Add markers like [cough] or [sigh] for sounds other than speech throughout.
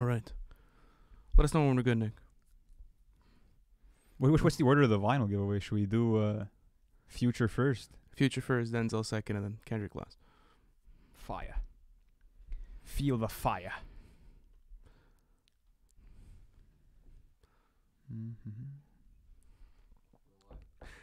All right. Let us know when we're good, Nick. Wait, what's the order of the vinyl giveaway? Should we do uh, Future first? Future first, Denzel second, and then Kendrick last. Fire. Feel the fire. Mm-hmm.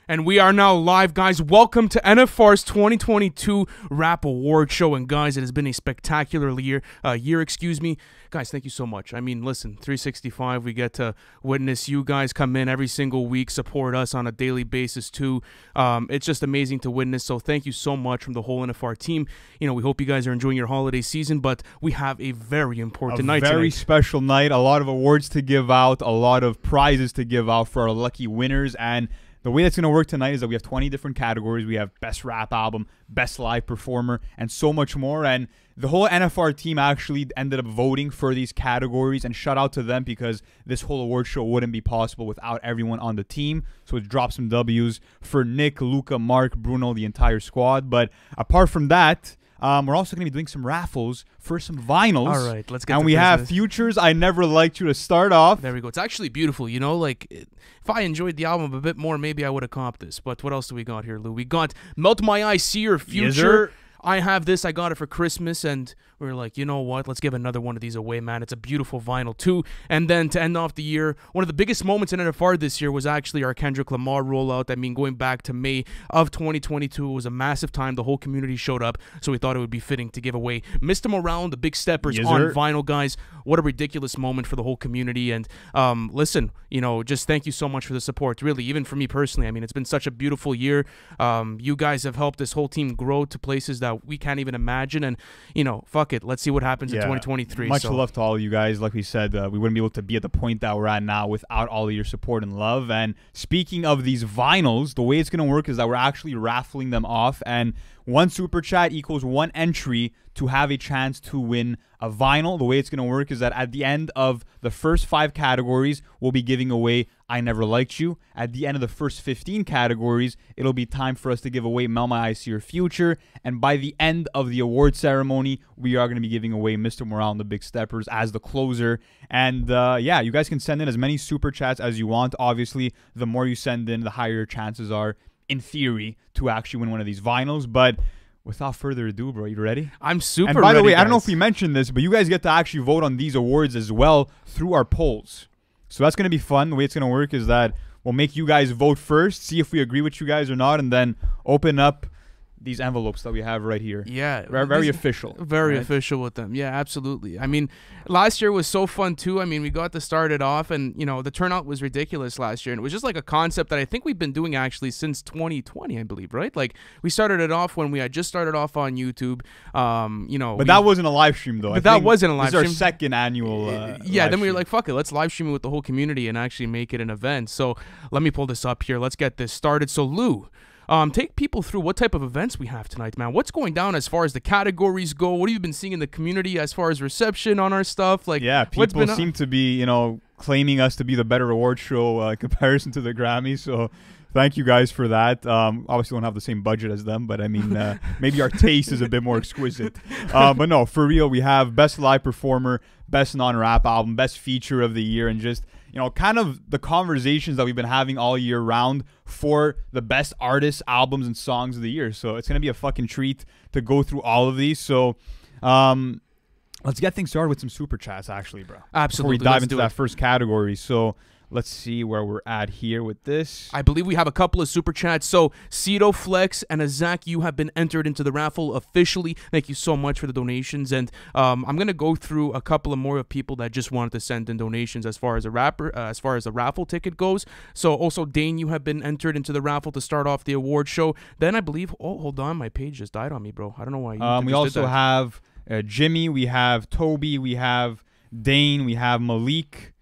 And we are now live, guys. Welcome to NFR's 2022 Rap Award Show. And guys, it has been a spectacular year. Uh, year, excuse me, guys. Thank you so much. I mean, listen, 365. We get to witness you guys come in every single week, support us on a daily basis too. Um, it's just amazing to witness. So thank you so much from the whole NFR team. You know, we hope you guys are enjoying your holiday season. But we have a very important night. a night very tonight. special night. A lot of awards to give out, a lot of prizes to give out for our lucky winners. And the way that's going to work tonight is that we have 20 different categories. We have best rap album, best live performer, and so much more. And the whole NFR team actually ended up voting for these categories. And shout out to them because this whole award show wouldn't be possible without everyone on the team. So it dropped some W's for Nick, Luca, Mark, Bruno, the entire squad. But apart from that, um, we're also going to be doing some raffles for some vinyls. All right, let's get And we have futures. I never liked you to start off. There we go. It's actually beautiful. You know, like if I enjoyed the album a bit more, maybe I would have comped this. But what else do we got here, Lou? We got Melt My Eyes, See Your Future. sir. I have this. I got it for Christmas, and we are like, you know what? Let's give another one of these away, man. It's a beautiful vinyl too. And then to end off the year, one of the biggest moments in NFR this year was actually our Kendrick Lamar rollout. I mean, going back to May of 2022, it was a massive time. The whole community showed up, so we thought it would be fitting to give away Mr. Morale, the Big Steppers Yes, on sir. vinyl, guys. What a ridiculous moment for the whole community. And um, listen, you know, just thank you so much for the support. Really, even for me personally, I mean, it's been such a beautiful year. Um, you guys have helped this whole team grow to places that we can't even imagine. And you know, fuck it, let's see what happens in 2023. Much so. love to all of you guys. Like we said, uh, we wouldn't be able to be at the point that we're at now without all of your support and love. And speaking of these vinyls, the way it's going to work is that we're actually raffling them off. And one super chat equals one entry to have a chance to win a vinyl. The way it's going to work is that at the end of the first five categories, we'll be giving away I Never Liked You. At the end of the first 15 categories, it'll be time for us to give away Melt My Eyes See Your Future. And by the end of the award ceremony, we are going to be giving away Mr. Morale and the Big Steppers as the closer. And uh, yeah, you guys can send in as many super chats as you want. Obviously, the more you send in, the higher your chances are, in theory, to actually win one of these vinyls. But without further ado, bro, you ready? I'm super. and by the ready, way, I don't know if we mentioned this, but you guys get to actually vote on these awards as well through our polls. So that's going to be fun. The way it's going to work is that we'll make you guys vote first, see if we agree with you guys or not, and then open up these envelopes that we have right here. Yeah, Very, very official. Very right? official with them. Yeah, absolutely. I mean, last year was so fun too. I mean, we got to start it off, and you know, the turnout was ridiculous last year, and it was just like a concept that I think we've been doing actually since 2020, I believe. Right? Like we started it off when we had just started off on YouTube. Um, you know, But we- that wasn't a live stream, though. But that wasn't a live is our stream. second annual. Uh, yeah, then we were stream. like, fuck it, let's live stream it with the whole community and actually make it an event. So let me pull this up here. Let's get this started. So Lou, um, take people through what type of events we have tonight, man. What's going down as far as the categories go? What have you been seeing in the community as far as reception on our stuff? Like, yeah, people seem to be, you know, claiming us to be the better award show uh, [laughs] in comparison to the Grammys. So thank you guys for that. Um, obviously, don't have the same budget as them, but I mean, uh, [laughs] maybe our taste is a bit more exquisite. Uh, but no, for real, we have best live performer, best non-rap album, best feature of the year, and just you know, kind of the conversations that we've been having all year round for the best artists, albums, and songs of the year. So it's gonna be a fucking treat to go through all of these. So. Um, Let's get things started with some super chats, actually, bro. Absolutely, Before we dive let's into that it. first category. So let's see where we're at here with this. I believe we have a couple of super chats. So, Cito Flex and Azak, you have been entered into the raffle officially. Thank you so much for the donations. And um, I'm gonna go through a couple of more of people that just wanted to send in donations as far as a rapper, uh, as far as a raffle ticket goes. So, also Dane, you have been entered into the raffle to start off the award show. Then I believe, oh, hold on, my page just died on me, bro. I don't know why. You Um, we also that. have uh, Jimmy, we have Toby, we have Dane, we have Malik.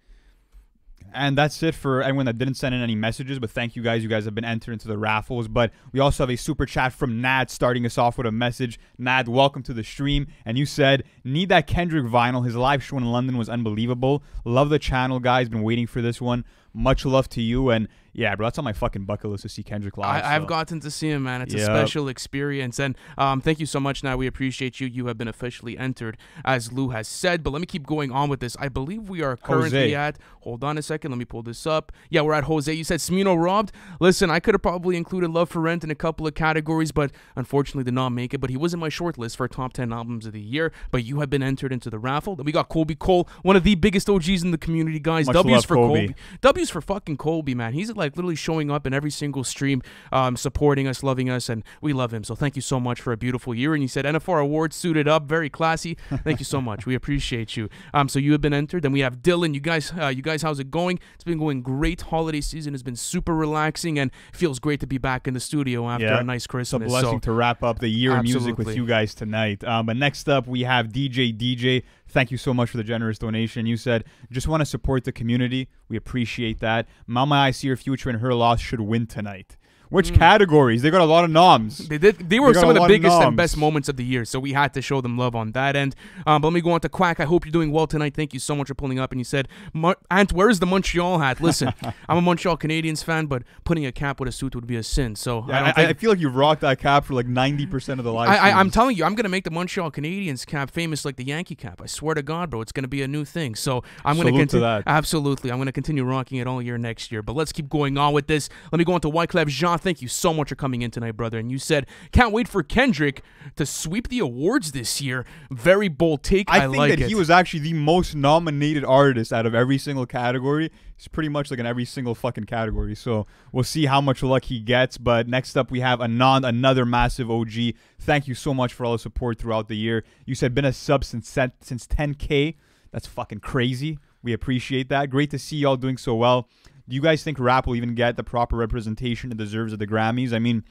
And that's it for anyone that didn't send in any messages. But thank you guys. You guys have been entered into the raffles. But we also have a super chat from Nad starting us off with a message. Nad, welcome to the stream. And you said, Need that Kendrick vinyl. His live show in London was unbelievable. Love the channel, guys. Been waiting for this one. much love to you. And yeah, bro, that's on my fucking bucket list to see Kendrick live. I, I've so. gotten to see him, man. It's a special experience, and um, thank you so much. Now we appreciate you. You have been officially entered, as Lou has said. But let me keep going on with this. I believe we are currently Jose. at. Hold on a second. Let me pull this up. Yeah, we're at Jose. You said Smino robbed. Listen, I could have probably included Love for Rent in a couple of categories, but unfortunately did not make it. But he was in my short list for top ten albums of the year. But you have been entered into the raffle. Then we got Colby Cole, one of the biggest OGs in the community, guys. Much W's for Colby. Colby. W's for fucking Colby, man. He's like literally showing up in every single stream, um, supporting us, loving us, and we love him. So thank you so much for a beautiful year. And you said NFR Awards suited up, very classy. Thank you so much. We appreciate you. Um, so you have been entered. Then we have Dylan. You guys, uh, you guys, how's it going? It's been going great. Holiday season has been super relaxing, and feels great to be back in the studio after Yeah. a nice Christmas. It's a blessing So to wrap up the year of music with you guys tonight. Um, but next up, we have DJ DJ. Thank you so much for the generous donation. You said, just want to support the community. We appreciate that. Mama, I see your future and her loss should win tonight. Which Mm. categories? They got a lot of noms. They did. They were got some of the of biggest and best moments of the year, so we had to show them love on that end. Um, but let me go on to Quack. I hope you're doing well tonight. Thank you so much for pulling up. And you said, "Mon- "Ant, where's the Montreal hat?" Listen, [laughs] I'm a Montreal Canadiens fan, but putting a cap with a suit would be a sin. So Yeah, I I, I, feel like you've rocked that cap for like 90% of the live I, I'm telling you, I'm gonna make the Montreal Canadiens cap famous like the Yankee cap. I swear to God, bro, it's gonna be a new thing. So I'm gonna to continue. that. Absolutely, I'm gonna continue rocking it all year next year. But let's keep going on with this. Let me go on to Wyclef Jean. Thank you so much for coming in tonight, brother. And you said can't wait for Kendrick to sweep the awards this year. Very bold take. I, I think like that it. he was actually the most nominated artist out of every single category. He's pretty much like in every single fucking category. So we'll see how much luck he gets. But next up, we have Anand, another massive OG. Thank you so much for all the support throughout the year. You said been a sub since since 10k. That's fucking crazy. We appreciate that. Great to see y'all doing so well. Do you guys think rap will even get the proper representation it deserves at the Grammys? I mean,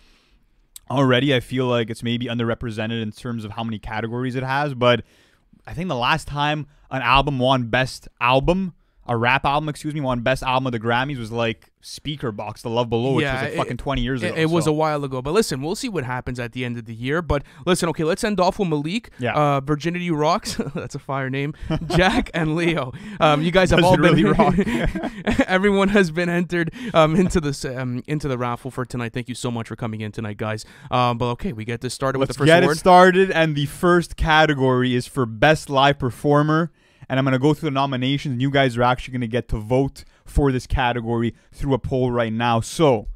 already I feel like it's maybe underrepresented in terms of how many categories it has, but I think the last time an album won best album, a rap album, excuse me, won best album of the Grammys was like Speakerboxxx, The Love Below, which Yeah, was like it- fucking 20 years It, ago. it was a while ago, but listen, we'll see what happens at the end of the year. But listen, okay, let's end off with Malik. Yeah. Uh, Virginity rocks. [laughs] That's a fire name. [laughs] Jack and Leo. Um, you guys have all it really been. rock? [laughs] everyone has been entered um, into this um, into the raffle for tonight. Thank you so much for coming in tonight, guys. Um, but okay, we get this started Let's with the first get award. it started, and the first category is for Best Live Performer. And I'm going to go through the nominations, and you guys are actually going to get to vote for this category through a poll right now. So,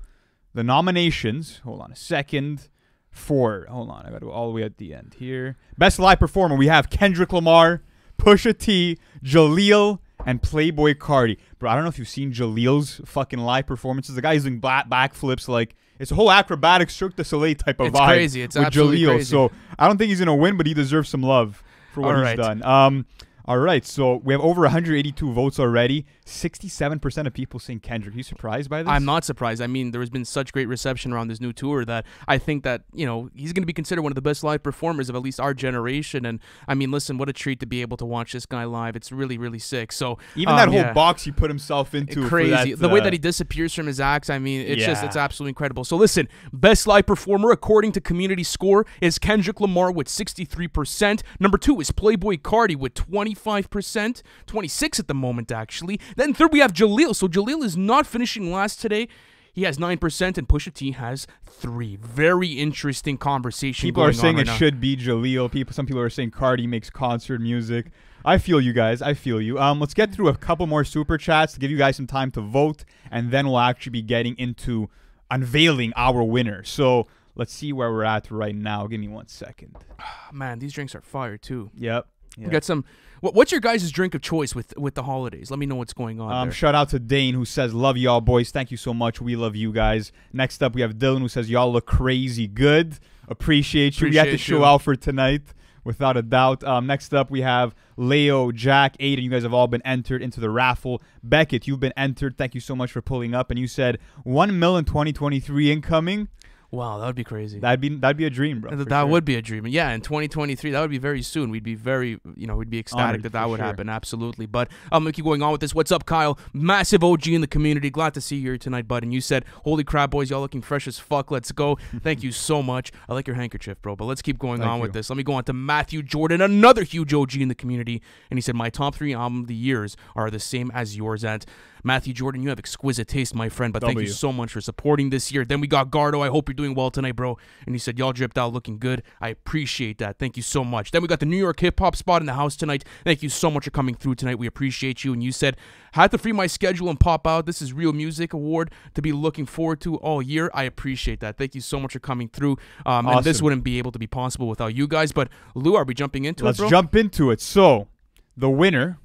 the nominations, hold on a second, for, hold on, I got to go all the way at the end here. Best Live Performer, we have Kendrick Lamar, Pusha T, Jaleel, and Playboi Carti. Bro, I don't know if you've seen Jaleel's fucking live performances. The guy's doing back backflips like it's a whole acrobatic Cirque du Soleil type of It's vibe crazy. It's with Jaleel. crazy. So I don't think he's gonna win, but he deserves some love for what All he's right. done. Um, all right, so we have over 182 votes already. 67% of people saying Kendrick. Are you surprised by this? I'm not surprised. I mean, there has been such great reception around this new tour that I think that you know he's going to be considered one of the best live performers of at least our generation. And I mean, listen, what a treat to be able to watch this guy live. It's really, really sick. So Even um, that whole yeah. box he put himself into. for crazy. that, the way uh, that he disappears from his acts, I mean, it's just it's absolutely incredible. So listen, best live performer according to Community Score is Kendrick Lamar with 63%. Number 2 is Playboi Carti with 25%, 26 at the moment actually. Then third we have Jaleel. So Jaleel is not finishing last today. He has 9% and Pusha T has 3. Very interesting conversation People are saying on it now. should be Jaleel. People, some people are saying Carti makes concert music. I feel you guys. I feel you. Um, let's get through a couple more super chats to give you guys some time to vote, and then we'll actually be getting into unveiling our winner. So let's see where we're at right now. Give me one second. Ah, Man, these drinks are fire too. Yep. We got some what, what's your guys' drink of choice with with the holidays? Let me know what's going on Um, there. shout out to Dane who says, "Love y'all, boys. Thank you so much. We love you guys." Next up, we have Dylan who says, "Y'all look crazy good. Appreciate you. we had to show out for tonight, without a doubt." Um, next up, we have Leo, Jack, Aiden. You guys have all been entered into the raffle. Beckett, you've been entered. Thank you so much for pulling up. And you said one mil in 2023 incoming. Wow, that would be crazy. That'd be that'd be a dream, bro. Th- for that sure. would be a dream. Yeah, in 2023, that would be very soon. We'd be very, you know, we'd be ecstatic Honored, that that would sure. happen. Absolutely. But I'm gonna keep going on with this. What's up, Kyle? Massive OG in the community. Glad to see you here tonight, bud. And you said, "Holy crap, boys, y'all looking fresh as fuck. Let's go." [laughs] Thank you so much. I like your handkerchief, bro. But let's keep going Thank on with this. Let me go on to Matthew Jordan, another huge OG in the community, and he said, "My top three album of the years are the same as yours." And Matthew Jordan, you have exquisite taste, my friend. But thank you so much for supporting this year. Then we got Gardo. I hope you're doing well tonight, bro. And he said y'all dripped out looking good. I appreciate that. Thank you so much. Then we got the New York hip hop spot in the house tonight. Thank you so much for coming through tonight. We appreciate you. And you said had to free my schedule and pop out. This is real music award to be looking forward to all year. I appreciate that. Thank you so much for coming through. Um, And this wouldn't be able to be possible without you guys. But Lou, are we jumping into it. Let's it, bro? jump into it. So, the winner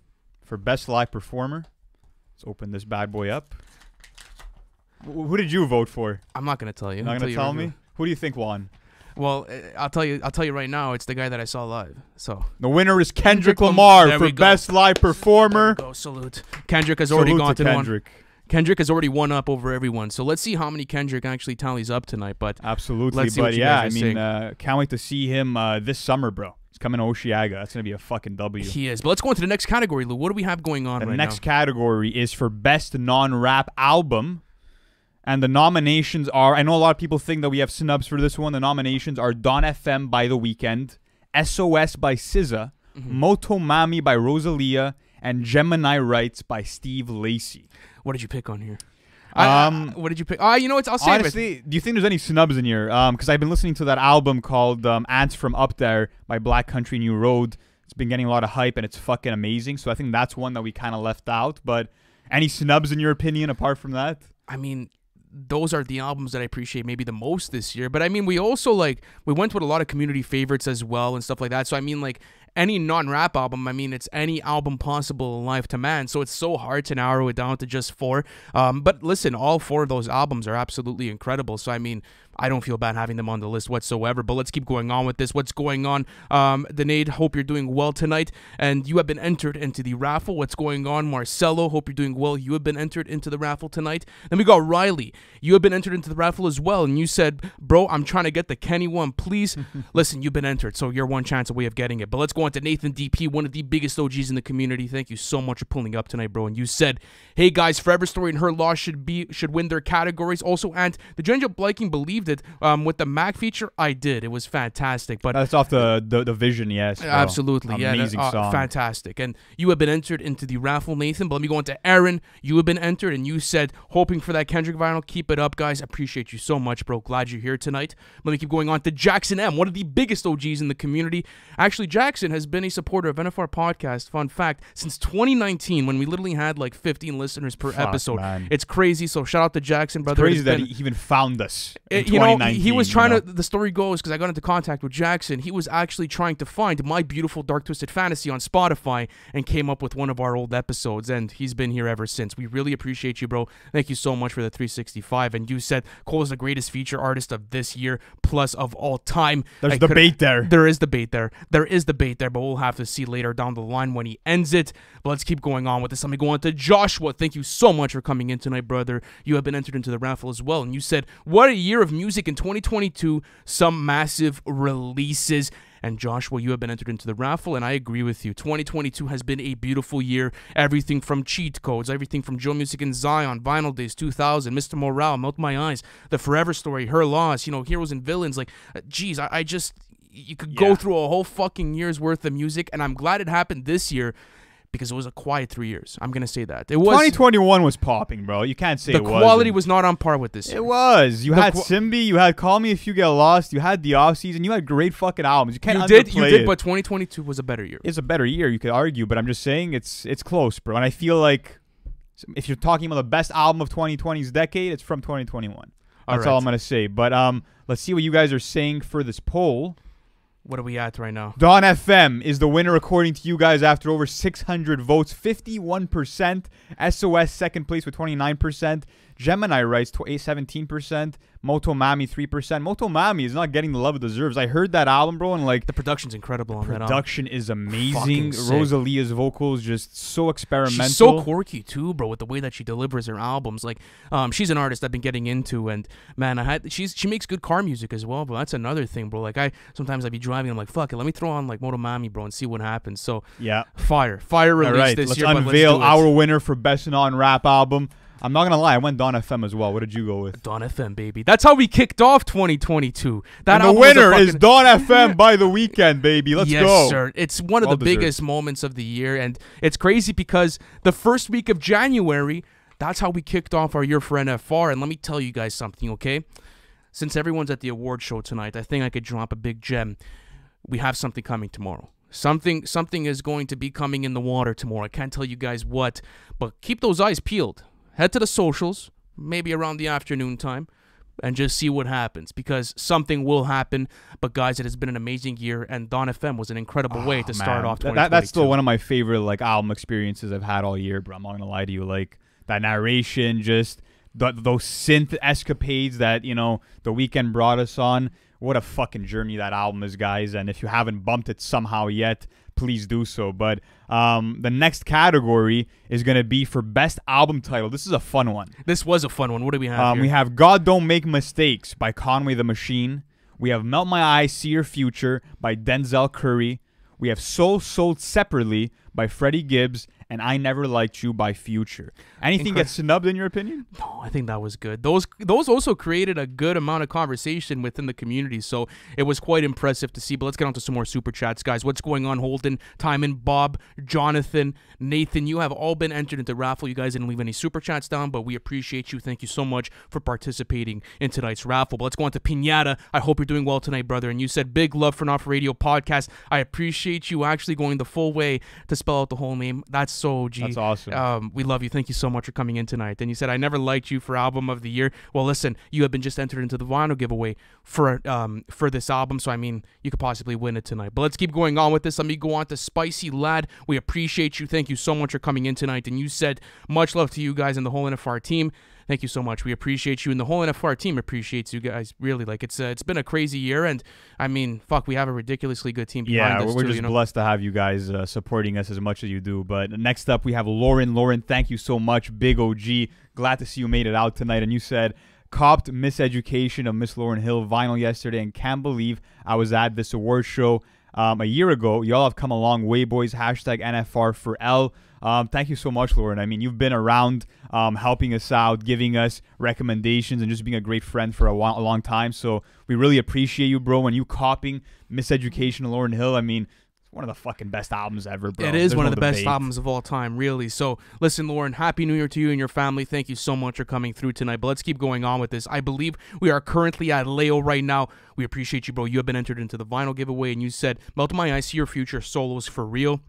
for best live performer. Let's open this bad boy up. Wh- Who did you vote for? I'm not gonna tell you. Not gonna tell me. now. Who do you think won? Well, eh, I'll tell you. I'll tell you right now. It's the guy that I saw live. So The winner is Kendrick, Kendrick Lam- Lamar for best live performer. go salute. Kendrick has already gone to to one. Kendrick. Kendrick has already won up over everyone. So let's see how many Kendrick actually tallies up tonight. But Absolutely, Let's see what but yeah, I mean, uh, can't wait to see him uh, this summer, bro. Coming to Osheaga. That's gonna be a fucking W. he is. But let's go into the next category, Lou. What do we have going on The right next now? category is for best non-rap album, and the nominations are. I know a lot of people think that we have snubs for this one. The nominations are Dawn FM by The Weeknd, SOS by SZA, Mm-hmm. Motomami by Rosalia, and Gemini Rights by Steve Lacy. What did you pick on here? I- I- Um, what did you pick? Oh, you know what? I'll save it. Honestly, do you think there's any snubs in here? Um, because I've been listening to that album called um, "Ants from Up There" by Black Country New Road. It's been getting a lot of hype and it's fucking amazing. So I think that's one that we kind of left out. But any snubs in your opinion apart from that? I mean, those are the albums that I appreciate maybe the most this year. But I mean, we also like we went with a lot of community favorites as well and stuff like that. So I mean, like any non-rap album, I mean, it's any album possible alive to man. So it's so hard to narrow it down to just four. Um, but listen, all four of those albums are absolutely incredible. So I mean, I don't feel bad having them on the list whatsoever. But let's keep going on with this. What's going on? Um, Danade, hope you're doing well tonight. And you have been entered into the raffle. What's going on? Marcelo, hope you're doing well. You have been entered into the raffle tonight. Then we got Riley. You have been entered into the raffle as well. And you said, bro, I'm trying to get the Kenny one. Please [laughs] listen, you've been entered. So you're one chance away of getting it. But let's go on to Nathan DP, one of the biggest OGs in the community. Thank you so much for pulling up tonight, bro. And you said, hey guys, Forever Story and Her Loss should be should win their categories. Also, and the Ginger Bliking believed it um, with the Mac feature. I did. It was fantastic. But That's off the the, the Vision, yes. bro. Absolutely, yeah, amazing uh, song. fantastic. And you have been entered into the raffle, Nathan. But let me go on to Aaron. You have been entered, and you said hoping for that Kendrick vinyl. Keep it up, guys. Appreciate you so much, bro. Glad you're here tonight. Let me keep going on to Jackson M, one of the biggest OGs in the community. Actually, Jackson has been a supporter of NFR podcast. Fun fact: since 2019, when we literally had like 15 listeners per Fuck, episode. man. It's crazy. So shout out to Jackson, brother. Crazy It's that been- he even found us. Eh, in it- you know, he- 2019, he was you trying know? to. The story goes because I got into contact with Jackson. He was actually trying to find my beautiful dark twisted fantasy on Spotify and came up with one of our old episodes. And he's been here ever since. We really appreciate you, bro. Thank you so much for the 365. And you said Cole is the greatest feature artist of this year, plus of all time. There's I debate there. There is debate there. There is debate there, but we'll have to see later down the line when he ends it. But let's keep going on with this. Let me go on to Joshua. Thank you so much for coming in tonight, brother. You have been entered into the raffle as well. And you said, What a year of music in 2022. Some massive releases. And Joshua, you have been entered into the raffle, and I agree with you. 2022 has been a beautiful year. Everything from cheat codes, everything from Joe Music and Zion, Vinyl Days 2000, Mr. Morale, Melt My Eyes, The Forever Story, Her Loss, you know, Heroes and Villains. Like, uh, geez, I, I just, you could go through a whole fucking year's worth of music, and I'm glad it happened this year because it was a quiet three years. I'm gonna say that it was. 2021 was popping, bro. You can't say the it quality wasn't. was not on par with this. Year. It was. You The had qu- Simbi. You had Call Me If You Get Lost. You had the off season. You had great fucking albums. You can't You did, you did, it. but 2022 was a better year. it's a better year. You could argue, but I'm just saying it's it's close, bro. And I feel like if you're talking about the best album of 2020's decade, it's from 2021. That's right. all I'm gonna say. But um, let's see what you guys are saying for this poll. What are we at right now? Dawn FM is the winner according to you guys after over 600 votes, 51%. SOS second place with 29%. Gemini Rights tw- 17%. Motomami 3%. Motomami is not getting the love it deserves. I heard that album, bro, and like The production's incredible on that album. production is amazing. Rosalia's vocals just so experimental. She's so quirky too, bro, with the way that she delivers her albums. Like, um, she's an artist I've been getting into, and man, I had she's she makes good car music as well, bro. That's another thing, bro. Like, I sometimes I'd be driving, I'm like, fuck it, let me throw on like Motomami, bro, and see what happens. So, yeah. fire, fire release right, this let's year. unveil let's do our winner for best non-rap album. I'm not gonna lie, I went Dawn FM as well. What did you go with? Dawn FM, baby. That's how we kicked off 2022. That and the winner is Dawn [laughs] FM by the Weeknd, baby. Let's yes, go. sir. It's one of Well the deserved. biggest moments of the year, and it's crazy because the first week of January, that's how we kicked off our year for NFR. And let me tell you guys something, okay? Since everyone's at the award show tonight, I think I could drop a big gem. We have something coming tomorrow. Something something is going to be coming in the water tomorrow. I can't tell you guys what, but keep those eyes peeled. Head to the socials, maybe around the afternoon time, and just see what happens because something will happen. But guys, it has been an amazing year, and Dawn FM was an incredible way Oh, to man. start off. That- that- that's still one of my favorite like album experiences I've had all year, bro. I'm not gonna lie to you. Like that narration, just th- those synth escapades that you know the Weeknd brought us on. What a fucking journey that album is, guys. And if you haven't bumped it somehow yet, please do so. But um, the next category is gonna be for best album title. This is a fun one. This was a fun one. What do we have? Um, we have God Don't Make Mistakes by Conway the Machine. We have Melt My Eyes, See Your Future by Denzel Curry. We have Soul Sold Separately by Freddie Gibbs. And I Never Liked You by Future. Anything Incre- gets snubbed in your opinion? No, I think that was good. Those those also created a good amount of conversation within the community, so it was quite impressive to see. But let's get on to some more super chats, guys. What's going on, Holden, Timon, Bob, Jonathan, Nathan? You have all been entered into raffle. You guys didn't leave any super chats down, but we appreciate you. Thank you so much for participating in tonight's raffle. But let's go on to Pinata. I hope you're doing well tonight, brother. And you said big love for an off Radio podcast. I appreciate you actually going the full way to spell out the whole name. That's so G. That's awesome. Um, we love you. Thank you so much for coming in tonight. And you said I never liked you for album of the year. Well, listen, you have been just entered into the vinyl giveaway for um for this album. So I mean, you could possibly win it tonight. But let's keep going on with this. Let me go on to Spicy Lad. We appreciate you. Thank you so much for coming in tonight. And you said much love to you guys and the whole NFR team. Thank you so much. We appreciate you, and the whole NFR team appreciates you guys. Really, like it's uh, it's been a crazy year, and I mean, fuck, we have a ridiculously good team behind Yeah, us we're too. just you know? blessed to have you guys uh, supporting us as much as you do. But next up, we have Lauren. Lauren, thank you so much. Big OG. Glad to see you made it out tonight. And you said, copped Miseducation of Miss Lauryn Hill vinyl yesterday and can't believe I was at this award show um, a year ago. Y'all have come a long way, boys. Hashtag NFR for L. Um, thank you so much, Lauren. I mean, you've been around um, helping us out, giving us recommendations, and just being a great friend for a, while, a long time. So we really appreciate you, bro. And you copying Miseducation of Lauryn Hill, I mean, it's one of the fucking best albums ever, bro. It is There's one no of the best albums of all time, really. So, listen, Lauren, happy New Year to you and your family. Thank you so much for coming through tonight. But let's keep going on with this. I believe we are currently at Leo right now. We appreciate you, bro. You have been entered into the vinyl giveaway, and you said, Melt My Eyes, See Your Future solos for real.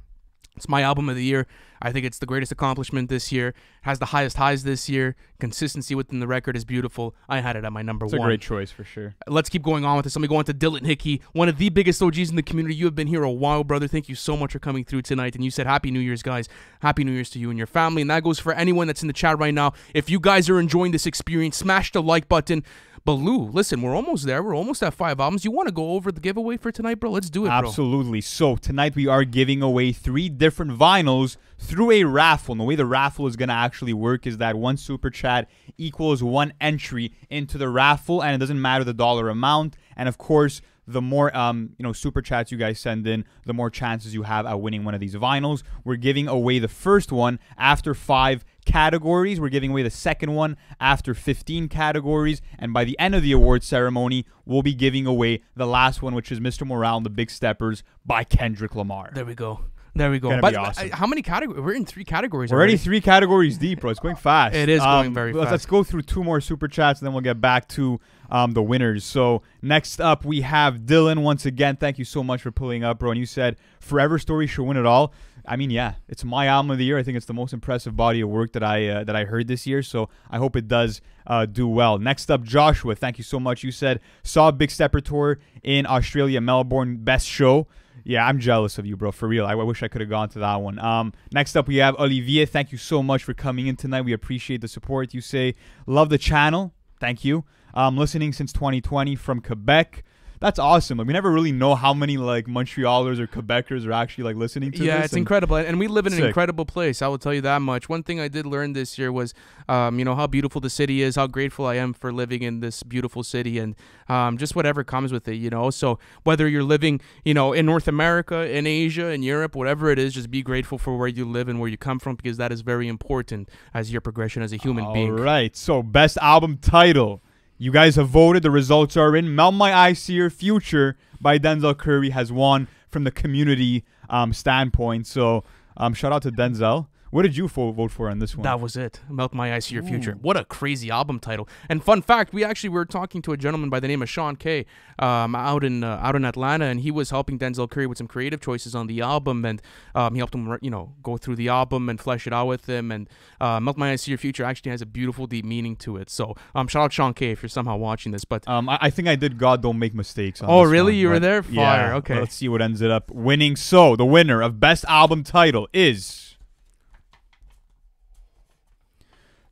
It's my album of the year. I think it's the greatest accomplishment this year. Has the highest highs this year. Consistency within the record is beautiful. I had it at my number It's a one. great choice for sure. Let's keep going on with this. Let me go on to Dylan Hickey, one of the biggest OGs in the community. You have been here a while, brother. Thank you so much for coming through tonight. And you said Happy New Year's, guys. Happy New Year's to you and your family. And that goes for anyone that's in the chat right now. If you guys are enjoying this experience, smash the like button. But Lou, listen, we're almost there. We're almost at five albums. You want to go over the giveaway for tonight, bro? Let's do it, bro. Absolutely. So tonight we are giving away three different vinyls through a raffle. And the way the raffle is going to actually work is that one super chat equals one entry into the raffle, and it doesn't matter the dollar amount. And of course, the more um, you know super chats you guys send in, the more chances you have at winning one of these vinyls. We're giving away the first one after five categories. We're giving away the second one after 15 categories. And by the end of the award ceremony, we'll be giving away the last one, which is Mr. Morale and the Big Steppers by Kendrick Lamar. There we go. There we go. Gonna be awesome. How many categories? We're in three categories We're already three categories deep, bro. It's going [laughs] fast. It is going Um, very let's, fast. Let's go through two more super chats, and then we'll get back to um, the winners. So next up, we have Dylan. Once again, thank you so much for pulling up, bro. And you said Forever Story should win it all. I mean, yeah, it's my album of the year. I think it's the most impressive body of work that I uh, that I heard this year. So I hope it does uh, do well. Next up, Joshua. Thank you so much. You said saw Big Stepper tour in Australia, Melbourne. Best show. Yeah, I'm jealous of you, bro. For real. I, I wish I could have gone to that one. Um, next up, we have Olivier. Thank you so much for coming in tonight. We appreciate the support. You say, love the channel. Thank you. Um, listening since 2020 from Quebec. That's awesome. Like, we never really know how many like Montrealers or Quebecers are actually like listening to this. yeah, it's incredible, and we live in an Sick. incredible place. I will tell you that much. One thing I did learn this year was, um, you know, how beautiful the city is, how grateful I am for living in this beautiful city, and um, just whatever comes with it, you know. So whether you're living, you know, in North America, in Asia, in Europe, whatever it is, just be grateful for where you live and where you come from, because that is very important as your progression as a human All being. right. So, best album title. You guys have voted. The results are in. Melt My Eyes, See Your Future by Denzel Curry has won from the community um, standpoint. So, um, shout out to Denzel. What did you fo- vote for on this one? That was it. Melt My Eyes to Your Future. What a crazy album title. And fun fact, we actually were talking to a gentleman by the name of Sean Kay um, out in uh, out in Atlanta, and he was helping Denzel Curry with some creative choices on the album, and um, he helped him, you know, go through the album and flesh it out with him. And uh, Melt My Eyes to Your Future actually has a beautiful, deep meaning to it. So um, shout out Sean Kay if you're somehow watching this. But um, I, I think I did God Don't Make Mistakes. On Oh, really? one, You were there? Yeah. Fire. Okay. Let's see what ends it up winning. So the winner of best album title is.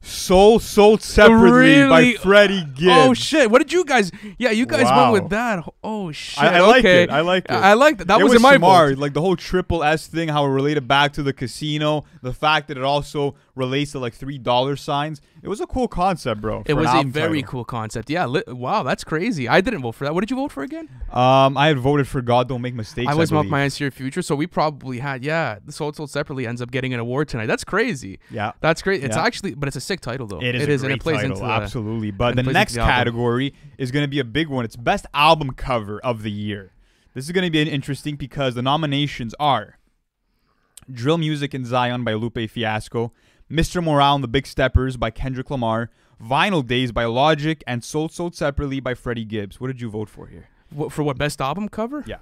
Soul Sold Separately by Really? Freddie oh, oh, Gibbs. oh shit, what did you guys? Yeah, you guys Wow. went with that. Oh shit. I, I like okay. it. I like it. I like that. That it was, was in my smart. vote. Like the whole triple S thing, how it related back to the casino, the fact that it also relates to like three dollar signs. It was a cool concept, bro. It was a very title. cool concept. Yeah. Li- wow, that's crazy. I didn't vote for that. What did you vote for again? Um, I had voted for God Don't Make Mistakes. I was believe. My Eyes to Your Future, so we probably had yeah. The Soul Sold separately ends up getting an award tonight. That's crazy. Yeah. That's great. It's Yeah. actually, but it's a sick title though. It is, It a is, great and it plays title, into the, absolutely. But the next the category is going to be a big one. It's best album cover of the year. This is going to be interesting because the nominations are Drill Music in Zion by Lupe Fiasco, Mr. Morale and the Big Steppers by Kendrick Lamar, Vinyl Days by Logic, and Soul Sold Separately by Freddie Gibbs. What did you vote for here? What, for what best album cover? Yeah.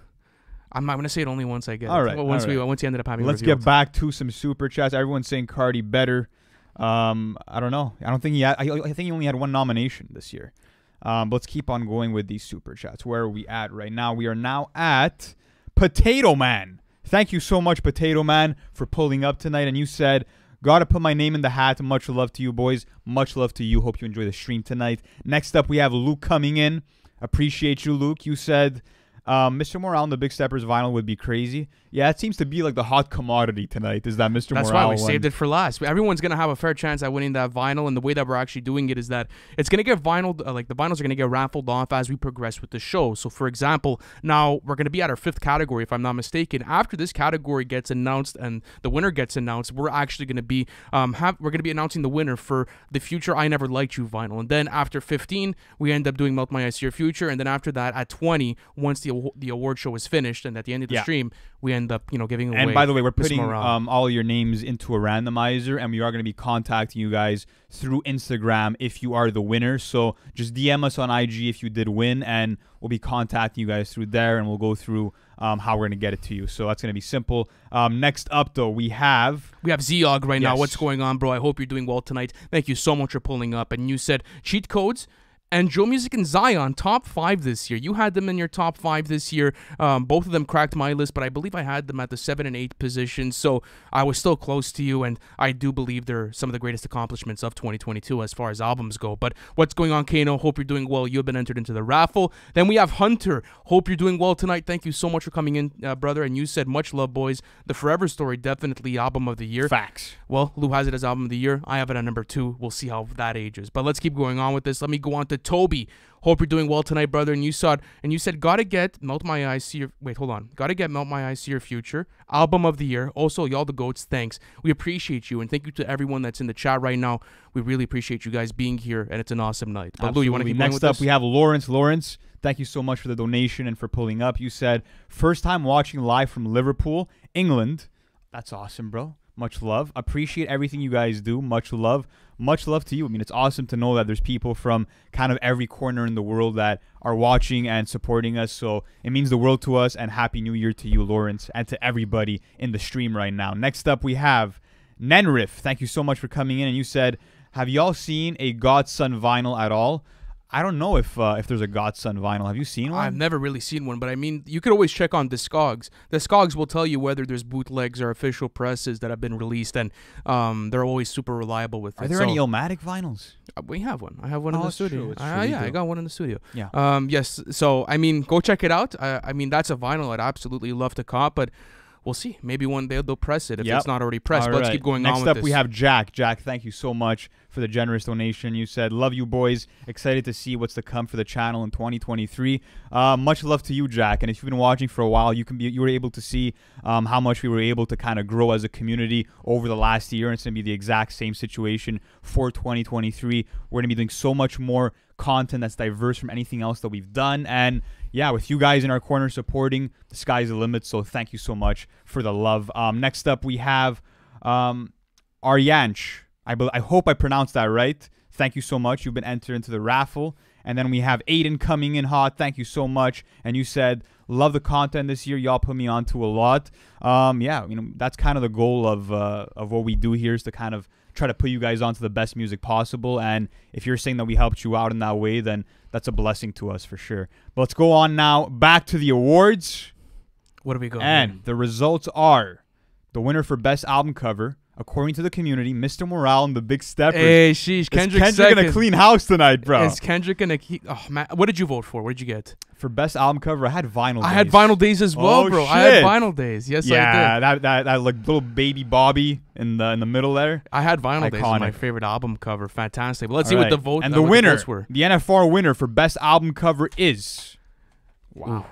I'm not gonna say it only once I get All it. Well, once all we once you ended up having. Let's get back to some super chats. Everyone's saying Carti better. Um, I don't know. I don't think he had. I, I think he only had one nomination this year. Um, but let's keep on going with these super chats. Where are we at right now? We are now at Potato Man. Thank you so much, Potato Man, for pulling up tonight. And you said, "Gotta put my name in the hat." Much love to you, boys. Much love to you. Hope you enjoy the stream tonight. Next up, we have Luke coming in. Appreciate you, Luke. You said. Um, Mr. Morale and the Big Steppers vinyl would be crazy. Yeah, it seems to be like the hot commodity tonight. Is that Mr. That's Morale That's why we one. saved it for last. Everyone's gonna have a fair chance at winning that vinyl, and the way that we're actually doing it is that it's gonna get vinyl, uh, like the vinyls are gonna get raffled off as we progress with the show. So, for example, now we're gonna be at our fifth category, if I'm not mistaken. After this category gets announced and the winner gets announced, we're actually gonna be um have we're gonna be announcing the winner for the future I Never Liked You vinyl, and then after 15, we end up doing Melt My Eyes to Your Future, and then after that, at 20, once the the award show is finished, and at the end of the Yeah. stream, we end up you know giving away. And by the way, we're putting um, all your names into a randomizer, and we are going to be contacting you guys through Instagram if you are the winner. So just DM us on IG if you did win, and we'll be contacting you guys through there, and we'll go through um, how we're going to get it to you. So that's going to be simple. Um, next up, though, we have We have Zeog right now. What's going on, bro? I hope you're doing well tonight. Thank you so much for pulling up. And you said cheat codes and Joe Music and Zion top five this year. You had them in your top five this year. Um, both of them cracked my list, but I believe I had them at the seven and eight position. So I was still close to you, and I do believe they're some of the greatest accomplishments of 2022 as far as albums go. But what's going on, Kano? Hope you're doing well. You've been entered into the raffle. Then we have Hunter. Hope you're doing well tonight. Thank you so much for coming in, uh, brother. And you said much love, boys. The Forever Story definitely album of the year. facts. Well, Lou has it as album of the year. I have it at number two. We'll see how that ages. But let's keep going on with this. Let me go on to Toby. Hope you're doing well tonight, brother. And you saw it, and you said gotta get Melt My Eyes, See Your wait, hold on. Gotta get Melt My Eyes, See Your Future. Album of the year. Also, y'all the goats, thanks. We appreciate you and thank you to everyone that's in the chat right now. We really appreciate you guys being here and it's an awesome night. But Lou, you wanna Absolutely. keep Next with up, this? we have Lawrence. Lawrence, thank you so much for the donation and for pulling up. You said first time watching live from Liverpool, England. That's awesome, bro. Much love. Appreciate everything you guys do. Much love. Much love to you. I mean, it's awesome to know that there's people from kind of every corner in the world that are watching and supporting us. So it means the world to us. And Happy New Year to you, Lawrence, and to everybody in the stream right now. Next up, we have Nenriff. Thank you so much for coming in. And you said, Have y'all seen a Godson vinyl at all? I don't know if uh, if there's a Godson vinyl. Have you seen one? I've never really seen one, but I mean, you could always check on Discogs. Discogs will tell you whether there's bootlegs or official presses that have been released, and um, they're always super reliable with Are it. there so, any Illmatic vinyls? Uh, We have one. I have one Oh, in the it's true, studio. Uh, true, you yeah, I got one in the studio. Yeah. Um, yes. So I mean, go check it out. I, I mean, that's a vinyl I'd absolutely love to cop, but we'll see. Maybe one day they'll press it if Yep. it's not already pressed. All but let's keep going Next on with up, we have Jack. Jack, thank you so much for the generous donation. You said, "Love you, boys. Excited to see what's to come for the channel in 2023." Uh, much love to you, Jack. And if you've been watching for a while, you can be you were able to see um, how much we were able to kind of grow as a community over the last year. And it's gonna be the exact same situation for 2023. We're gonna be doing so much more content that's diverse from anything else that we've done. And yeah, with you guys in our corner supporting, the sky's the limit. So thank you so much for the love. Um, next up, we have. Um, Aryanch. I, be- I hope I pronounced that right. Thank you so much. You've been entered into the raffle. And then we have Aiden coming in hot. Thank you so much. And you said, love the content this year. Y'all put me on to a lot. Um, yeah, you know, that's kind of the goal of, uh, of what we do here is to kind of try to put you guys onto the best music possible. And if you're saying that we helped you out in that way, then that's a blessing to us for sure. But let's go on now back to the awards. What are we going? And the results are the winner for best album cover, according to the community, Mr. Morale and the Big Steppers. Hey, sheesh. Is Kendrick, Kendrick gonna clean house tonight, bro. Is Kendrick gonna keep? Oh man, what did you vote for? What did you get? for best album cover, I had Vinyl. Days. I had Vinyl Days as well, Oh, bro. I had. Vinyl Days. Yes, I did. Yeah, that, that that like little baby Bobby in the in the middle there. I had Vinyl Days as my favorite album cover. Fantastic. But let's see All what the right. vote and uh, the winner, votes were. the NFR winner for best album cover is. Wow,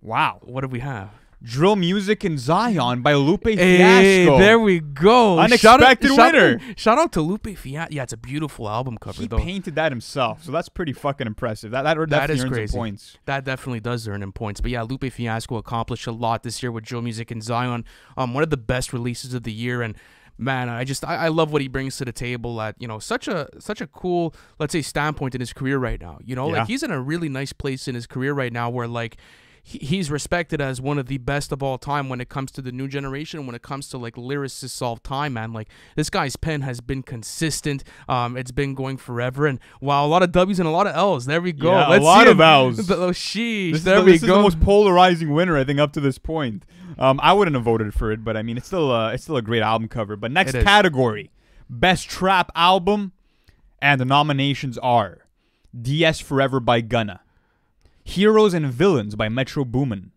wow, What do we have? Drill Music in Zion by Lupe Fiasco. Hey, there we go. Unexpected shout out, winner. Shout out, shout out to Lupe Fiasco. Yeah, it's a beautiful album cover he though. painted that himself, so that's pretty fucking impressive. That that, That definitely is earns him crazy. points. That definitely does earn him points. But yeah, Lupe Fiasco accomplished a lot this year with Drill Music and Zion. Um, one of the best releases of the year, and man, I just I, I love what he brings to the table at you know such a such a cool let's say standpoint in his career right now. You know, Yeah. like he's in a really nice place in his career right now where like. He- He's respected as one of the best of all time when it comes to the new generation. When it comes to like lyricists all time, man, like this guy's pen has been consistent. Um, it's been going forever, and wow, a lot of W's and a lot of L's. There we go. Yeah, a Let's lot see of. L's. The- [laughs] oh, sheesh. This, is there the, we this is go. the most polarizing winner I think up to this point. Um, I wouldn't have voted for it, but I mean it's still uh, it's still a great album cover. But next category, best trap album, and the nominations are DS Forever by Gunna, Heroes and Villains by Metro Boomin,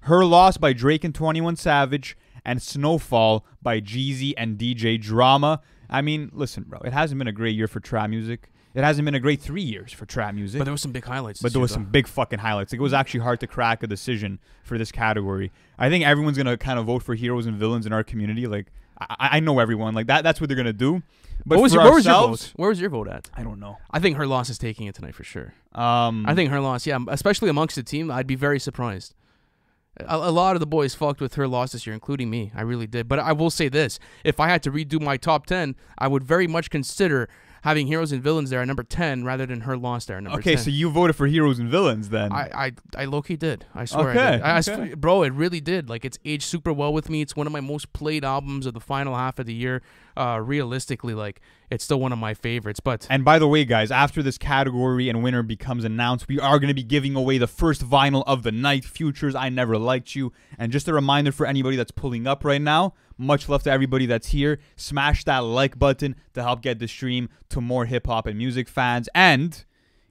Her Loss by Drake and Twenty One Savage, and Snowfall by Jeezy and DJ Drama. I mean, listen, bro, it hasn't been a great year for trap music. It hasn't been a great three years for trap music. but there was some big highlights. But there was some big fucking highlights. Like it was actually hard to crack a decision for this category. I think everyone's gonna kind of vote for heroes and villains in our community. Like I, I know everyone. Like that. That's what they're gonna do. But What was your, where was your vote? Where was your vote at? I don't know. I think her loss is taking it tonight for sure. Um, I think her loss, yeah, especially amongst the team, I'd be very surprised. A, a lot of the boys fucked with her loss this year, including me. I really did. But I will say this: if I had to redo my top ten, I would very much consider having heroes and villains there at number ten rather than her loss there at number Okay, 10. so you voted for heroes and villains then. I, I, I low key did. I swear. I did. I, I okay. bro, it really did. Like it's aged super well with me. It's one of my most played albums of the final half of the year. Uh, realistically, like it's still one of my favorites. But And by the way, guys, after this category and winner becomes announced, we are going to be giving away the first vinyl of the night, Futures I Never Liked You. And just a reminder for anybody that's pulling up right now, much love to everybody that's here. Smash that like button to help get the stream to more hip hop and music fans. And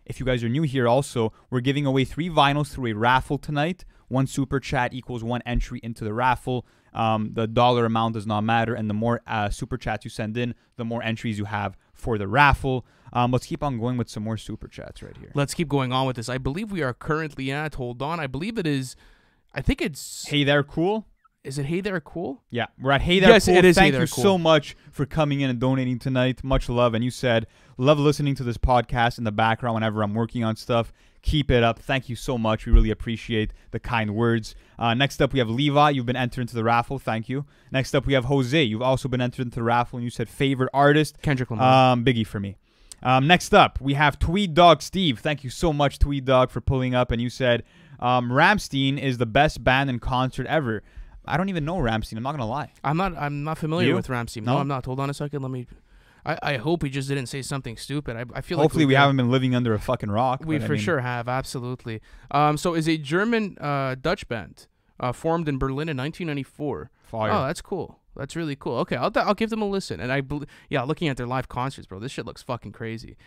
if you guys are new here, also, we're giving away three vinyls through a raffle tonight. One super chat equals one entry into the raffle. Um, the dollar amount does not matter, and the more uh, super chats you send in, the more entries you have for the raffle. Um, let's keep on going with some more super chats right here. let's keep going on with this. I believe we are currently at. Hold on. I believe it is. I think it's. Hey there, cool. Is it Hey There Cool? Yeah, we're at Hey There Yes, Cool. it is Hey Thank There you Cool. so much for coming in and donating tonight. Much love. And you said, love listening to this podcast in the background whenever I'm working on stuff. Keep it up. Thank you so much. We really appreciate the kind words. Uh, next up, we have Levi. You've been entered into the raffle. Thank you. Next up, we have Jose. You've also been entered into the raffle, and you said favorite artist. Kendrick Lamar. Um, Biggie for me. Um, next up, we have Tweed Dog Steve. Thank you so much, Tweed Dog, for pulling up. And you said um, Rammstein is the best band and concert ever. I don't even know Rammstein. I'm not gonna lie. I'm not. I'm not familiar You? with Ramsey. No? No? I'm not. Hold on a second. Let me. I, I hope he just didn't say something stupid. I, I feel Hopefully, like we did. haven't been living under a fucking rock. We but I for mean, sure have, absolutely. Um, so is a German uh, Dutch band uh, formed in Berlin in 1994. Fire. Oh, that's cool. That's really cool. Okay, I'll I'll give them a listen. And I, yeah, looking at their live concerts, bro, this shit looks fucking crazy.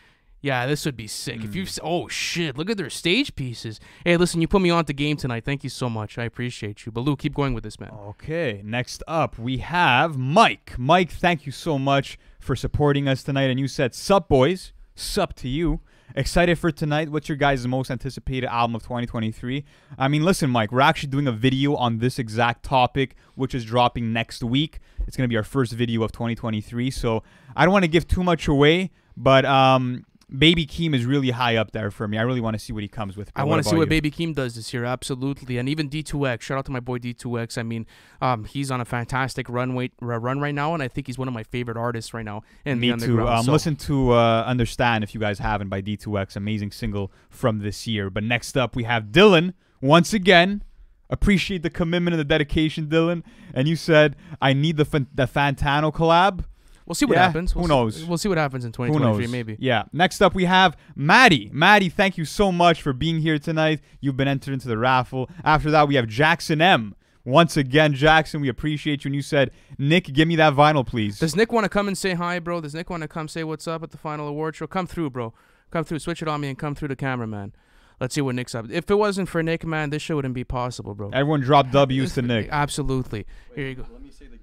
Yeah, this would be sick. If you, Mm. oh shit, look at their stage pieces. Hey, listen, you put me on the game tonight. Thank you so much. I appreciate you. But Lou, keep going with this, man. Okay, next up we have Mike. Mike, thank you so much for supporting us tonight. And you said, "Sup, boys? Sup to you." Excited for tonight. What's your guys' most anticipated album of 2023? I mean, listen, Mike, we're actually doing a video on this exact topic, which is dropping next week. It's gonna be our first video of 2023, so I don't want to give too much away, but um, Baby Keem is really high up there for me. I really want to see what he comes with. I want to see what Baby Keem does this year, absolutely, and even D2X. Shout out to my boy D2X. I mean, um, he's on a fantastic runway run right now, and I think he's one of my favorite artists right now in me the too. Um, so. Listen to uh, Understand if you guys haven't by D2X, amazing single from this year. But next up we have Dylan once again. Appreciate the commitment and the dedication, Dylan. And you said I need the the Fantano collab. We'll see what Yeah, happens. who We'll knows? See, we'll see what happens in 2023, maybe. Yeah. Next up, we have Maddie. Maddie, thank you so much for being here tonight. You've been entered into the raffle. After that, we have Jackson M. Once again, Jackson, we appreciate you. And you said, Nick, give me that vinyl, please. Does Nick want to come and say hi, bro? Does Nick want to come say what's up at the final award show? Come through, bro. Come through. Switch it on me and come through the camera, man. Let's see what Nick's up. If it wasn't for Nick, man, this show wouldn't be possible, bro. Everyone drop W's to [laughs] Nick. Absolutely. Here you go. Let me say the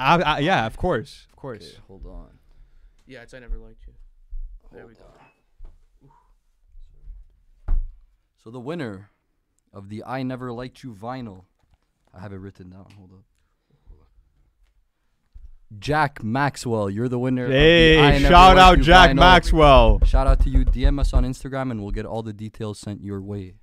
giveaway winner at this. Uh, uh, yeah, of course. Of course. Okay, hold on. Yeah, it's I never liked you. There we go. on. So the winner of the I Never Liked You vinyl, I have it written down. Hold up. Jack Maxwell, you're the winner. of the I Hey, Never shout out Jack vinyl. Maxwell. Shout out to you. DM us on Instagram, and we'll get all the details sent your way.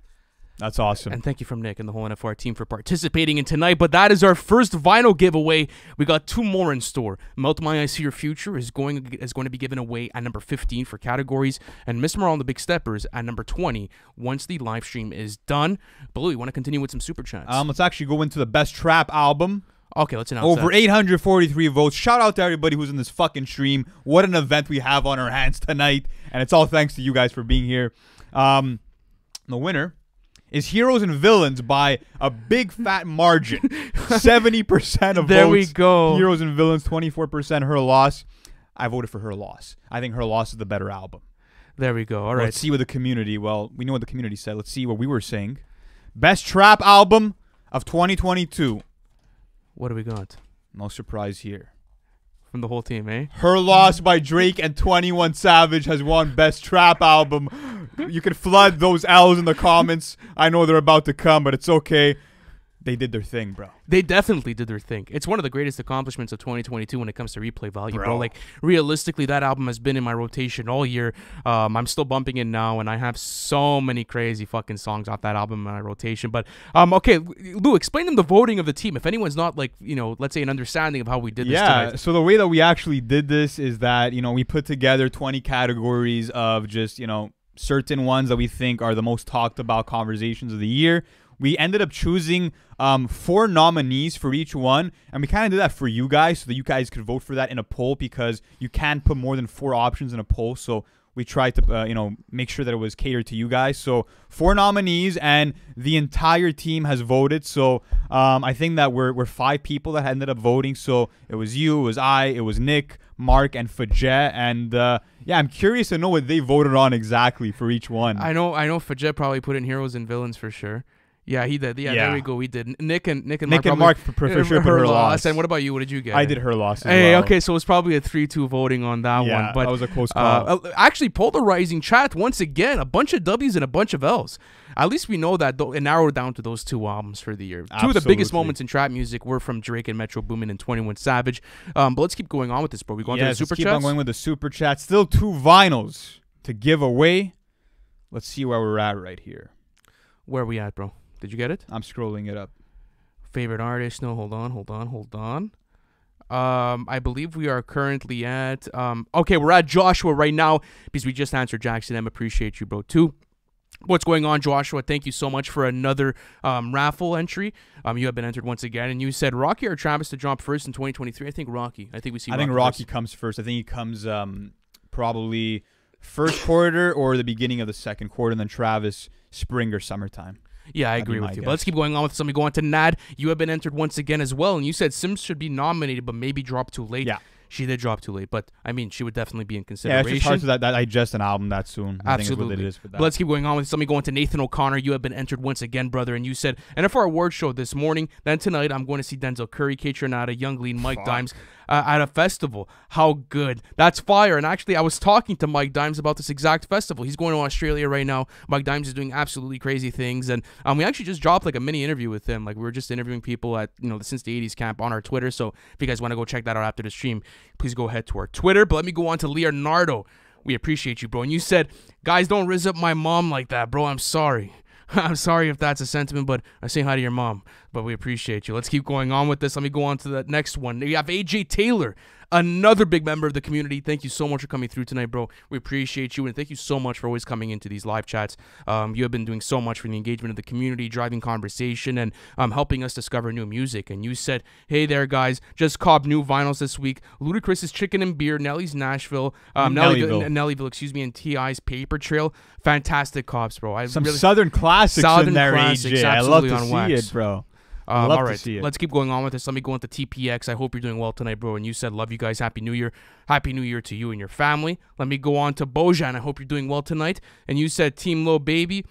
That's awesome. And thank you from Nick and the whole NFR team for participating in tonight. But that is our first vinyl giveaway. We got two more in store. Melt My Eyes See Your Future is going is going to be given away at number 15 for categories, and Miss Morale and the Big Steppers at number 20 once the live stream is done. Blue, you want to continue with some super chats? Um, let's actually go into the best trap album. okay, let's announce Over that. 843 votes. Shout out to everybody who's in this fucking stream. What an event we have on our hands tonight. And it's all thanks to you guys for being here. Um, the winner is Heroes and Villains by a big fat margin. 70% of [laughs] There votes. we go. Heroes and Villains, 24% her loss. I voted for her loss. I think her loss is the better album. There we go. All right. Let's see what the community, well, we know what the community said. Let's see what we were saying. Best trap album of 2022. What do we got No surprise here. From the whole team, eh? Her Loss by Drake and 21 Savage has won Best Trap Album. You can flood those L's in the comments. I know they're about to come, but it's okay. They did their thing, bro. They definitely did their thing. It's one of the greatest accomplishments of 2022 when it comes to replay value, bro. Bro. Like realistically, that album has been in my rotation all year. Um, I'm still bumping it now, and I have so many crazy fucking songs off that album in my rotation. But um, okay, Lou, explain them the voting of the team. If anyone's not like you know, let's say an understanding of how we did this Yeah, tonight. so the way that we actually did this is that, you know, we put together 20 categories of just, you know, certain ones that we think are the most talked about conversations of the year. We ended up choosing um, four nominees for each one, and we kind of did that for you guys so that you guys could vote for that in a poll because you can't put more than four options in a poll. So we tried to, uh, you know, make sure that it was catered to you guys. So four nominees, and the entire team has voted. So um, I think that we're we're five people that ended up voting. So it was you, it was I, it was Nick, Mark, and Fajet. And uh, yeah, I'm curious to know what they voted on exactly for each one. I know, I know. Fajet probably put in heroes and villains for sure. Yeah, he did. Yeah, Yeah. there we go. We did. Nick and Nick and Nick Mark and Mark for, for, for sure put her loss. And what about you? What did you get? I did her loss. As Hey, well. okay, so it's probably a three-two voting on that yeah, one, but that was a close call. uh, uh, actually polarizing chat once again. A bunch of W's and a bunch of L's. At least we know that though, it narrowed down to those two albums for the year. Two of the biggest moments in trap music were from Drake and Metro Boomin and Twenty One Savage. Um, but let's keep going on with this, bro. We going yes, to the super keep chats. on going with the super chat. Still two vinyls to give away. Let's see where we're at right here. Where are we at, bro? Did you get it? I'm scrolling it up. Favorite artist? No, hold on, hold on, hold on. Um, I believe we are currently at um. Okay, we're at Joshua right now because we just answered Jackson. M. Appreciate you, bro. Too. What's going on, Joshua? Thank you so much for another um, raffle entry. Um, you have been entered once again, and you said Rocky or Travis to jump first in 2023. I think Rocky. I think we see. I think Rocky Rocky first. comes first. I think he comes um, probably first quarter or the beginning of the second quarter, and then Travis spring or summertime. Yeah, I That'd agree with you. But let's keep going on with something. Go on to Nad. You have been entered once again as well, and you said Sims should be nominated, but maybe drop too late. Yeah. She did drop too late, but I mean, she would definitely be in consideration. Yeah, consideration. it's just hard to that, that digest an album that soon. I think is what Absolutely. it is with that. But let's keep going on with something going to Nathan O'Connor. You have been entered once again, brother, and you said, and if our award show this morning, then tonight I'm going to see Denzel Curry, Kate Trinata, Yung Lean, Mike Fuck. Dimes uh, at a festival. How good. That's fire. And actually, I was talking to Mike Dimes about this exact festival. He's going to Australia right now. Mike Dimes is doing absolutely crazy things. And um, we actually just dropped like a mini interview with him. Like we were just interviewing people at, you know, the Since the 80s camp on our Twitter. So if you guys want to go check that out after the stream, please go ahead to our Twitter. But let me go on to Leonardo. We appreciate you, bro. And you said, guys, don't riz up my mom like that, bro. I'm sorry. [laughs] I'm sorry if that's a sentiment, but I say hi to your mom. But we appreciate you. Let's keep going on with this. Let me go on to the next one. You have AJ Taylor, another big member of the community. Thank you so much for coming through tonight, bro. We appreciate you, and thank you so much for always coming into these live chats. Um, you have been doing so much for the engagement of the community, driving conversation, and um, helping us discover new music. And you said, "Hey there, guys, just cop new vinyls this week. Ludacris's Chicken and Beer, Nelly's Nashville, um, Nellyville, Nellyville. Excuse me, and T.I.'s Paper Trail. Fantastic cops, bro. I Some really, Southern classics Southern in there, classics, AJ. I love to see wax. it, bro. Um, all it. let's keep going on with this. Let me go into TPX. I hope you're doing well tonight, bro. And you said, love you guys. Happy New Year. Happy New Year to you and your family. Let me go on to Bojan. I hope you're doing well tonight. And you said, Team Low Baby.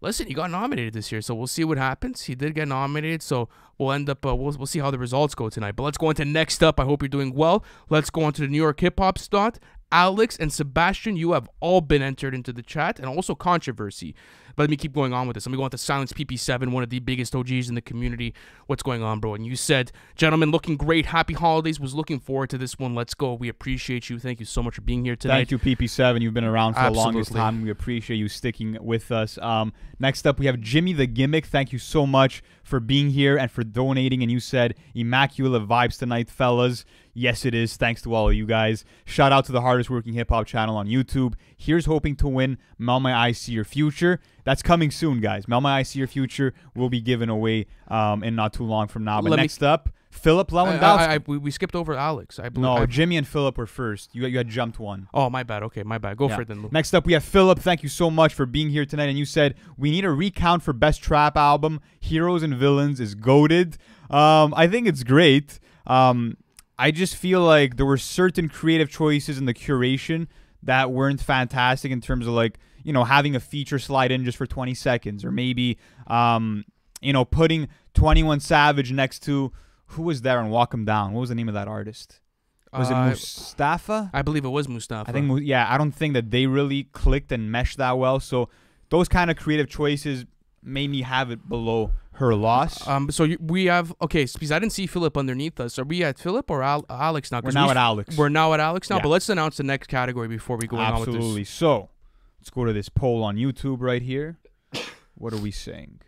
Listen, you got nominated this year, so we'll see what happens. He did get nominated, so we'll end up. Uh, we'll we'll see how the results go tonight. But let's go into next up. I hope you're doing well. Let's go on to the New York hip hop slot. Alex and Sebastian, you have all been entered into the chat, and also controversy. But let me keep going on with this. Let me go on to Silence PP7, one of the biggest OGs in the community. What's going on, bro? And you said, gentlemen, looking great. Happy holidays. Was looking forward to this one. Let's go. We appreciate you. Thank you so much for being here today. Thank you, PP7. You've been around for the longest Absolutely. time. We appreciate you sticking with us. Um, next up, we have Jimmy the Gimmick. Thank you so much for being here and for donating. And you said immaculate vibes tonight, fellas. Yes, it is. Thanks to all of you guys. Shout out to the hardest working hip hop channel on YouTube. Here's hoping to win Melt My Eyes See Your Future. That's coming soon, guys. Melt My Eyes See Your Future will be given away um, in not too long from now. But Let me- next up, Philip I, Lewandowski. I, I, we, we skipped over Alex. I no, I- Jimmy and Philip were first. You, you had jumped one. oh, my bad. Okay, my bad. Go Yeah. for it then. Lou. Next up, we have Philip. Thank you so much for being here tonight. And you said we need a recount for best trap album. Heroes and Villains is goaded. Um, I think it's great. Um, I just feel like there were certain creative choices in the curation that weren't fantastic in terms of like you know having a feature slide in just for 20 seconds or maybe um, you know putting 21 Savage next to who was there and Walk Em Down. What was the name of that artist? Was Uh, it Mustafa? I believe it was Mustafa. I think, yeah, I don't think that they really clicked and meshed that well. So those kind of creative choices made me have it below her loss. Um. So you, we have okay. Because I didn't see Philip underneath us. Are we at Philip or Al- Alex now? We're now we- at Alex. We're now at Alex now. Yeah. But let's announce the next category before we go on with Absolutely. So let's go to this poll on YouTube right here. What are we saying?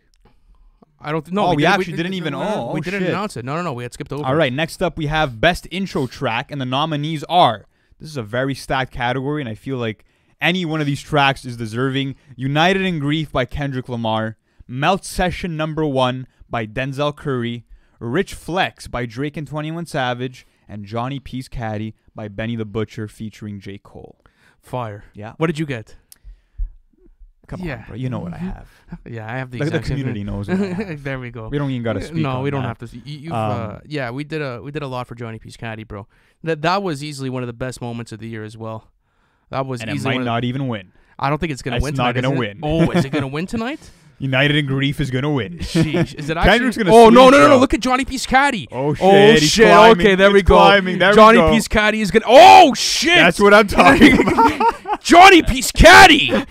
I don't. No, Oh, we didn't- actually didn't even- oh, we oh, didn't shit. announce it. No, no, no. We had skipped over. All right, next up we have best intro track, and the nominees are. This is a very stacked category, and I feel like any one of these tracks is deserving. United in Grief by Kendrick Lamar, Melt Session Number One by Denzel Curry, Rich Flex by Drake and Twenty One Savage, and Johnny P's Caddy by Benny the Butcher featuring J Cole. Fire. Yeah, What did you get? Come Yeah. on, bro. You know what I have. [laughs] Yeah, I have the The, the exact same thing. community knows. What I have. [laughs] there we go. We don't even got to speak. no, we don't that. have to. You, you've, Um, uh, yeah, we did a we did a lot for Johnny Caddy, bro. That that was easily one of the best moments of the year as well. That was and it might not even win. I don't think it's gonna It's win. not tonight, gonna is it? win. Oh, is it gonna [laughs] win tonight? United in Grief is gonna win. Sheesh. Is it actually? Kendrick's gonna oh no no no no! Look at Johnny P's Caddy. Oh, oh shit! Oh he's shit! climbing, Okay, there we go. Climbing, there we Johnny go. P's Caddy is gonna. Oh shit! That's what I'm [laughs] talking about. Johnny Caddy. [laughs]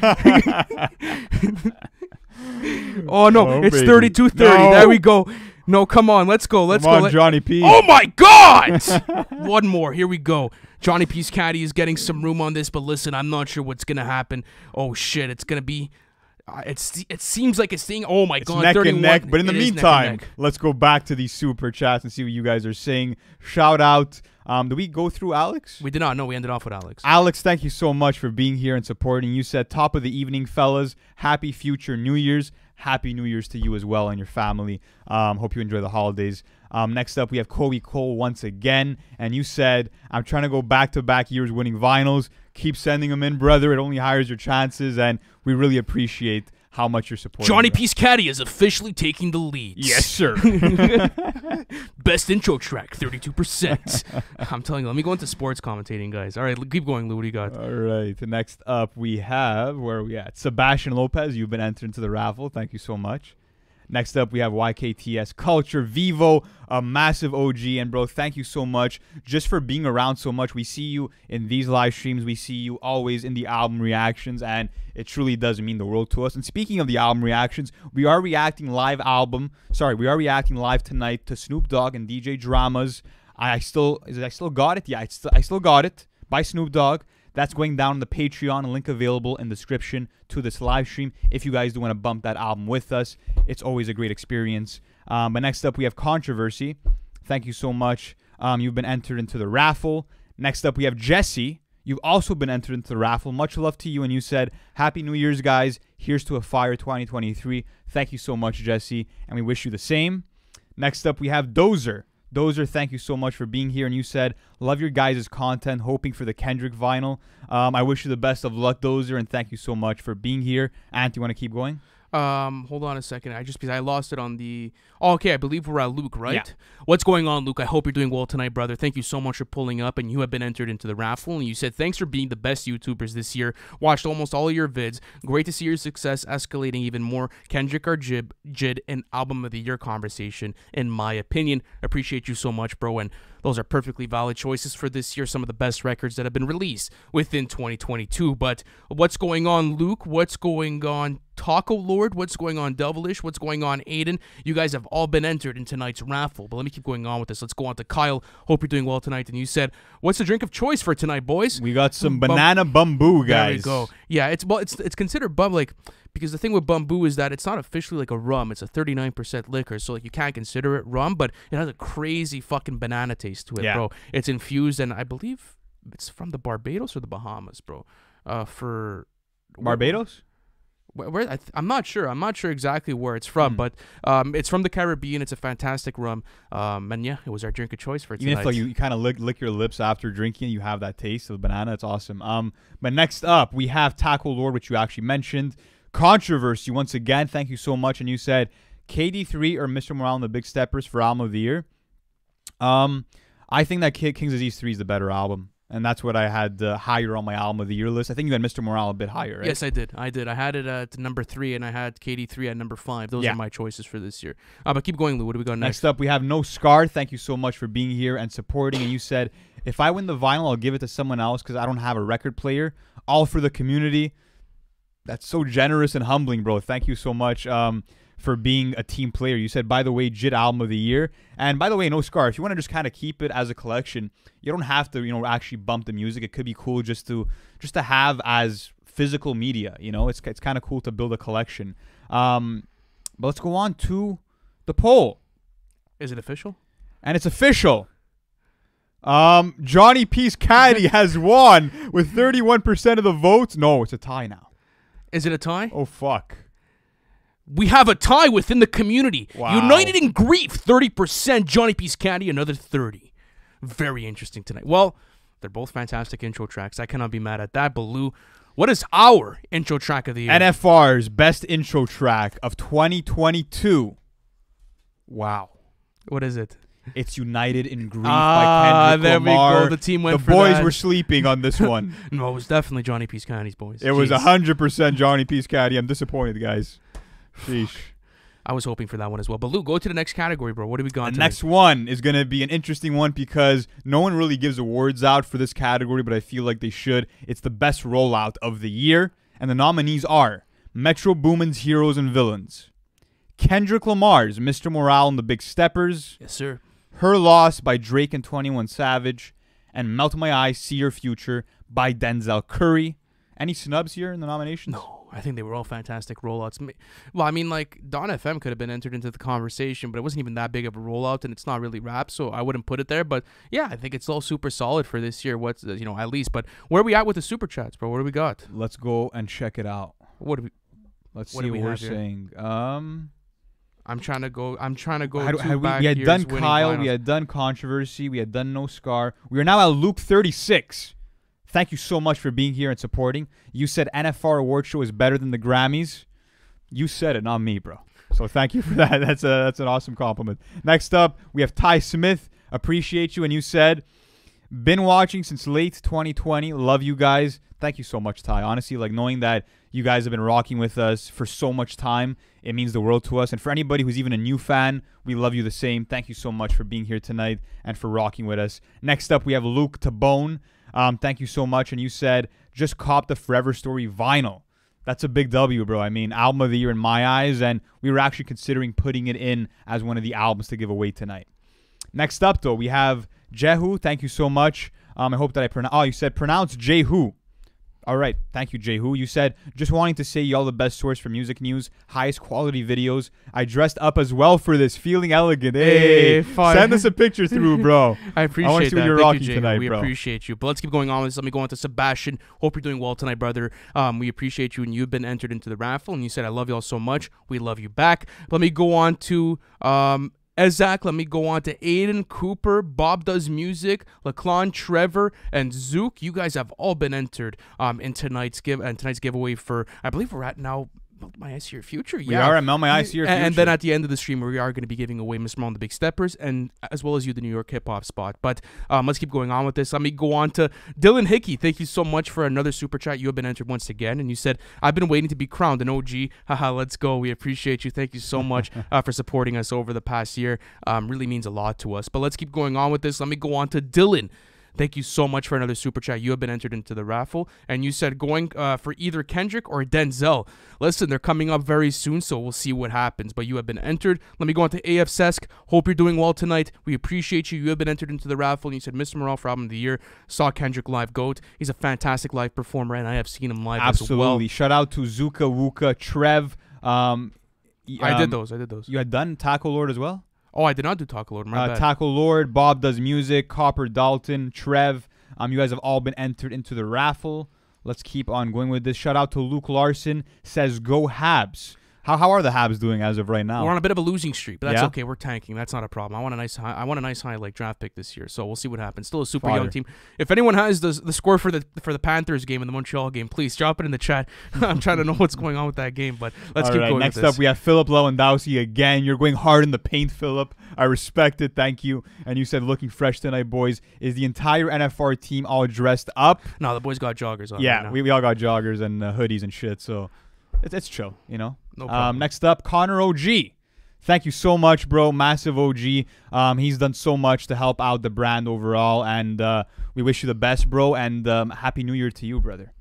oh no! Oh, it's baby. thirty-two thirty. No. There we go. No, come on, let's go. Let's Come go. Let- Johnny P. Oh my God! [laughs] One more. Here we go. Johnny P's Caddy is getting some room on this, but listen, I'm not sure what's gonna happen. Oh shit! It's gonna be. Uh, it's it seems like it's staying. Oh my It's God! neck 31. and neck. But in the It is neck and meantime, neck. let's go back to these super chats and see what you guys are saying. Shout out. Um, did we go through Alex? we did not know. We ended off with Alex. Alex, thank you so much for being here and supporting. You said top of the evening, fellas. Happy future New Year's. Happy New Year's to you as well and your family. Um, hope you enjoy the holidays. Um, next up, we have Kobe Cole once again. And you said, I'm trying to go back to back years winning vinyls. Keep sending them in, brother. It only hires your chances. And we really appreciate how much you're supporting. Johnny. P's Caddy is officially taking the lead. Yes, sir. [laughs] [laughs] Best intro track, 32%. [laughs] I'm telling you, let me go into sports commentating, guys. All right, keep going, Lou. What do you got? All right. Next up, we have where are we at? Sebastian Lopez. You've been entered into the raffle. Thank you so much. Next up, we have YKTS Culture Vivo, a massive OG. And bro, thank you so much just for being around so much. We see you in these live streams. We see you always in the album reactions, and it truly does mean the world to us. And speaking of the album reactions, we are reacting live album. Sorry, we are reacting live tonight to Snoop Dogg and DJ Dramas. I still, is it, I still got it. Yeah, I still, I still got it by Snoop Dogg. That's going down on the Patreon. Link available in the description to this live stream. If you guys do want to bump that album with us, it's always a great experience. Um, but next up, we have Controversy. Thank you so much. Um, you've been entered into the raffle. Next up, we have Jesse. You've also been entered into the raffle. Much love to you. And you said, Happy New Year's, guys. Here's to a fire 2023. Thank you so much, Jesse. And we wish you the same. Next up, we have Dozer. Dozer, thank you so much for being here. And you said, Love your guys' content, hoping for the Kendrick vinyl. Um, I wish you the best of luck, Dozer. And thank you so much for being here. Ant, you want to keep going? Um, hold on a second. I just because I lost it on the. Oh, okay, I believe we're at Luke, right? Yeah. What's going on, Luke? I hope you're doing well tonight, brother. Thank you so much for pulling up, and you have been entered into the raffle. And you said thanks for being the best YouTubers this year. Watched almost all of your vids. Great to see your success escalating even more. Kendrick or Jib, Jid, an album of the year conversation, in my opinion. Appreciate you so much, bro. And those are perfectly valid choices for this year. Some of the best records that have been released within 2022. But what's going on, Luke? What's going on, Taco Lord? What's going on, Devilish? What's going on, Aiden? You guys have all been entered in tonight's raffle. But let me keep going on with this. Let's go on to Kyle. Hope you're doing well tonight. And you said, what's the drink of choice for tonight, boys? We got some banana Bumbu, guys. There we go. Yeah, it's well, it's it's considered bum like because the thing with Bumbu is that it's not officially like a rum. It's a 39% liquor, so like you can't consider it rum, but it has a crazy fucking banana taste to it, yeah. bro. It's infused, and I believe it's from the Barbados or the Bahamas, bro. Uh, for Barbados. Where, where I am not sure. I'm not sure exactly where it's from, mm. but um, it's from the Caribbean. It's a fantastic rum. Um, and yeah, it was our drink of choice for tonight. Even if like you, you kind of lick, lick your lips after drinking, you have that taste of the banana. It's awesome. Um, but next up we have Taco Lord, which you actually mentioned controversy once again. Thank you so much. And you said KD3 or Mr. Morale and the Big Steppers for album of the year. Um, I think that Kid King's Disease 3 is the better album. And that's what I had uh, higher on my album of the year list. I think you had Mr. Morale a bit higher, right? Yes, I did. I did. I had it at number three, and I had KD3 at number five. Those yeah. are my choices for this year. Uh, but keep going, Lou. What do we got next? Next up, we have No Scar. Thank you so much for being here and supporting. And you said, if I win the vinyl, I'll give it to someone else because I don't have a record player. All for the community. That's so generous and humbling, bro. Thank you so much um, for being a team player. You said, by the way, Jid album of the year. And by the way, no scar. If you want to just kind of keep it as a collection, you don't have to, you know, actually bump the music. It could be cool just to just to have as physical media. You know, it's it's kind of cool to build a collection. Um, but let's go on to the poll. Is it official? And it's official. Um, Johnny P's Caddy [laughs] has won with 31% of the votes. No, it's a tie now. Is it a tie? Oh fuck. We have a tie within the community. Wow. United in grief, 30%. Johnny P's Caddy, another 30. Very interesting tonight. Well, they're both fantastic intro tracks. I cannot be mad at that. Baloo, what is our intro track of the year? NFR's best intro track of 2022. Wow. What is it? It's United in Grief ah, by Kendrick there Lamar. we go. The team went The boys that. were sleeping on this one. [laughs] no, it was definitely Johnny P's Caddy's boys. It Jeez. was 100% Johnny P's Caddy. I'm disappointed, guys. Sheesh. I was hoping for that one as well. But Luke, go to the next category, bro. What do we got? The next one is going to be an interesting one because no one really gives awards out for this category, but I feel like they should. It's the best rollout of the year, and the nominees are Metro Boomin's Heroes and Villains, Kendrick Lamar's Mr. Morale and the Big Steppers. Yes, sir. Her Loss by Drake and 21 Savage, and Melt My Eyes, See Your Future by Denzel Curry. Any snubs here in the nominations? No, I think they were all fantastic rollouts. Well, I mean, like Dawn FM could have been entered into the conversation, but it wasn't even that big of a rollout, and it's not really rap, so I wouldn't put it there. But yeah, I think it's all super solid for this year. What's you know at least, but where are we at with the super chats, bro? What do we got? Let's go and check it out. What do we? Let's what see what we are saying. Um. I'm trying to go. I'm trying to go. Had, had we, we, had done Kyle. Finals. We had done controversy. We had done no scar. We are now at Luke 36. Thank you so much for being here and supporting. You said NFR award show is better than the Grammys. You said it, not me, bro. So thank you for that. [laughs] That's a that's an awesome compliment. Next up, we have Ty Smith. Appreciate you, and you said been watching since late 2020. Love you guys. Thank you so much, Ty. Honestly, like knowing that you guys have been rocking with us for so much time, it means the world to us. And for anybody who's even a new fan, we love you the same. Thank you so much for being here tonight and for rocking with us. Next up, we have Luke Tabone. Um, thank you so much. And you said just cop the Forever Story vinyl. That's a big W, bro. I mean, album of the year in my eyes, and we were actually considering putting it in as one of the albums to give away tonight. Next up, though, we have Jehu. Thank you so much. Um, I hope that I pronounce. Oh, you said pronounce Jehu. All right, thank you, Jehu. You said just wanting to say y'all the best source for music news, highest quality videos. I dressed up as well for this, feeling elegant. Hey, Hey, send us a picture through, bro. [laughs] I appreciate see what that. you're Thank rocking you, tonight, we bro. appreciate you. But let's keep going on with this. Let me go on to Sebastian. Hope you're doing well tonight, brother. Um, we appreciate you, and you've been entered into the raffle. And you said, "I love y'all so much. We love you back." Let me go on to um. Ezak, let me go on to Aiden Cooper, Bob Does Music, Laclon Trevor, and Zook. You guys have all been entered um in tonight's give and tonight's giveaway for I believe we're at now my ice your future. We yeah. are at Melt My Eyes to Your future. and then at the end of the stream, we are going to be giving away Mr. Mom the Big Steppers, and as well as you, the New York hip hop spot. But um, let's keep going on with this. Let me go on to Dylan Hickey. Thank you so much for another super chat. You have been entered once again, and you said I've been waiting to be crowned an OG. [laughs] Haha, let's go. We appreciate you. Thank you so much [laughs] uh, for supporting us over the past year. Um, really means a lot to us. But let's keep going on with this. Let me go on to Dylan. Thank you so much for another super chat. You have been entered into the raffle, and you said going uh, for either Kendrick or Denzel. Listen, they're coming up very soon, so we'll see what happens. But you have been entered. Let me go on to AF Sesk. Hope you're doing well tonight. We appreciate you. You have been entered into the raffle, and you said Mr. Morale for Album of the Year. Saw Kendrick live. Goat. He's a fantastic live performer, and I have seen him live as well. Absolutely. Shout out to Zuka, Wuka, Trev. Um, y- I did um, those. I did those. You had done Taco Lord as well? Oh, I did not do Taco Lord. My Uh, bad. Taco Lord, Bob Does Music, Copper Dalton, Trev. Um, you guys have all been entered into the raffle. Let's keep on going with this. Shout out to Luke Larson. Says go Habs. How how are the Habs doing as of right now? We're on a bit of a losing streak, but that's Yeah? okay. We're tanking. That's not a problem. I want a nice high. I want a nice high like draft pick this year. So we'll see what happens. Still a super young team. If anyone has the the score for the for the Panthers game and the Montreal game, please drop it in the chat. [laughs] I'm trying to know what's going on with that game, but let's All keep right, going. Next up, we have Philip Lewandowski again. You're going hard in the paint, Philip. I respect it. Thank you. And you said looking fresh tonight, boys. Is the entire NFR team all dressed up? no, the boys got joggers on. yeah, right we, we all got joggers and uh, hoodies and shit, so it's, it's chill, you know? No Um, next up, Connor OG. Thank you so much, bro. Massive OG. Um, he's done so much to help out the brand overall, and uh, we wish you the best, bro. And um, happy New Year to you, brother.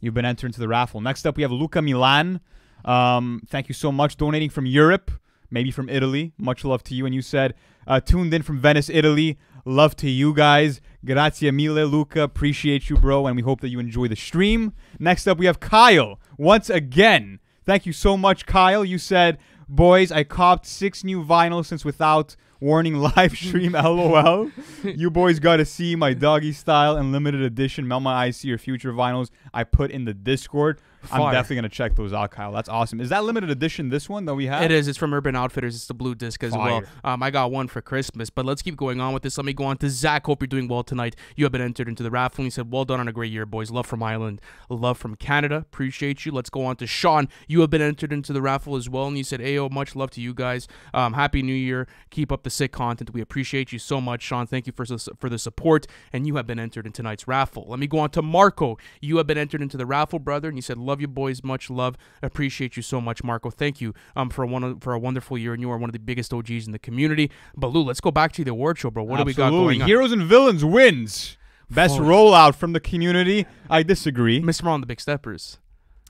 You've been entered into the raffle. Next up, we have Luca Milan. Um, thank you so much, donating from Europe, maybe from Italy. Much love to you. And you said uh, tuned in from Venice, Italy. Love to you guys. Grazie mille, Luca. Appreciate you, bro. And we hope that you enjoy the stream. Next up, we have Kyle. Once again, thank you so much, Kyle. You said, boys, I copped six new vinyls since without warning [laughs] live stream. [laughs] LOL. you boys got to see my doggy style and limited edition Melt My Eyes See Your Future vinyls I put in the Discord. I'm definitely going to check those out, Kyle. That's awesome. Is that limited edition, this one that we have? It is. It's from Urban Outfitters. It's the blue disc as well. Um, I got one for Christmas, but let's keep going on with this. Let me go on to Zach. Hope you're doing well tonight. You have been entered into the raffle. And he said, "Well done on a great year, boys. Love from Ireland, love from Canada. Appreciate you." Let's go on to Sean. You have been entered into the raffle as well, and you said, "Ayo, much love to you guys. Um, Happy New Year. Keep up the sick content. We appreciate you so much, Sean. Thank you for for the support, and you have been entered in tonight's raffle. Let me go on to Marco. You have been entered into the raffle, brother, and you said, "Love you, boys. Much love. Appreciate you so much, Marco. Thank you um for a one for a wonderful year, and you are one of the biggest OGs in the community." But Lou, let's go back to the award show, bro. What do we got Absolutely. going on? Heroes and Villains wins. Best rollout from the community. I disagree. Mr. Ron, the Big Steppers.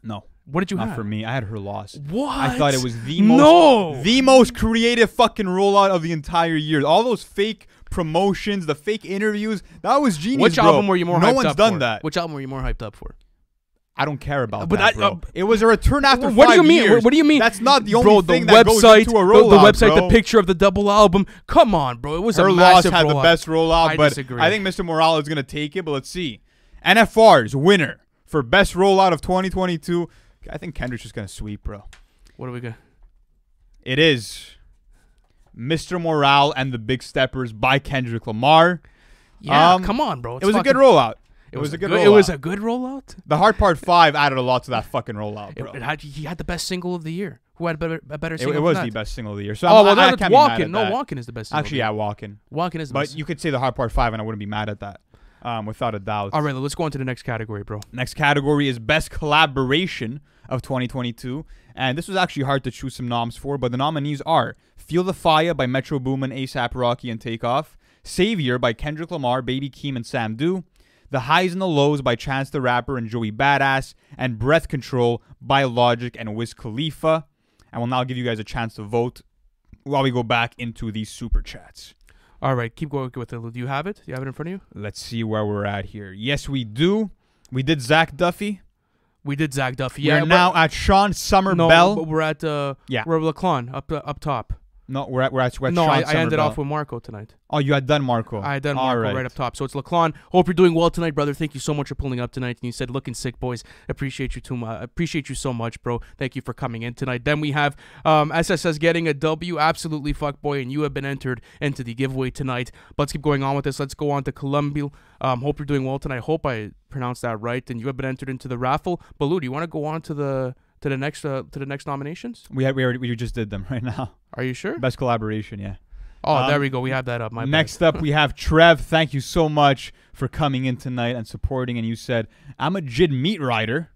No, What did you not have? for me. I had her loss. What? I thought it was the most No! the most creative fucking rollout of the entire year. All those fake promotions, the fake interviews, that was genius. Which bro. album were you more No one's done for? that. Which album were you more hyped up for? I don't care about But that, I- bro. uh, it was a return after what do you mean? years. What do you mean? That's not the only bro, thing the that website, goes into a the- rollout, the, website, bro. the picture of the double album. Come on, bro. It was Her a loss massive had the best rollout, I but disagree. I think Mr. Morale is gonna take it. But let's see. NFR's winner for best rollout of 2022. I think Kendrick's just gonna sweep, bro. What do we got? It is Mr. Morale and the Big Steppers by Kendrick Lamar. Yeah, Um, come on, bro. It It's was a good rollout. It, was, a good. rollout. It was a good rollout. the heart part five added a lot to that fucking rollout, bro. it had he had the best single of the year. Who had a better, a better It, single? it was than the best single of the year. So Oh I'm- well, I, I can't at No, that. Walken is the best. Single Actually, yeah, walking. Walken is the But you could say the heart part five, and I wouldn't be mad at that, um, without a doubt. All right, let's go on to the next category, bro. Next category is best collaboration of 2022, and this was actually hard to choose some noms for, but the nominees are "Feel the Fire" by Metro Boomin, ASAP Rocky, and Takeoff, "Savior" by Kendrick Lamar, Baby Keem, and Sam Dew, "The Highs and the Lows" by Chance the Rapper and Joey Badass, and "Breath Control" by Logic and Wiz Khalifa. I will now give you guys a chance to vote while we go back into these super chats. All right, keep going with it. Do you have it? Do you have it in front of you? Let's see where we're at here. Yes, we do. We did Zach Duffy. We did Zach Duffy. we're Yeah, now at Sean Summer no, Bell. we're at uh, Yeah. we're at Laclon up uh, up top. No, we're at we're at, we're at no, Sean I, I ended off with Marco tonight. Oh, you had done Marco. I had done All Marco right. right. up top. So it's Laclon. Hope you're doing well tonight, brother. Thank you so much for pulling up tonight. And you said looking sick, boys. Appreciate you too much. Appreciate you so much, bro. Thank you for coming in tonight. Then we have um, SSS getting a W. Absolutely, fuck boy, and you have been entered into the giveaway tonight. But let's keep going on with this. Let's go on to Columbia. Um, hope you're doing well tonight. Hope I pronounced that right. And you have been entered into the raffle. Baloo, do you want to go on to the to the next uh, to the next nominations? We had we already we just did them [laughs] right now. Are you sure? Best collaboration, yeah. Oh, Um, there we go. We have that up. My. Next up, we have Trev. Thank you so much for coming in tonight and supporting. And you said, I'm a Jid meat rider.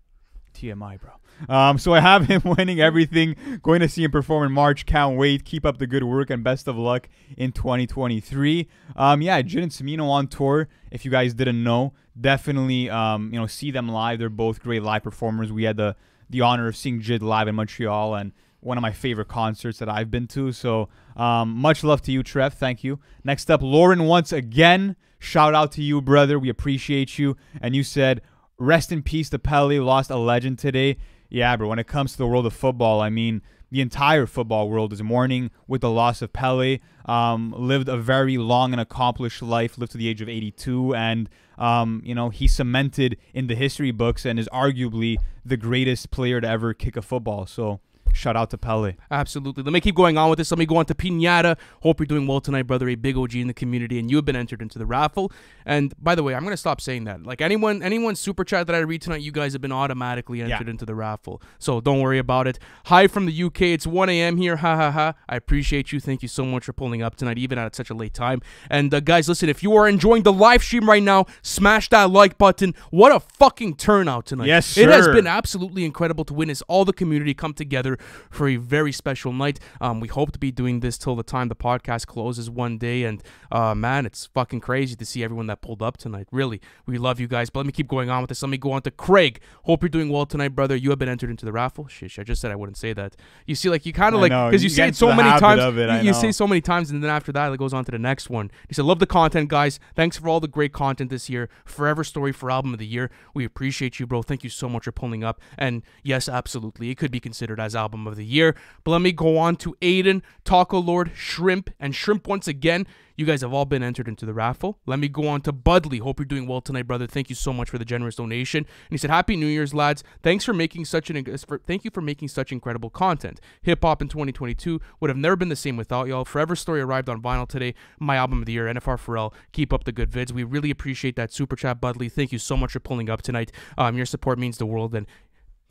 TMI, bro. Um, so I have [laughs] him winning everything. Going to see him perform in March. Can't wait. Keep up the good work and best of luck in 2023. Um, yeah, Jid and Smino on tour. If you guys didn't know, definitely um, you know see them live. They're both great live performers. We had the the honor of seeing Jid live in Montreal and one of my favorite concerts that I've been to. So um, much love to you, Trev. Thank you. Next up, Lauren once again. Shout out to you, brother. We appreciate you. And you said, rest in peace to Pele. Lost a legend today. Yeah, bro. When it comes to the world of football, I mean, the entire football world is mourning with the loss of Pele. Um, lived a very long and accomplished life, lived to the age of 82, and um, you know he cemented in the history books and is arguably the greatest player to ever kick a football. So shout out to Pele. Absolutely. Let me keep going on with this. Let me go on to Pinata. Hope you're doing well tonight, brother. A big OG in the community, and you have been entered into the raffle. And by the way, I'm gonna stop saying that. Like anyone, anyone super chat that I read tonight, you guys have been automatically Yeah. entered into the raffle. So don't worry about it. Hi from the UK. It's 1 a.m. here. Ha ha ha. I appreciate you. Thank you so much for pulling up tonight, even at such a late time. And uh, guys, listen. If you are enjoying the live stream right now, smash that like button. What a fucking turnout tonight. Yes, sir. It has been absolutely incredible to witness all the community come together for a very special night. Um, we hope to be doing this till the time the podcast closes one day. And uh, man, it's fucking crazy to see everyone that pulled up tonight. Really, we love you guys. But let me keep going on with this. Let me go on to Craig. Hope you're doing well tonight, brother. You have been entered into the raffle. Shish, I just said I wouldn't say that. You see, like you kind of like because you, you say it so many times. it, you you say so many times, and then after that, it goes on to the next one. He said, "Love the content, guys. Thanks for all the great content this year. Forever story for album of the year. We appreciate you, bro. Thank you so much for pulling up. And yes, absolutely, it could be considered as album of the year. But let me go on to Aiden, Taco Lord, Shrimp, and Shrimp once again. You guys have all been entered into the raffle. Let me go on to Budley. Hope you're doing well tonight, brother. Thank you so much for the generous donation. And he said, "Happy New Year's, lads. Thanks for making such an for, thank you for making such incredible content. Hip hop in 2022 would have never been the same without y'all. Forever Story arrived on vinyl today. My album of the year, NFR Pharrell. Keep up the good vids. We really appreciate that super chat, Budley. Thank you so much for pulling up tonight. Um, your support means the world, and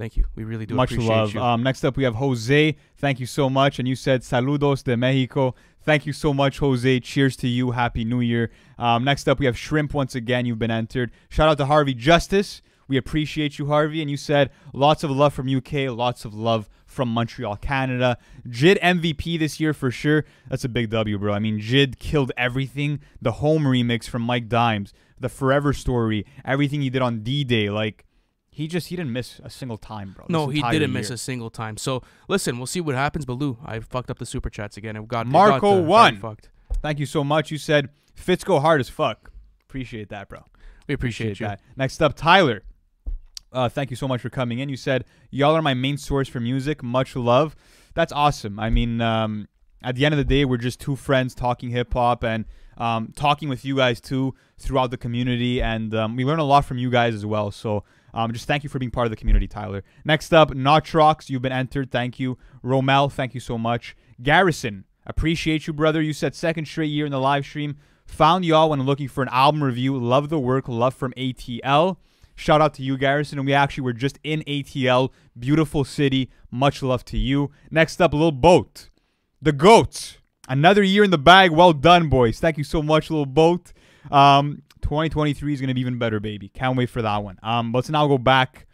thank you. We really do Much appreciate love. you. Um, next up, we have Jose. Thank you so much. And you said saludos de Mexico. Thank you so much, Jose. Cheers to you. Happy New Year. Um, next up, we have Shrimp once again. You've been entered. Shout out to Harvey Justice. We appreciate you, Harvey. And you said lots of love from UK, lots of love from Montreal, Canada. Jid MVP this year for sure. That's a big W, bro. I mean, Jid killed everything. The home remix from Mike Dimes, the Forever Story, everything he did on D Day. Like, he just he didn't miss a single time, bro. no, he didn't miss a single time. So listen, we'll see what happens. But Lou, I fucked up the super chats again. It got Marco got, uh, won. Fucked. Thank you so much. You said fits go hard as fuck. Appreciate that, bro. We appreciate, you. that. Next up, Tyler. Uh, thank you so much for coming in. You said y'all are my main source for music. Much love. That's awesome. I mean, um, at the end of the day, we're just two friends talking hip hop and um, talking with you guys too throughout the community, and um, we learn a lot from you guys as well. So. Um, just thank you for being part of the community, Tyler. Next up, Notrox, you've been entered. Thank you. Romel, thank you so much. Garrison, appreciate you, brother. You said second straight year in the live stream. Found y'all when looking for an album review. Love the work. Love from ATL. Shout out to you, Garrison. And we actually were just in ATL. Beautiful city. Much love to you. Next up, Little Boat. The Goats. Another year in the bag. Well done, boys. Thank you so much, Little Boat. Um, 2023 is going to be even better, baby. Can't wait for that one. Um, let's now go back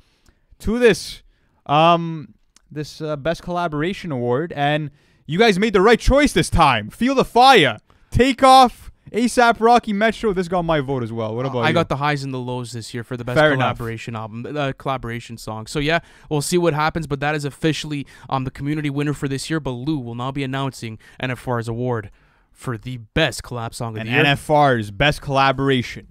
to this um this uh, best collaboration award and you guys made the right choice this time. Feel the fire. Take off. ASAP Rocky Metro. This got my vote as well. What about I you? got the highs and the lows this year for the best Fair enough. collaboration album, uh, collaboration song. So yeah, we'll see what happens. But that is officially um the community winner for this year. But Lou will now be announcing NFR's award for the best collab song of And the year. NFR's best collaboration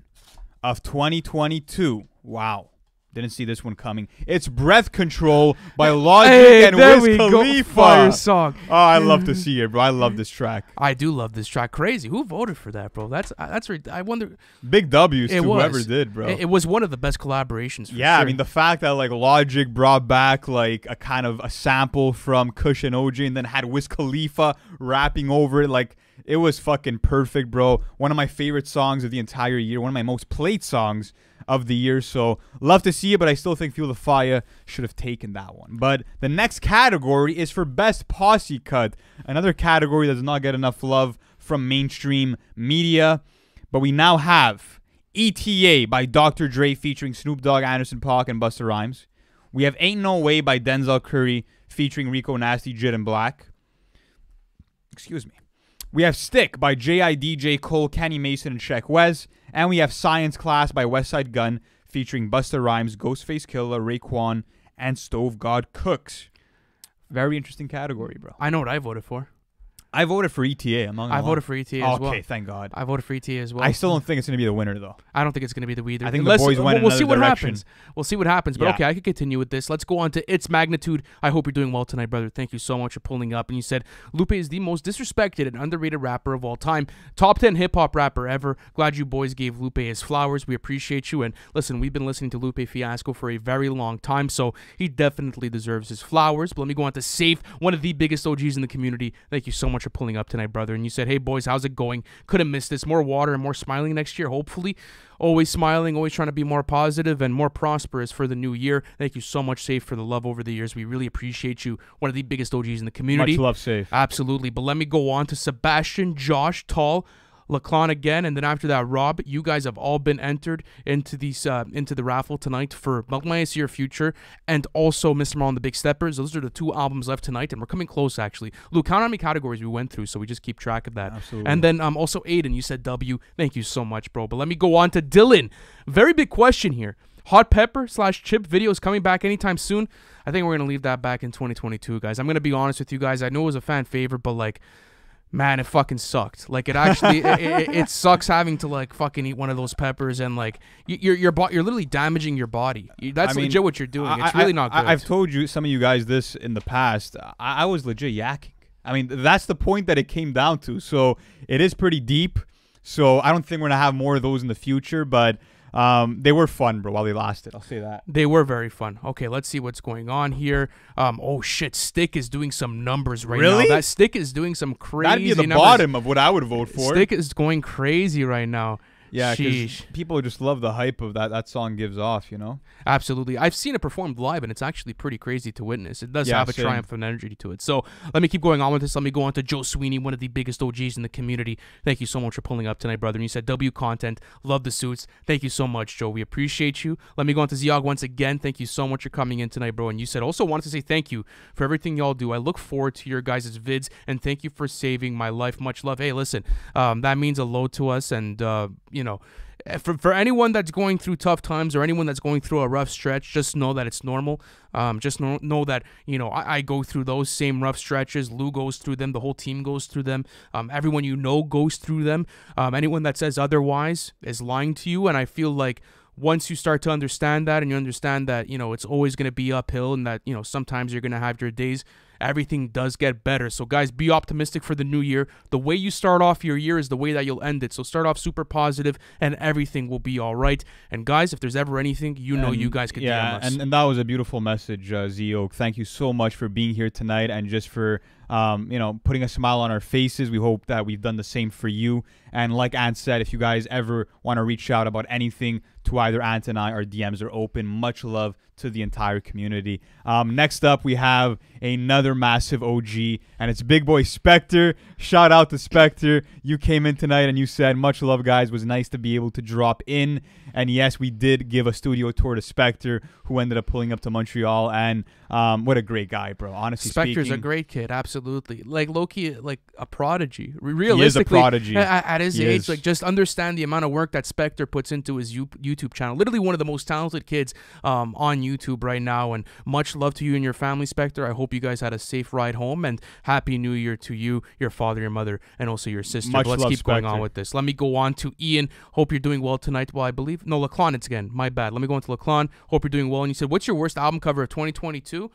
of 2022. Wow. Didn't see this one coming. It's Breath Control by [laughs] Logic hey, and there Wiz we Khalifa. go. Fire song. Oh, I love to see it, bro. I love this track. I do love this track. Crazy. Who voted for that, bro? That's uh, that's. I wonder. Big W's It to whoever did, bro. It, it was one of the best collaborations. For yeah, sure. I mean the fact that like Logic brought back like a kind of a sample from Kush and OJ and then had Wiz Khalifa rapping over it, like it was fucking perfect, bro. One of my favorite songs of the entire year, one of my most played songs of the year. So love to see it, but I still think Feel the Fire should have taken that one. But the next category is for best posse cut, another category that does not get enough love from mainstream media. But we now have ETA by Dr. Dre featuring Snoop Dogg, Anderson Paak, and Busta Rhymes. We have Ain't No Way by Denzel Curry featuring Rico Nasty, Jid and 6lack. Excuse me. We have Stick by J.I.D.J. Cole, Kenny Mason, and Sheck Wes. And we have Science Class by Westside Gun featuring Busta Rhymes, Ghostface Killah, Raekwon, and Stove God Cooks. Very interesting category, bro. I know what I voted for. I voted for ETA. I'm not I voted for ETA as Okay, well. thank God. I voted for ETA as well. I still don't think it's gonna be the winner though. I don't think it's going to be the winner. I think the boys went we'll, we'll see what direction. happens. We'll see what happens. But Yeah. okay, I could continue with this. Let's go on to its magnitude. I hope you're doing well tonight, brother. Thank you so much for pulling up. And you said Lupe is the most disrespected and underrated rapper of all time. Top 10 hip hop rapper ever. Glad you boys gave Lupe his flowers. We appreciate you. And listen, we've been listening to Lupe Fiasco for a very long time, so he definitely deserves his flowers. But let me go on to Safe, one of the biggest OGs in the community. Thank you so much for pulling up tonight, brother. And you said, hey, boys, how's it going? Couldn't miss this. More water and more smiling next year, hopefully. Always smiling, always trying to be more positive and more prosperous for the new year. Thank you so much, Safe, for the love over the years. We really appreciate you. One of the biggest OGs in the community. Much love, safe. Absolutely. But let me go on to Sebastian, Josh, Tall, Laclon again, and then after that, Rob. You guys have all been entered into these uh, into the raffle tonight for Milk My Year Future and also Mr. And the Big Steppers. Those are the two albums left tonight, and we're coming close actually. Luke, count how many categories we went through, so we just keep track of that. Absolutely. And then um also Aiden, you said W. Thank you so much, bro. But let me go on to Dylan. Very big question here. Hot pepper slash chip videos coming back anytime soon. I think we're gonna leave that back in 2022, guys. I'm gonna be honest with you guys. I know it was a fan favorite, but like, man, it fucking sucked. Like it actually, it, it, it sucks having to like fucking eat one of those peppers and like you- you're you're you're literally damaging your body. That's I mean, legit what you're doing. I- It's I- really not good. I, have told you some of you guys this in the past. I, I was legit yakking. I mean, that's the point that it came down to. So it is pretty deep. So I don't think we're gonna have more of those in the future, but um, they were fun, bro. While they lasted, I'll say that. They were very fun. Okay, let's see what's going on here. Um, oh shit, Stick is doing some numbers right Really? now. That Stick is doing some crazy. That'd be the numbers. bottom of what I would vote for. Stick is going crazy right now. Yeah, because people just love the hype of that that song gives off. You know. Absolutely. I've seen it performed live, and it's actually pretty crazy to witness. It does Yeah, have a same. triumph and energy to it. So let me keep going on with this. Let me go on to Joe Sweeney, one of the biggest OGs in the community. Thank you so much for pulling up tonight, brother. And you said W content. Love the suits. Thank you so much, Joe. We appreciate you. Let me go on to Ziog once again. Thank you so much for coming in tonight, bro. And you said also wanted to say thank you for everything y'all do. I look forward to your guys' vids, and thank you for saving my life. Much love. Hey, listen, um, that means a lot to us, and uh, you know eh, for, for anyone that's going through tough times or anyone that's going through a rough stretch, just know that it's normal. Um, just know, know that, you know, I, I go through those same rough stretches. Lou goes through them. The whole team goes through them. Um, everyone you know goes through them. Um, anyone that says otherwise is lying to you. And I feel like once you start to understand that and you understand that, you know, it's always going to be uphill and that, you know, sometimes you're going to have your days everything does get better. So, guys, be optimistic for the new year. The way you start off your year is the way that you'll end it. So, start off super positive, and everything will be all right. And, guys, if there's ever anything, you know, And, you guys can yeah, and, and that was a beautiful message, uh, Zio. Thank you so much for being here tonight and just for um, you know putting a smile on our faces. We hope that we've done the same for you. And like Ant said, if you guys ever want to reach out about anything to either Ant and I, our DMs are open. Much love to the entire community. Um, next up, we have another massive OG, and it's Big Boy Spectre. Shout out to Spectre. You came in tonight and you said, Much love, guys. It Was nice to be able to drop in. And yes, we did give a studio tour to Spectre, who ended up pulling up to Montreal. And um, what a great guy, bro. Honestly Spectre's a great kid, absolutely. Like Loki, like a prodigy. Re- Realistically, prodigy. a- a- At, his He age, is. like just understand the amount of work that Spectre puts into his YouTube channel. Literally one of the most talented kids um, on YouTube right now. And much love to you and your family, Spectre. I hope you guys had a safe ride home and happy New Year to you, your father, your mother, and also your sister. Much let's love, keep going on with this. Let me go on to Ian. Hope you're doing well tonight. Well, I believe no Laclon. It's again my bad. Let me go on to Laclon. Hope you're doing well. And you said, "What's your worst album cover of 2022?"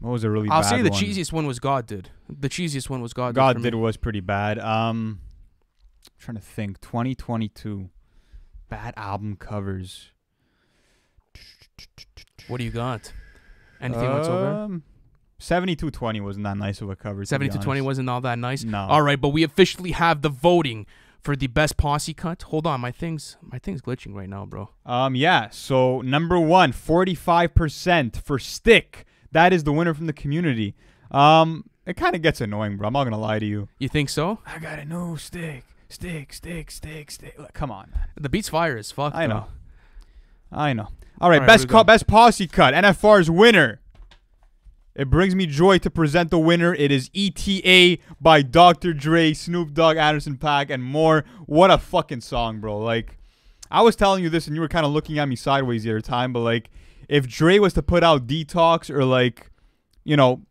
What was a really I'll say the one? cheesiest one was God did. The cheesiest one was God. God did was pretty bad. Um, trying to think. 2022, bad album covers. What do you got? Anything whatsoever? Um, 7220 wasn't that nice of a cover. to be Seventy to twenty wasn't all that nice. No. All right, but we officially have the voting for the best posse cut. Hold on, my thing's my thing's glitching right now, bro. Um, yeah. So number one, 45% for Stick. That is the winner from the community. Um, it kind of gets annoying, bro. I'm not gonna lie to you. You think so? I got a new stick, stick, stick, stick, stick. Like, come on, man. The beat's fire as fuck. I though. know. I know. All right, All right, best co- best posse cut. NFR's winner. It brings me joy to present the winner. It is ETA by Dr. Dre, Snoop Dogg, Anderson .Paak, and more. What a fucking song, bro. Like, I was telling you this and you were kind of looking at me sideways the other time, but like, if Dre was to put out Detox or like, you know,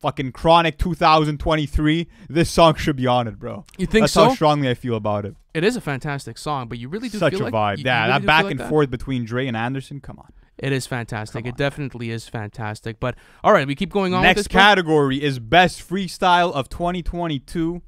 fucking Chronic 2023, this song should be on it, bro. You think so? That's so? how strongly I feel about it. it is a fantastic song, but you really do Such feel a like, vibe. you- you yeah, really that back like and that? forth between Dre and Anderson, come on. It is fantastic. It definitely is fantastic. But all right, we keep going on. Next with this, bro. category is best freestyle of 2022,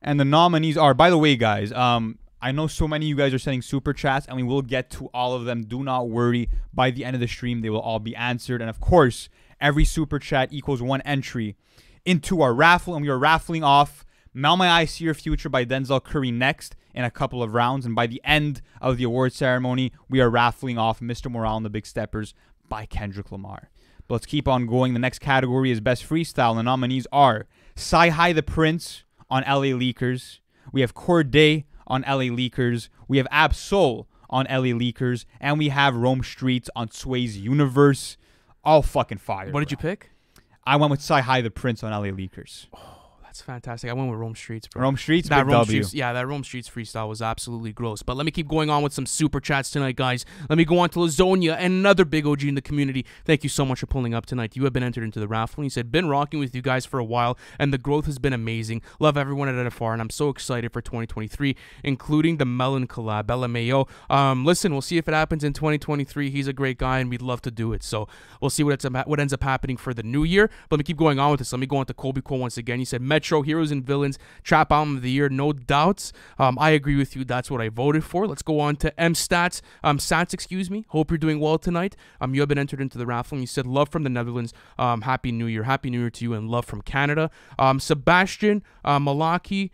and the nominees are. By the way, guys, um, I know so many of you guys are sending super chats, and we will get to all of them. Do not worry. By the end of the stream, they will all be answered, and of course, every super chat equals one entry into our raffle, and we are raffling off "Melt My Eyes See Your Future" by Denzel Curry next in a couple of rounds, and by the end of the award ceremony, we are raffling off "Mr. Morale and the Big Steppers" by Kendrick Lamar. But let's keep on going. The next category is Best Freestyle. The nominees are Sci High the Prince on LA Leakers. We have Cordae on LA Leakers. We have Ab-Soul on LA Leakers. And we have Rome Streetz on Sway's Universe. All fucking fire. What did you pick? I went with Sci High the Prince on LA Leakers. Oh, That's fantastic. I went with Rome Streetz, bro. Rome Streetz, that Rome W. Streets, yeah, that Rome Streetz freestyle was absolutely gross. But let me keep going on with some super chats tonight, guys. Let me go on to Lazonia another big OG in the community. Thank you so much for pulling up tonight. You have been entered into the raffle. He said, "Been rocking with you guys for a while, and the growth has been amazing. Love everyone at NFR, and I'm so excited for 2023, including the Melon collab, LMAO. Um, listen, we'll see if it happens in 2023. He's a great guy, and we'd love to do it. So we'll see what it's what ends up happening for the new year. But let me keep going on with this. Let me go on to Colby Cole once again. He said, "Metro Heroes and Villains." Trap album of the year, no doubts. Um, I agree with you. That's what I voted for. Let's go on to M Stats. Um, Stats, excuse me. Hope you're doing well tonight. Um, you have been entered into the raffle. And you said love from the Netherlands. Um, happy New Year. Happy New Year to you, and love from Canada. Um, Sebastian uh, Malaki.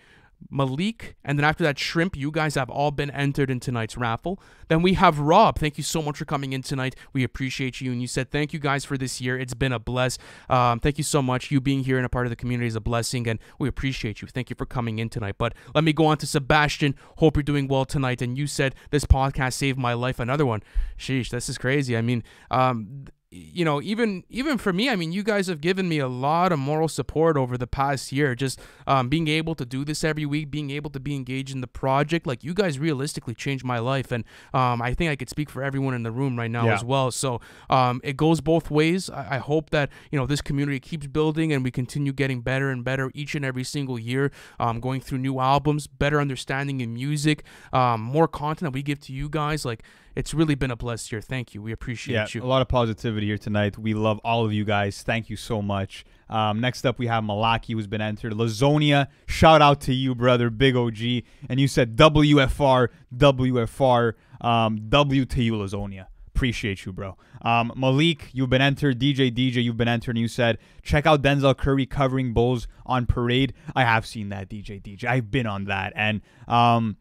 Malik, and then after that, Shrimp. You guys have all been entered in tonight's raffle. Then we have Rob. Thank you so much for coming in tonight. We appreciate you. And you said thank you guys for this year. It's been a bless. Um, thank you so much. You being here and a part of the community is a blessing, and we appreciate you. Thank you for coming in tonight. But let me go on to Sebastian. Hope you're doing well tonight. And you said this podcast saved my life. Another one. Sheesh, this is crazy. I mean, um, you know, even even for me, I mean, you guys have given me a lot of moral support over the past year. Just um, being able to do this every week, being able to be engaged in the project, like you guys realistically changed my life, and um, I think I could speak for everyone in the room right now Yeah. as well. So um, it goes both ways. I, I hope that you know this community keeps building and we continue getting better and better each and every single year. Um, going through new albums, better understanding in music, um, more content that we give to you guys. Like it's really been a blessed year. Thank you. We appreciate Yeah, you. a lot of positivity here tonight. We love all of you guys. Thank you so much. Um, next up, we have Malaki, who's been entered. Lazonia, shout out to you, brother, big OG. And you said WFR, WFR, um, W to you, Lazonia. Appreciate you, bro. Um, Malik, you've been entered. DJ, DJ, you've been entered. And you said, check out Denzel Curry covering Bulls on Parade. I have seen that, DJ, DJ. I've been on that. And um,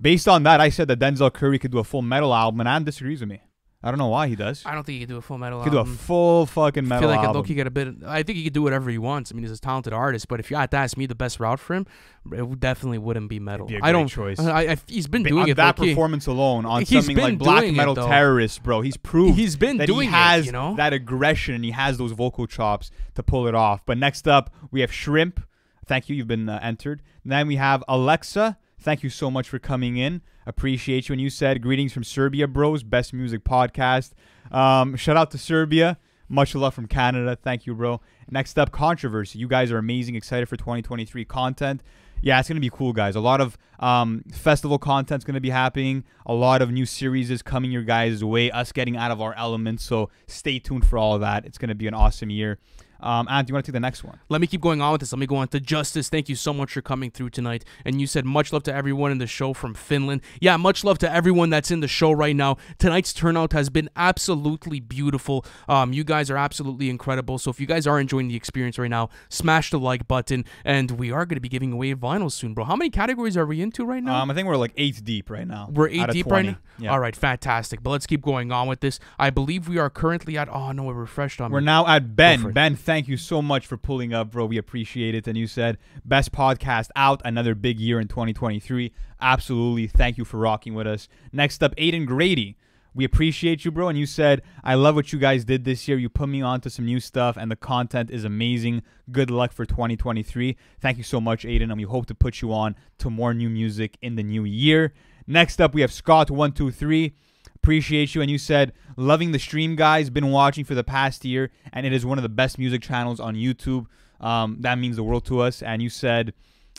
based on that, I said that Denzel Curry could do a full metal album, and Adam disagrees with me. I don't know why he does. I don't think he could do a full metal He could do a album. full fucking I metal feel like album. Loki get a bit. I think he could do whatever he wants. I mean, he's a talented artist. But if you had to ask me, the best route for him, it definitely wouldn't be metal. be I don't. choice. I, I, he's been doing on it. that performance alone on He's something like black it, metal though. terrorist, bro. He's proved He's been that doing he has it. You know. that aggression and he has those vocal chops to pull it off. But next up, we have Shrimp. Thank you. You've been uh, entered. then we have Alexa. Thank you so much for coming in. Appreciate you. And you said, Greetings from Serbia, bros. Best music podcast. Um, shout out to Serbia. Much love from Canada. Thank you, bro. Next up, Controversy. You guys are amazing. Excited for 2023 content. Yeah, it's going to be cool, guys. A lot of um, festival content's going to be happening. A lot of new series is coming your guys' way. Us getting out of our element. So stay tuned for all of that. It's going to be an awesome year. Um, and do you want to take the next one? Let me keep going on with this. Let me go on to Justice. Thank you so much for coming through tonight. And you said much love to everyone in the show from Finland. Yeah, much love to everyone that's in the show right now. Tonight's turnout has been absolutely beautiful. Um, you guys are absolutely incredible. So if you guys are enjoying the experience right now, smash the like button. And we are going to be giving away vinyl soon, bro. How many categories are we into right now? Um, I think we're like eight deep right now. We're eight deep 20. right now. Yeah. All right, fantastic. But let's keep going on with this. I believe we are currently at. Oh no, it refreshed on We're me. now at Ben. Ben, thank you so much for pulling up, bro. We appreciate it. And you said best podcast out. Another big year in 2023. Absolutely. Thank you for rocking with us. Next up, Aiden Grady. We appreciate you, bro. And you said, I love what you guys did this year. You put me on to some new stuff, and the content is amazing. Good luck for 2023. Thank you so much, Aiden. And we hope to put you on to more new music in the new year. Next up, we have Scott123 appreciate you. And you said loving the stream guys been watching for the past year and it is one of the best music channels on youtube. Um, that means the world to us. And you said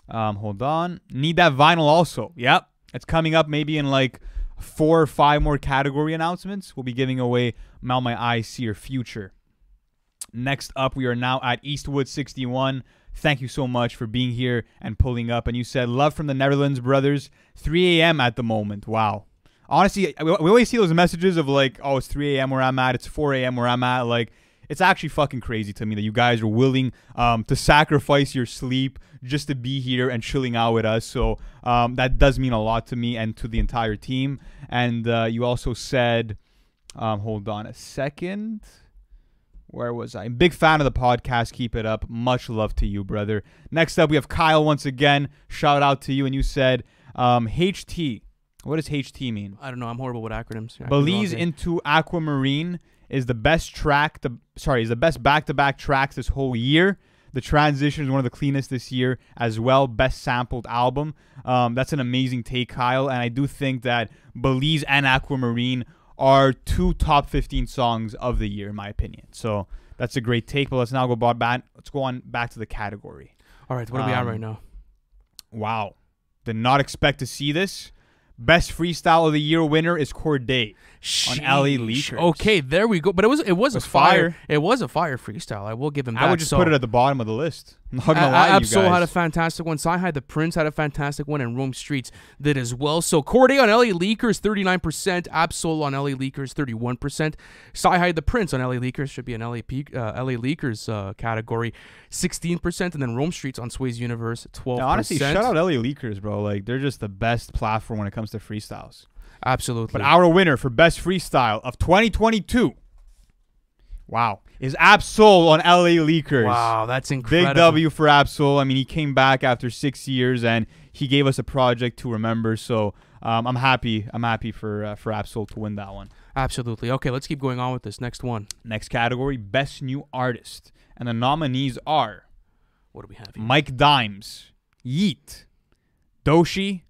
um, hold on need that vinyl also. Yep it's coming up maybe in like four or five more category announcements. We'll be giving away mount my eyes see your future. Next up we are now at eastwood 61 thank you so much for being here and pulling up. And you said love from the netherlands brothers. 3 a.m at the moment. Wow honestly, we always see those messages of like, oh, it's 3 a.m. where I'm at, it's 4 a.m. where I'm at. Like, it's actually fucking crazy to me that you guys are willing um, to sacrifice your sleep just to be here and chilling out with us. So um, that does mean a lot to me and to the entire team. And uh, you also said, um, hold on a second. Where was I? Big fan of the podcast. Keep it up. Much love to you, brother. Next up, we have Kyle once again. Shout out to you. And you said, um, HT. What does HT mean? I don't know. I'm horrible with acronyms. Belize into Aquamarine is the best track. The sorry is the best back-to-back tracks this whole year. The transition is one of the cleanest this year as well. Best sampled album. Um, that's an amazing take, Kyle. And I do think that Belize and Aquamarine are two top 15 songs of the year, in my opinion. So that's a great take. But let's now go back. Let's go on back to the category. All right, what are we at um, right now? Wow, did not expect to see this. Best freestyle of the year winner is Cordae. on Ali. Leakers. Okay, there we go. But it was it was, was a fire. fire. It was a fire freestyle. I will give him that. I would just So, put it at the bottom of the list. Not gonna A- lie Ab-Soul had a fantastic one. Sci the Prince had a fantastic one, and Rome Streetz did as well. So Cordae on LA Leakers, 39%. Ab-Soul on LA Leakers, 31%. Sci the Prince on LA Leakers should be an LA, uh, LA Leakers uh, category, 16%. And then Rome Streetz on Sway's Universe, 12%. Now, honestly, shout out LA Leakers, bro. Like they're just the best platform when it comes to freestyles. Absolutely. But our winner for best freestyle of 2022, wow, is Ab-Soul on LA Leakers. wow, that's incredible. Big W for Ab-Soul. I mean, he came back after six years and he gave us a project to remember. So um, I'm happy. I'm happy for uh, for Ab-Soul to win that one. Absolutely. Okay, let's keep going on with this. Next one. Next category, best new artist, and the nominees are What do we have here? Mike Dimes, Yeat, Doshi,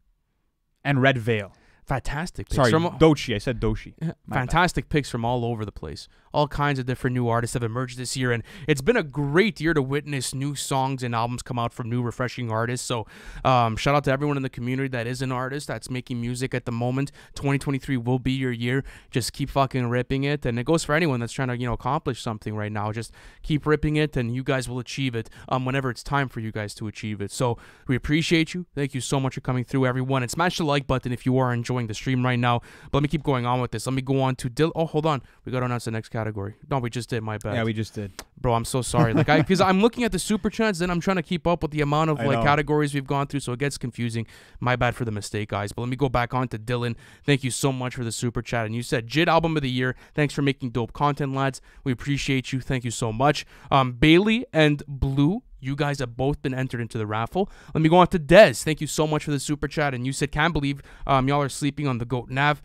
and Redveil. Fantastic picks. Sorry, from, Doechii. I said Doshi. My bad. fantastic picks from all over the place. All kinds of different new artists have emerged this year, and it's been a great year to witness new songs and albums come out from new, refreshing artists. So, um, shout out to everyone in the community that is an artist that's making music at the moment. 2023 will be your year. Just keep fucking ripping it, and it goes for anyone that's trying to you know accomplish something right now. Just keep ripping it, and you guys will achieve it. Um, whenever it's time for you guys to achieve it. So we appreciate you. Thank you so much for coming through, everyone, and smash the like button if you are enjoying the stream right now. But let me keep going on with this. Let me go on to Dil. Oh, hold on. We got to announce the next category. No, we just did. My bad. Yeah, we just did. Bro, I'm so sorry. Like I, because I'm looking at the super chats, then I'm trying to keep up with the amount of I like know. categories we've gone through, so it gets confusing. My bad for the mistake, guys. But let me go back on to Dylan. Thank you so much for the super chat. And you said Jid album of the year. Thanks for making dope content, lads. We appreciate you. Thank you so much. Um, Bailey and Blue. You guys have both been entered into the raffle. Let me go on to Dez. Thank you so much for the super chat. And you said, can't believe um, y'all are sleeping on the GOAT Nav.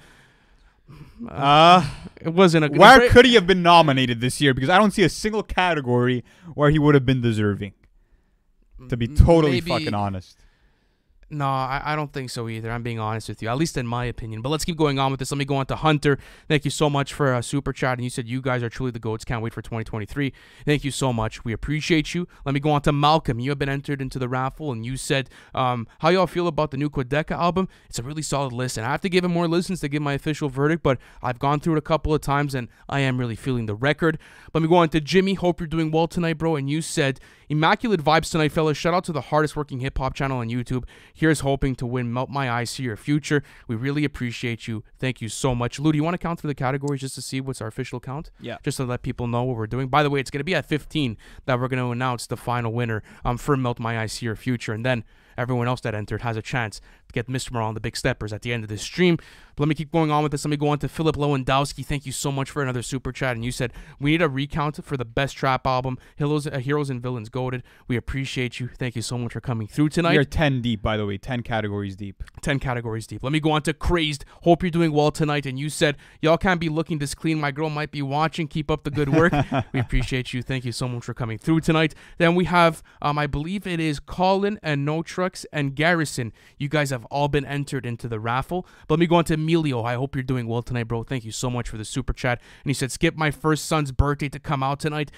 Uh, It wasn't a good where could he have been nominated this year? Because I don't see a single category where he would have been deserving. To be totally Maybe- fucking honest. No, I, I don't think so either. I'm being honest with you, at least in my opinion. But let's keep going on with this. Let me go on to Hunter. Thank you so much for uh, super chat. And you said you guys are truly the goats. Can't wait for 2023. Thank you so much. We appreciate you. Let me go on to Malcolm. You have been entered into the raffle, and you said um, how y'all feel about the new Quadeca album. It's a really solid list, and I have to give it more listens to give my official verdict. But I've gone through it a couple of times, and I am really feeling the record. Let me go on to Jimmy. Hope you're doing well tonight, bro. And you said immaculate vibes tonight, fellas. Shout out to the hardest working hip hop channel on YouTube. Here's hoping to win Melt My Eyes See Your Future. We really appreciate you. Thank you so much. Lou, do you want to count through the categories just to see what's our official count? Yeah. Just to let people know what we're doing. By the way, it's going to be at 15 that we're going to announce the final winner um, for Melt My Eyes See Your Future. And then everyone else that entered has a chance get Mr. Morale and the Big Steppers at the end of this stream. But let me keep going on with this. Let me go on to Philip Lewandowski. Thank you so much for another super chat. And you said we need a recount for the best trap album, Heroes, uh, Heroes and Villains Goaded. We appreciate you. Thank you so much for coming through tonight. We are 10 deep, by the way. 10 categories deep. 10 categories deep. Let me go on to Crazed. Hope you're doing well tonight. And you said, y'all can't be looking this clean. My girl might be watching. Keep up the good work. [laughs] we appreciate you. Thank you so much for coming through tonight. Then we have, um, I believe it is Colin and No Trucks and Garrison. You guys have all been entered into the raffle. But let me go on to Emilio. I hope you're doing well tonight, bro. Thank you so much for the super chat. And he said, skip my first son's birthday to come out tonight.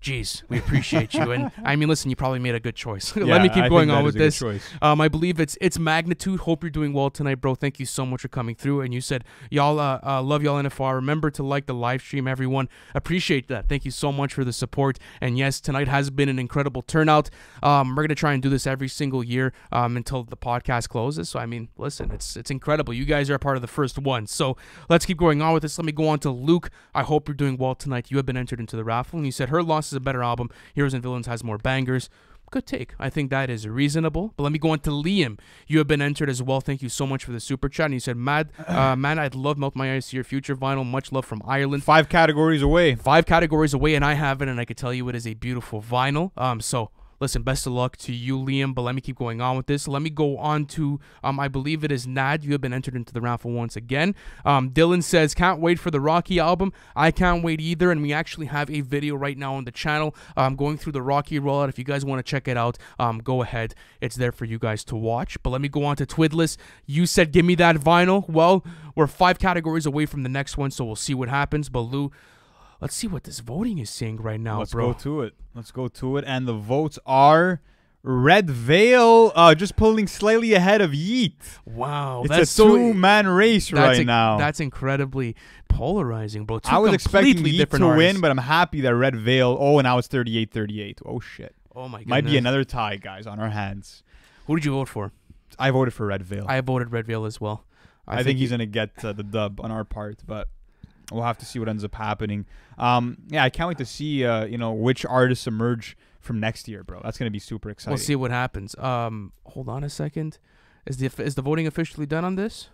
Jeez, we appreciate you. And [laughs] I mean, listen, you probably made a good choice. [laughs] Let Yeah, me keep I going on with is a good this. Um, I believe it's it's magnitude. Hope you're doing well tonight, bro. Thank you so much for coming through. And you said y'all uh, uh, love y'all NFR. Remember to like the live stream, everyone. Appreciate that. Thank you so much for the support. And yes, tonight has been an incredible turnout. Um, we're gonna try and do this every single year um, until the podcast closes. So I mean, listen, it's it's incredible. You guys are a part of the first one. So let's keep going on with this. Let me go on to Luke. I hope you're doing well tonight. You have been entered into the raffle, and you said her loss is a better album. Heroes and Villains has more bangers. Good take. I think that is reasonable. But let me go on to Liam. You have been entered as well. Thank you so much for the super chat. And you said, "Mad, uh, [clears throat] man, I'd love Melt My Eyes to Your Future vinyl. Much love from Ireland. Five categories away. Five categories away, and I have it, and I can tell you it is a beautiful vinyl. Um, so listen, best of luck to you, Liam. But let me keep going on with this. Let me go on to um, I believe it is Nad. You have been entered into the raffle once again. Um, Dylan says, can't wait for the Rocky album. I can't wait either, and we actually have a video right now on the channel. Um, going through the Rocky rollout. If you guys want to check it out, um, go ahead. It's there for you guys to watch. But let me go on to Twidless. You said, give me that vinyl. Well, we're five categories away from the next one, so we'll see what happens. But Lou. Let's see what this voting is saying right now, Let's bro. go to it. Let's go to it. And the votes are Redveil uh, just pulling slightly ahead of Yeat. wow, it's that's a two-man race right in- now. That's incredibly polarizing, bro. Two I was expecting Yeat to artists. win, but I'm happy that Redveil. Oh, and now it's 38-38. Oh shit. oh my god, Might be another tie, guys, on our hands. Who did you vote for? I voted for Redveil. I voted Redveil as well. I, think, he's gonna get uh, the dub on our part, but we'll have to see what ends up happening. Um, yeah, I can't wait to see uh, you know which artists emerge from next year, bro. That's gonna be super exciting. We'll see what happens. Um, hold on a second. Is the is the voting officially done on this?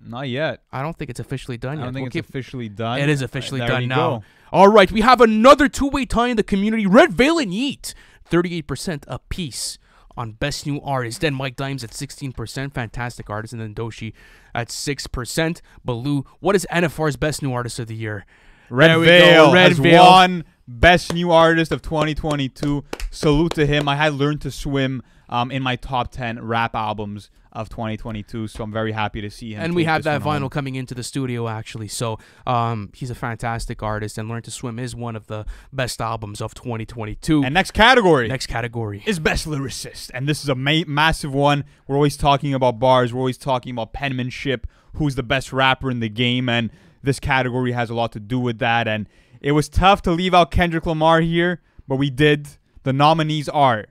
Not yet. I don't think it's officially done yet. I don't think We'll it's keep- officially done. It is officially There done now. go. All right, we have another two-way tie in the community. Redveil and Yeat, 38% apiece on Best New Artist. Then Mike Dimes at 16%, fantastic artist. And then Doshi at 6%. Baloo, what is NFR's Best New Artist of the Year? Redveil Red has Veil. won Best New Artist of 2022. Salute to him. I had learned to swim um, in my top 10 rap albums of 2022, so I'm very happy to see him. and we have that vinyl home. coming into the studio actually. So um, he's a fantastic artist, and Learn to Swim is one of the best albums of 2022. And next category. Next category. is best lyricist, and this is a ma- massive one. We're always talking about bars. We're always talking about penmanship. Who's the best rapper in the game? And this category has a lot to do with that. And it was tough to leave out Kendrick Lamar here, but we did. The nominees are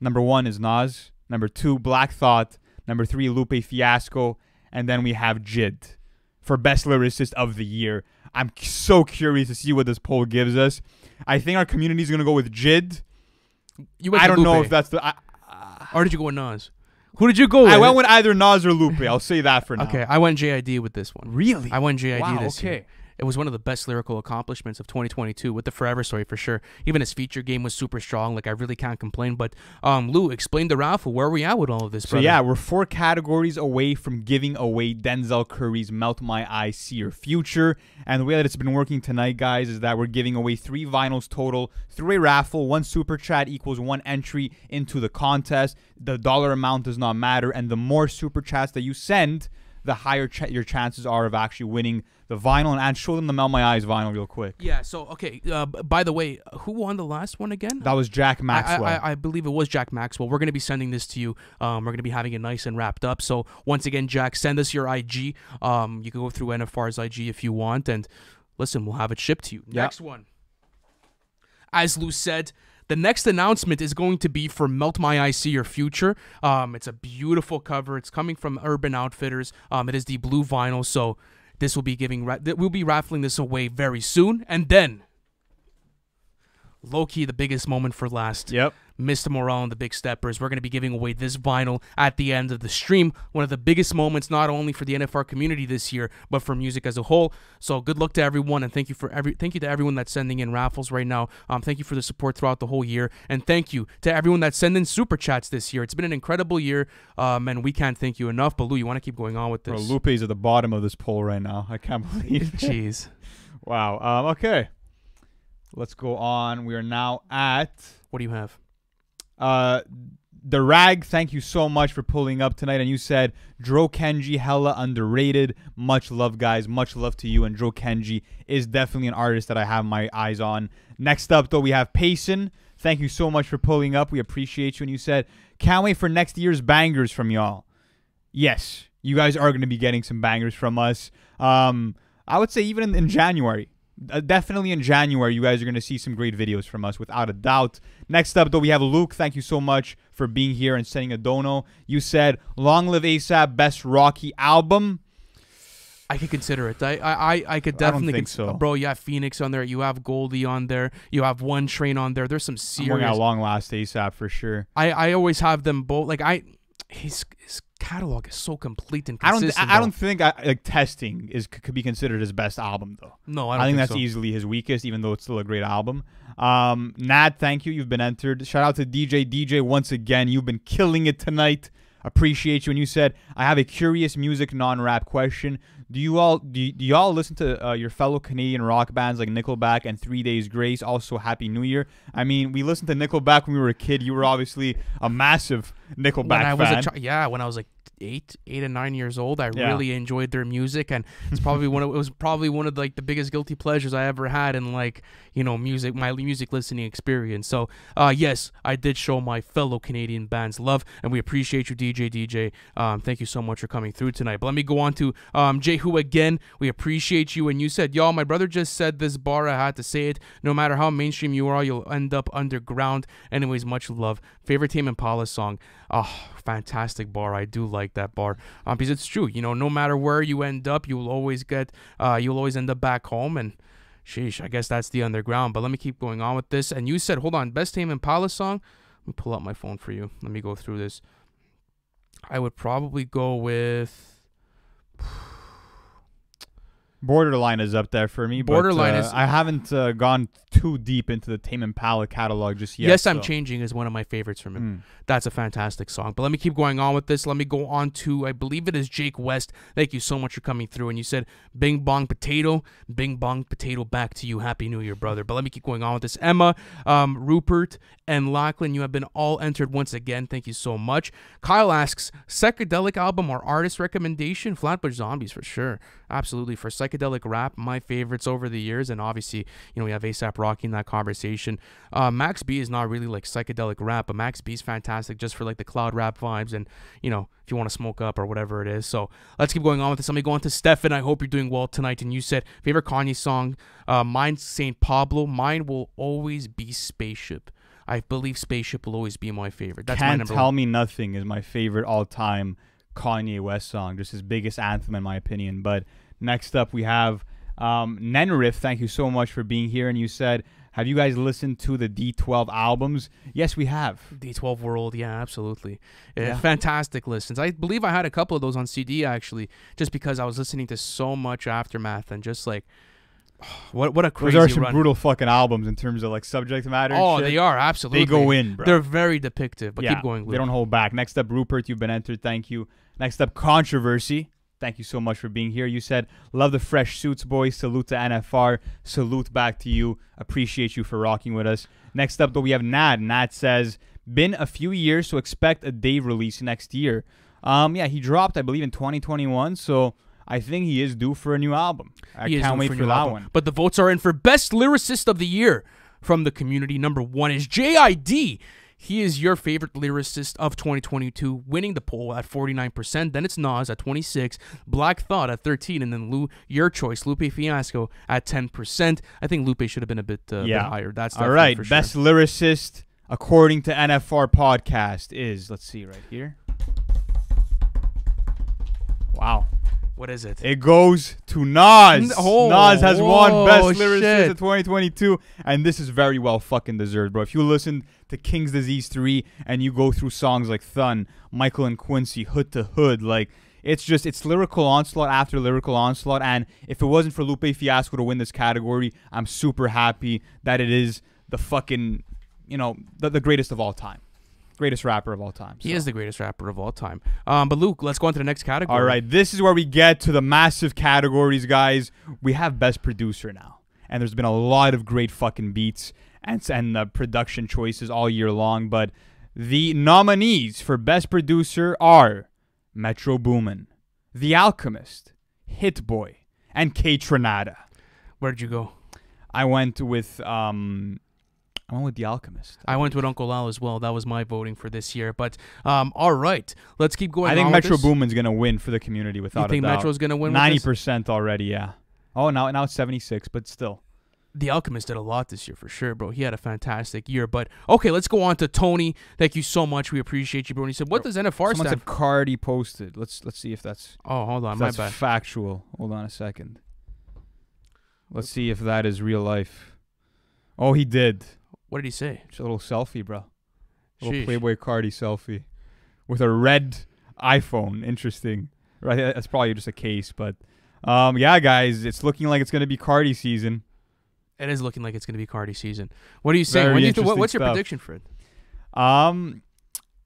number one is Nas, number two Black Thought, number three Lupe Fiasco, and then we have Jid for best lyricist of the year. I'm so curious to see what this poll gives us. I think our community is gonna go with Jid. You went I don't know if that's the. I, Or did you go with Nas? Who did you go with? I went with either Nas or Lupe. I'll say that for now. Okay, I went JID with this one. Really? I went JID Wow, this year. It was one of the best lyrical accomplishments of 2022 with the Forever Story for sure. Even his feature game was super strong. Like I really can't complain. But um, Lou, explain the raffle. Where are we at with all of this? So yeah, we're four categories away from giving away Denzel Curry's "Melt My Eyes, See Your Future." And the way that it's been working tonight, guys, is that we're giving away three vinyls total through a raffle. One super chat equals one entry into the contest. The dollar amount does not matter, and the more super chats that you send, the higher ch- your chances are of actually winning the vinyl. And, and show them the "Melt My Eyes" vinyl real quick. Yeah. So okay. Uh, by the way, who won the last one again? That was Jack Maxwell. I, I, I believe it was Jack Maxwell. We're going to be sending this to you. Um, we're going to be having it nice and wrapped up. So once again, Jack, send us your IG. Um, you can go through NFR's IG if you want, and listen, we'll have it shipped to you. Yeah. Next one. As Lou said, the next announcement is going to be for Melt My Eyes, See Your Future. Um, it's a beautiful cover. It's coming from Urban Outfitters. Um, it is the blue vinyl, so this will be giving. We'll be raffling this away very soon, and then. Low key, the biggest moment for last. yep. Mr. Morale and the Big Steppers. We're going to be giving away this vinyl at the end of the stream. One of the biggest moments, not only for the NFR community this year, but for music as a whole. So good luck to everyone, and thank you for every thank you to everyone that's sending in raffles right now. Um, thank you for the support throughout the whole year, and thank you to everyone that's sending super chats this year. It's been an incredible year, um, and we can't thank you enough. But Lou, you want to keep going on with Bro, this? Lupe's at the bottom of this poll right now. I can't believe. [laughs] it. Jeez, Wow. Um, okay. Let's go on. We are now at what do you have? uh the rag. Thank you so much for pulling up tonight. And you said Dro Kenji hella underrated. Much love, guys. Much love to you. And Dro Kenji is definitely an artist that I have my eyes on. Next up, though, we have Payson. Thank you so much for pulling up. We appreciate you. And you said can't wait for next year's bangers from y'all. Yes, you guys are going to be getting some bangers from us. Um, I would say even in, in January. Uh, definitely in January, you guys are going to see some great videos from us, without a doubt. Next up, though, we have Luke. Thank you so much for being here and sending a dono. You said, Long Live ASAP, best Rocky album. I could consider it. I I I- I could I don't definitely think cons- so. Bro, you have Phoenix on there. You have Goldie on there. You have One Train on there. There's some I'm serious. Long Last ASAP for sure. I I always have them both. Like I, his his catalog is so complete and I don't. consistent. I, I don't think I, like testing is could be considered his best album though. No, I I, don't think, think that's so. easily his weakest, even though it's still a great album. Um, Nad, thank you. You've been entered. Shout out to DJ. DJ, once again, you've been killing it tonight. Appreciate you. And you said, I have a curious music non-rap question. Do you all do, y- do y'all listen to uh, your fellow Canadian rock bands like Nickelback and Three Days Grace? Also, Happy New Year. I mean, we listened to Nickelback when we were a kid. You were obviously a massive Nickelback when I was fan. a chi- yeah, when I was like eight, eight and nine years old, I Yeah. really enjoyed their music, and it's probably one of it was probably one of like the biggest guilty pleasures I ever had in like you know music my music listening experience. So uh, yes, I did show my fellow Canadian bands love, and we appreciate you, DJ DJ. Um, thank you so much for coming through tonight. But let me go on to um, Jehu again. We appreciate you, and you said, y'all, my brother just said this bar. I had to say it. No matter how mainstream you are, you'll end up underground. Anyways, much love. Favorite Tame Impala song. Oh, fantastic bar. I do like that bar um, because it's true. You know, no matter where you end up, you'll always get, uh, you'll always end up back home. And sheesh, I guess that's the underground. But let me keep going on with this. And you said, hold on, best Tame Impala song. Let me pull up my phone for you. Let me go through this. I would probably go with. Borderline is up there for me. but, Borderline uh, is- I haven't uh, gone too deep into the Tame Impala catalog just yet. yes, I'm so- changing is one of my favorites from him. Mm. That's a fantastic song. But let me keep going on with this. Let me go on to, I believe it is Jake West. Thank you so much for coming through. And you said, Bing Bong Potato, Bing Bong Potato, back to you. Happy New Year, brother. But let me keep going on with this. Emma, um, Rupert, and Lachlan, you have been all entered once again. Thank you so much. Kyle asks, psychedelic album or artist recommendation? Flatbush Zombies for sure. Absolutely. For psychedelic rap, my favorites over the years. And obviously, you know, we have ASAP Rocky in that conversation. Uh, Max B is not really like psychedelic rap, but Max B is fantastic just for like the cloud rap vibes and, you know, if you want to smoke up or whatever it is. So let's keep going on with this. Let me go on to Stefan. I hope you're doing well tonight. And you said, favorite Kanye song? Uh, mine's St. Pablo. Mine will always be Spaceship. I believe Spaceship will always be my favorite. That's my Can't number Tell one. Me Nothing is my favorite all time Kanye West song, just his biggest anthem in my opinion. But next up we have um, Nenriff. Thank you so much for being here. And you said, have you guys listened to the D12 albums? Yes, we have. D12 World, yeah, absolutely. Yeah, Yeah. Fantastic listens. I believe I had a couple of those on CD actually, just because I was listening to so much Aftermath and just like, [sighs] what what a crazy! Those are some run. brutal fucking albums in terms of like subject matter. oh, they are absolutely. They go in, bro. They're very depictive. But yeah, keep going, Luke. They don't hold back. Next up, Rupert, you've been entered. Thank you. Next up, Controversy. Thank you so much for being here. You said, Love the fresh suits, boys. Salute to NFR. Salute back to you. Appreciate you for rocking with us. Next up, though, we have Nad. Nad says, Been a few years, so expect a Dave release next year. Um, yeah, he dropped, I believe, in 2021, so I think he is due for a new album. I He can't wait a for, that album. one. But the votes are in for best lyricist of the year from the community. Number one is JID. He is your favorite lyricist of 2022, winning the poll at 49%. Then it's Nas at 26, Black Thought at 13, and then Lou, your choice, Lupe Fiasco at 10%. I think Lupe should have been a bit, uh, bit higher. That's all right. sure. best lyricist according to NFR podcast is let's see right here. Wow, What is it? it goes to Nas. Oh, Nas has won best lyricist shit. of 2022, and this is very well fucking deserved, bro. If you listen to King's Disease 3 and you go through songs like Thun, Michael and Quincy, Hood to Hood, like. It's just it's lyrical onslaught after lyrical onslaught, and if it wasn't for Lupe Fiasco to win this category, I'm super happy that it is the fucking you know the, the greatest of all time, greatest rapper of all time. he is the greatest rapper of all time. Um, but Luke, let's go on to the next category. All right, this is where we get to the massive categories, guys. We have best producer now, and there's been a lot of great fucking beats and and uh, production choices all year long. But the nominees for best producer are Metro Boomin, The Alchemist, Hit Boy, and Kaytranada. Where'd you go? I went with um, I went with The Alchemist. I went with Uncle Al as well. That was my voting for this year. But um, all right, let's keep going. I think Metro. Boomin's gonna win for the community without You think a doubt. Metro's gonna win? with Ninety percent already, yeah. Oh, now now it's seventy six, but still. The Alchemist did a lot this year for sure, bro. He had a fantastic year. But okay, let's go on to Tony. Thank you so much. We appreciate you, bro. And he said, "What does NFR Someone stand?" said for? Carti posted. Let's let's see if that's, Oh, hold on, my that's bad. factual. Hold on a second. Let's see if that is real life. Oh, he did. What did he say? Just a little selfie, bro. little Sheesh. Playboi Carti selfie with a red iPhone. Interesting. Right, that's probably just a case, but um, yeah, guys, it's looking like it's gonna be Carti season. It is looking like it's going to be Carti season. What are you saying? Very When do you th- what, what's your stuff. prediction for it? Um,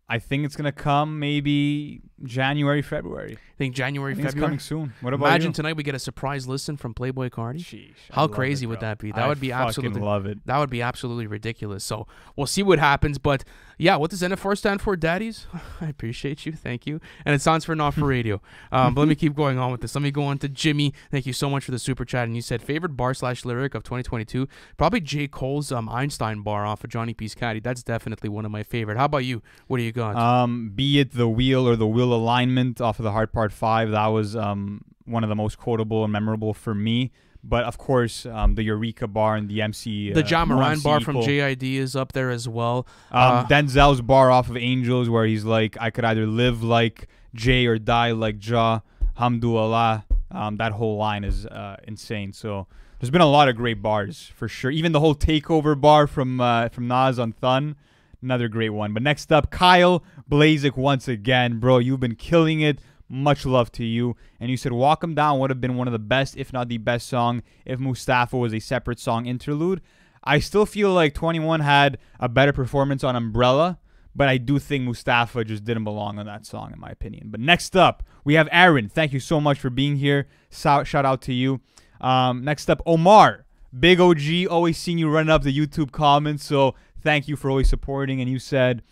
I think it's gonna come maybe January, February. I think January, I think it's February. coming soon. What about Imagine you? tonight we get a surprise listen from Playboi Carti. Sheesh, How crazy it, would that be? That I would be absolutely- love it. That would be absolutely ridiculous. So we'll see what happens. But yeah, what does NFR stand for, daddies? [laughs] I appreciate you. Thank you. And it stands for not for [laughs] radio. Um, but let me keep going on with this. Let me go on to Jimmy. Thank you so much for the super chat. And you said favorite bar slash lyric of 2022? Probably J. Cole's um, Einstein bar off of Johnny P's Caddy. That's definitely one of my favorite. How about you? What do you got? Um, be it the wheel or the alignment off of the Heart Part Five, that was um one of the most quotable and memorable for me. But of course, um, the Eureka bar and the MC, the uh, John Moran bar from. JID is up there as well. Um, Uh, Denzel's bar off of Angels, where he's like, I could either live like Jay or die like Ja. Hamdulillah. Um, that whole line is uh, insane. So there's been a lot of great bars for sure. Even the whole takeover bar from uh, from Nas on Thun, another great one. But next up, Kyle Blazik once again, bro. You've been killing it. Much love to you. And you said Walk 'em Down would have been one of the best, if not the best song, if Mustafa was a separate song interlude. I still feel like 21 had a better performance on Umbrella, but I do think Mustafa just didn't belong on that song, in my opinion. But next up, we have Aaron. Thank you so much for being here. So- shout out to you. Um, next up, Omar. Big OG, always seeing you run up the YouTube comments, so thank you for always supporting. And you said,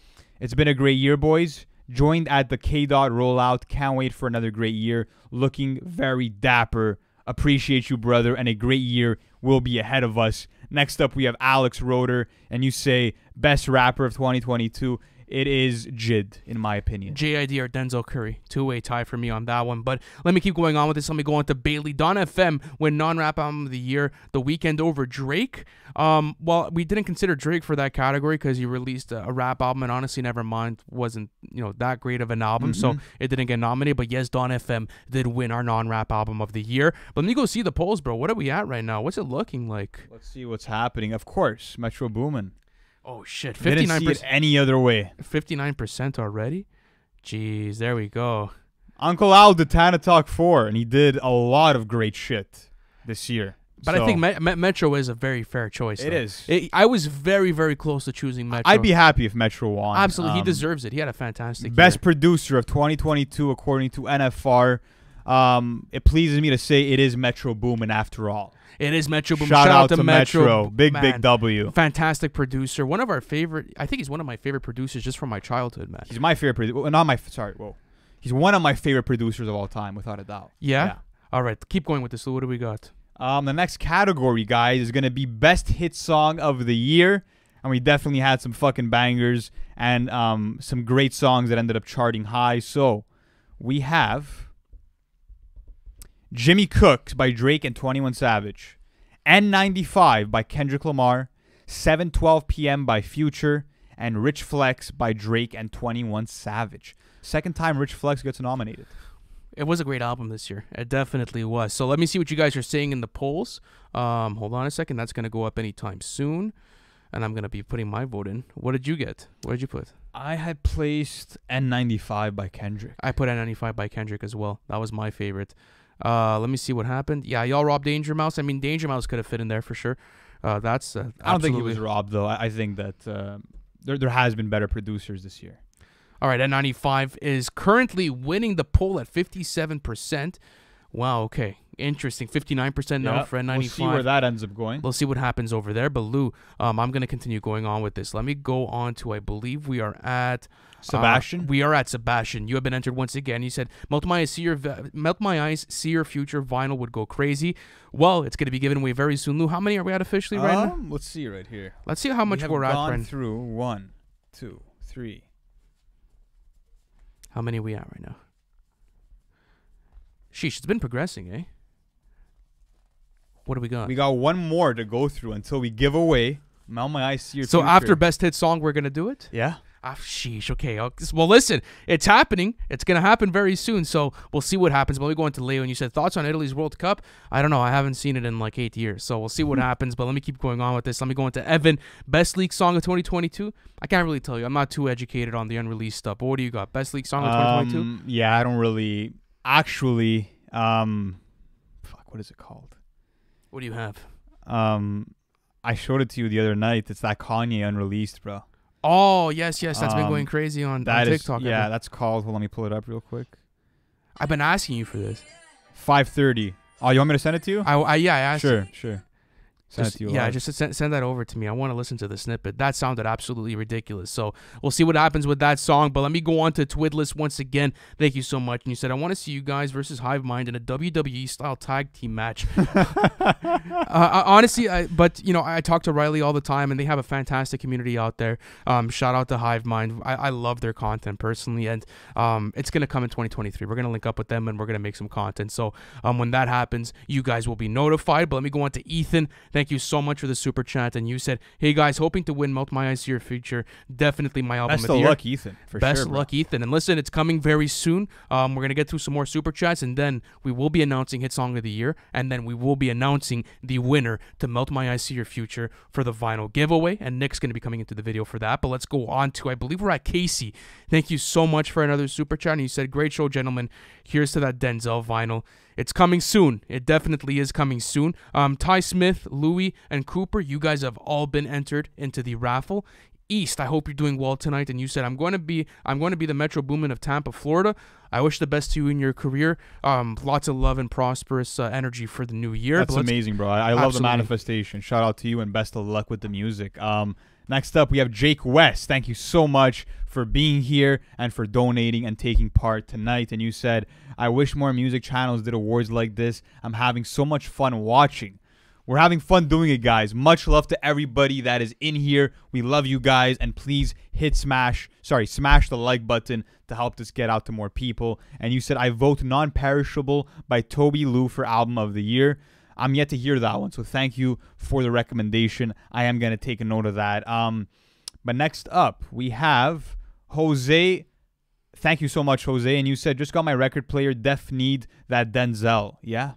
It's been a great year, boys. Joined at the K Dot rollout. Can't wait for another great year. Looking very dapper. Appreciate you, brother, and a great year will be ahead of us. Next up, we have Alex Roder, and you say best rapper of 2022. It is Jid, in my opinion. JID or Denzel Curry. Two way tie for me on that one. But let me keep going on with this. Let me go on to Bailey. Dawn FM win non rap album of the year the Weeknd over Drake. Um, well, we didn't consider Drake for that category because he released a, a, rap album, and honestly, Nevermind wasn't you know that great of an album, mm-hmm. so it didn't get nominated. But yes, Dawn FM did win our non rap album of the year. But let me go see the polls, bro. What are we at right now? What's it looking like? Let's see what's happening. Of course, Metro Boomin. Oh shit, fifty nine percent. Any other way? Fifty nine percent already. Jeez, there we go. Uncle Al did Tana Talk four, and he did a lot of great shit this year. But so. I think Me- Me- Metro is a very fair choice. It though. is. It, I was very, very close to choosing Metro. I'd be happy if Metro won. Absolutely, um, he deserves it. He had a fantastic best year. producer of 2022 according to NFR. Um, it pleases me to say it is Metro Boomin after all. It is Metro Boom. Shout, Shout out, out, to Metro. Metro. Big, man, big W. Fantastic producer. One of our favorite. I think he's one of my favorite producers just from my childhood, man. He's my favorite producer. Not my. Sorry. Whoa. He's one of my favorite producers of all time, without a doubt. Yeah. yeah. All right. Keep going with this. So what do we got? Um, the next category, guys, is gonna be best hit song of the year, and we definitely had some fucking bangers and um, some great songs that ended up charting high. So we have Jimmy Cooks by Drake and 21 Savage. N95 by Kendrick Lamar. 712 p.m. by Future. And Rich Flex by Drake and 21 Savage. Second time Rich Flex gets nominated. It was a great album this year. It definitely was. So let me see what you guys are saying in the polls. Um, hold on a second. That's going to go up anytime soon. And I'm going to be putting my vote in. What did you get? What did you put? I had placed N95 by Kendrick. I put N95 by Kendrick as well. That was my favorite. Uh, let me see what happened. Yeah, y'all robbed Danger Mouse. I mean, Danger Mouse could have fit in there for sure. Uh, that's. Uh, I don't think he was robbed though. I, I think that uh, there there has been better producers this year. All right, N95 is currently winning the poll at 57%. Wow, okay. Interesting. 59% now for N95. We'll see where that ends up going. We'll see what happens over there. But Lou, um, I'm going to continue going on with this. Let me go on to, I believe we are at Sebastian? Uh, we are at Sebastian. You have been entered once again. You said, "Melt my eyes, see your melt my eyes, see your future." Vinyl would go crazy. Well, it's going to be given away very soon. Lou, how many are we at officially right um, now? Let's see right here. Let's see how much we are at. Gone through one, two, three. How many are we at right now? Sheesh, it's been progressing, eh? What do we got? We got one more to go through until we give away. Melt my eyes, see your so future. after best hit song, we're gonna do it. Yeah. Ah, sheesh. Okay. Well, listen, it's happening. It's going to happen very soon. So we'll see what happens. But let me go into Leo. And you said thoughts on Italy's World Cup. I don't know. I haven't seen it in like eight years. So we'll see what [laughs] happens. But let me keep going on with this. Let me go into Evan. Best league song of 2022. I can't really tell you. I'm not too educated on the unreleased stuff. But what do you got? Best league song of 2022? Um, yeah, I don't really. Actually, um, fuck, what is it called? What do you have? Um, I showed it to you the other night. It's that Kanye unreleased, bro. Oh yes, yes, that's um, been going um, crazy on, that on TikTok. Is, yeah, that's called. Well, let me pull it up real quick. I've been asking you for this. Five thirty. Oh, you want me to send it to you? I, I yeah, I asked. Sure, sure. Just, yeah, live. just send, send that over to me. I want to listen to the snippet. That sounded absolutely ridiculous. So we'll see what happens with that song. But let me go on to Twidless once again. Thank you so much. And you said, I want to see you guys versus Hive Mind in a WWE style tag team match. [laughs] uh, honestly, I, but you know, I talk to Riley all the time, and they have a fantastic community out there. Um, shout out to Hive Mind. I, I love their content personally, and um, it's gonna come in 2023. We're gonna link up with them, and we're gonna make some content. So um, when that happens, you guys will be notified. But let me go on to Ethan. Thank you so much for the super chat. And you said, "Hey guys, hoping to win Melt My Eyes Your Future. Definitely my album Best of the year. luck, Ethan. For Best sure, luck, Ethan. And listen, it's coming very soon. Um, we're gonna get through some more super chats, and then we will be announcing Hit Song of the Year, and then we will be announcing the winner to Melt My Eyes Your Future for the vinyl giveaway. And Nick's gonna be coming into the video for that. But let's go on to I believe we're at Casey. Thank you so much for another super chat. And you said, "Great show, gentlemen. Here's to that Denzel vinyl." It's coming soon. It definitely is coming soon. Um, Ty Smith, Louie, and Cooper, you guys have all been entered into the raffle. East, I hope you're doing well tonight. And you said I'm going to be I'm going to be the Metro Boomin of Tampa, Florida. I wish the best to you in your career. Um, lots of love and prosperous uh, energy for the new year. That's amazing, bro. I, I love the manifestation. Shout out to you and best of luck with the music. Um, next up we have Jake West. Thank you so much for being here and for donating and taking part tonight. And you said, I wish more music channels did awards like this. I'm having so much fun watching. We're having fun doing it, guys. Much love to everybody that is in here. We love you guys, and please hit smash, sorry, smash the like button to help this get out to more people. And you said I vote non-perishable by Tobi Lou for album of the year. I'm yet to hear that one, so thank you for the recommendation. I am gonna take a note of that. Um, but next up we have Jose. Thank you so much, Jose. And you said just got my record player. Def need that Denzel. Yeah.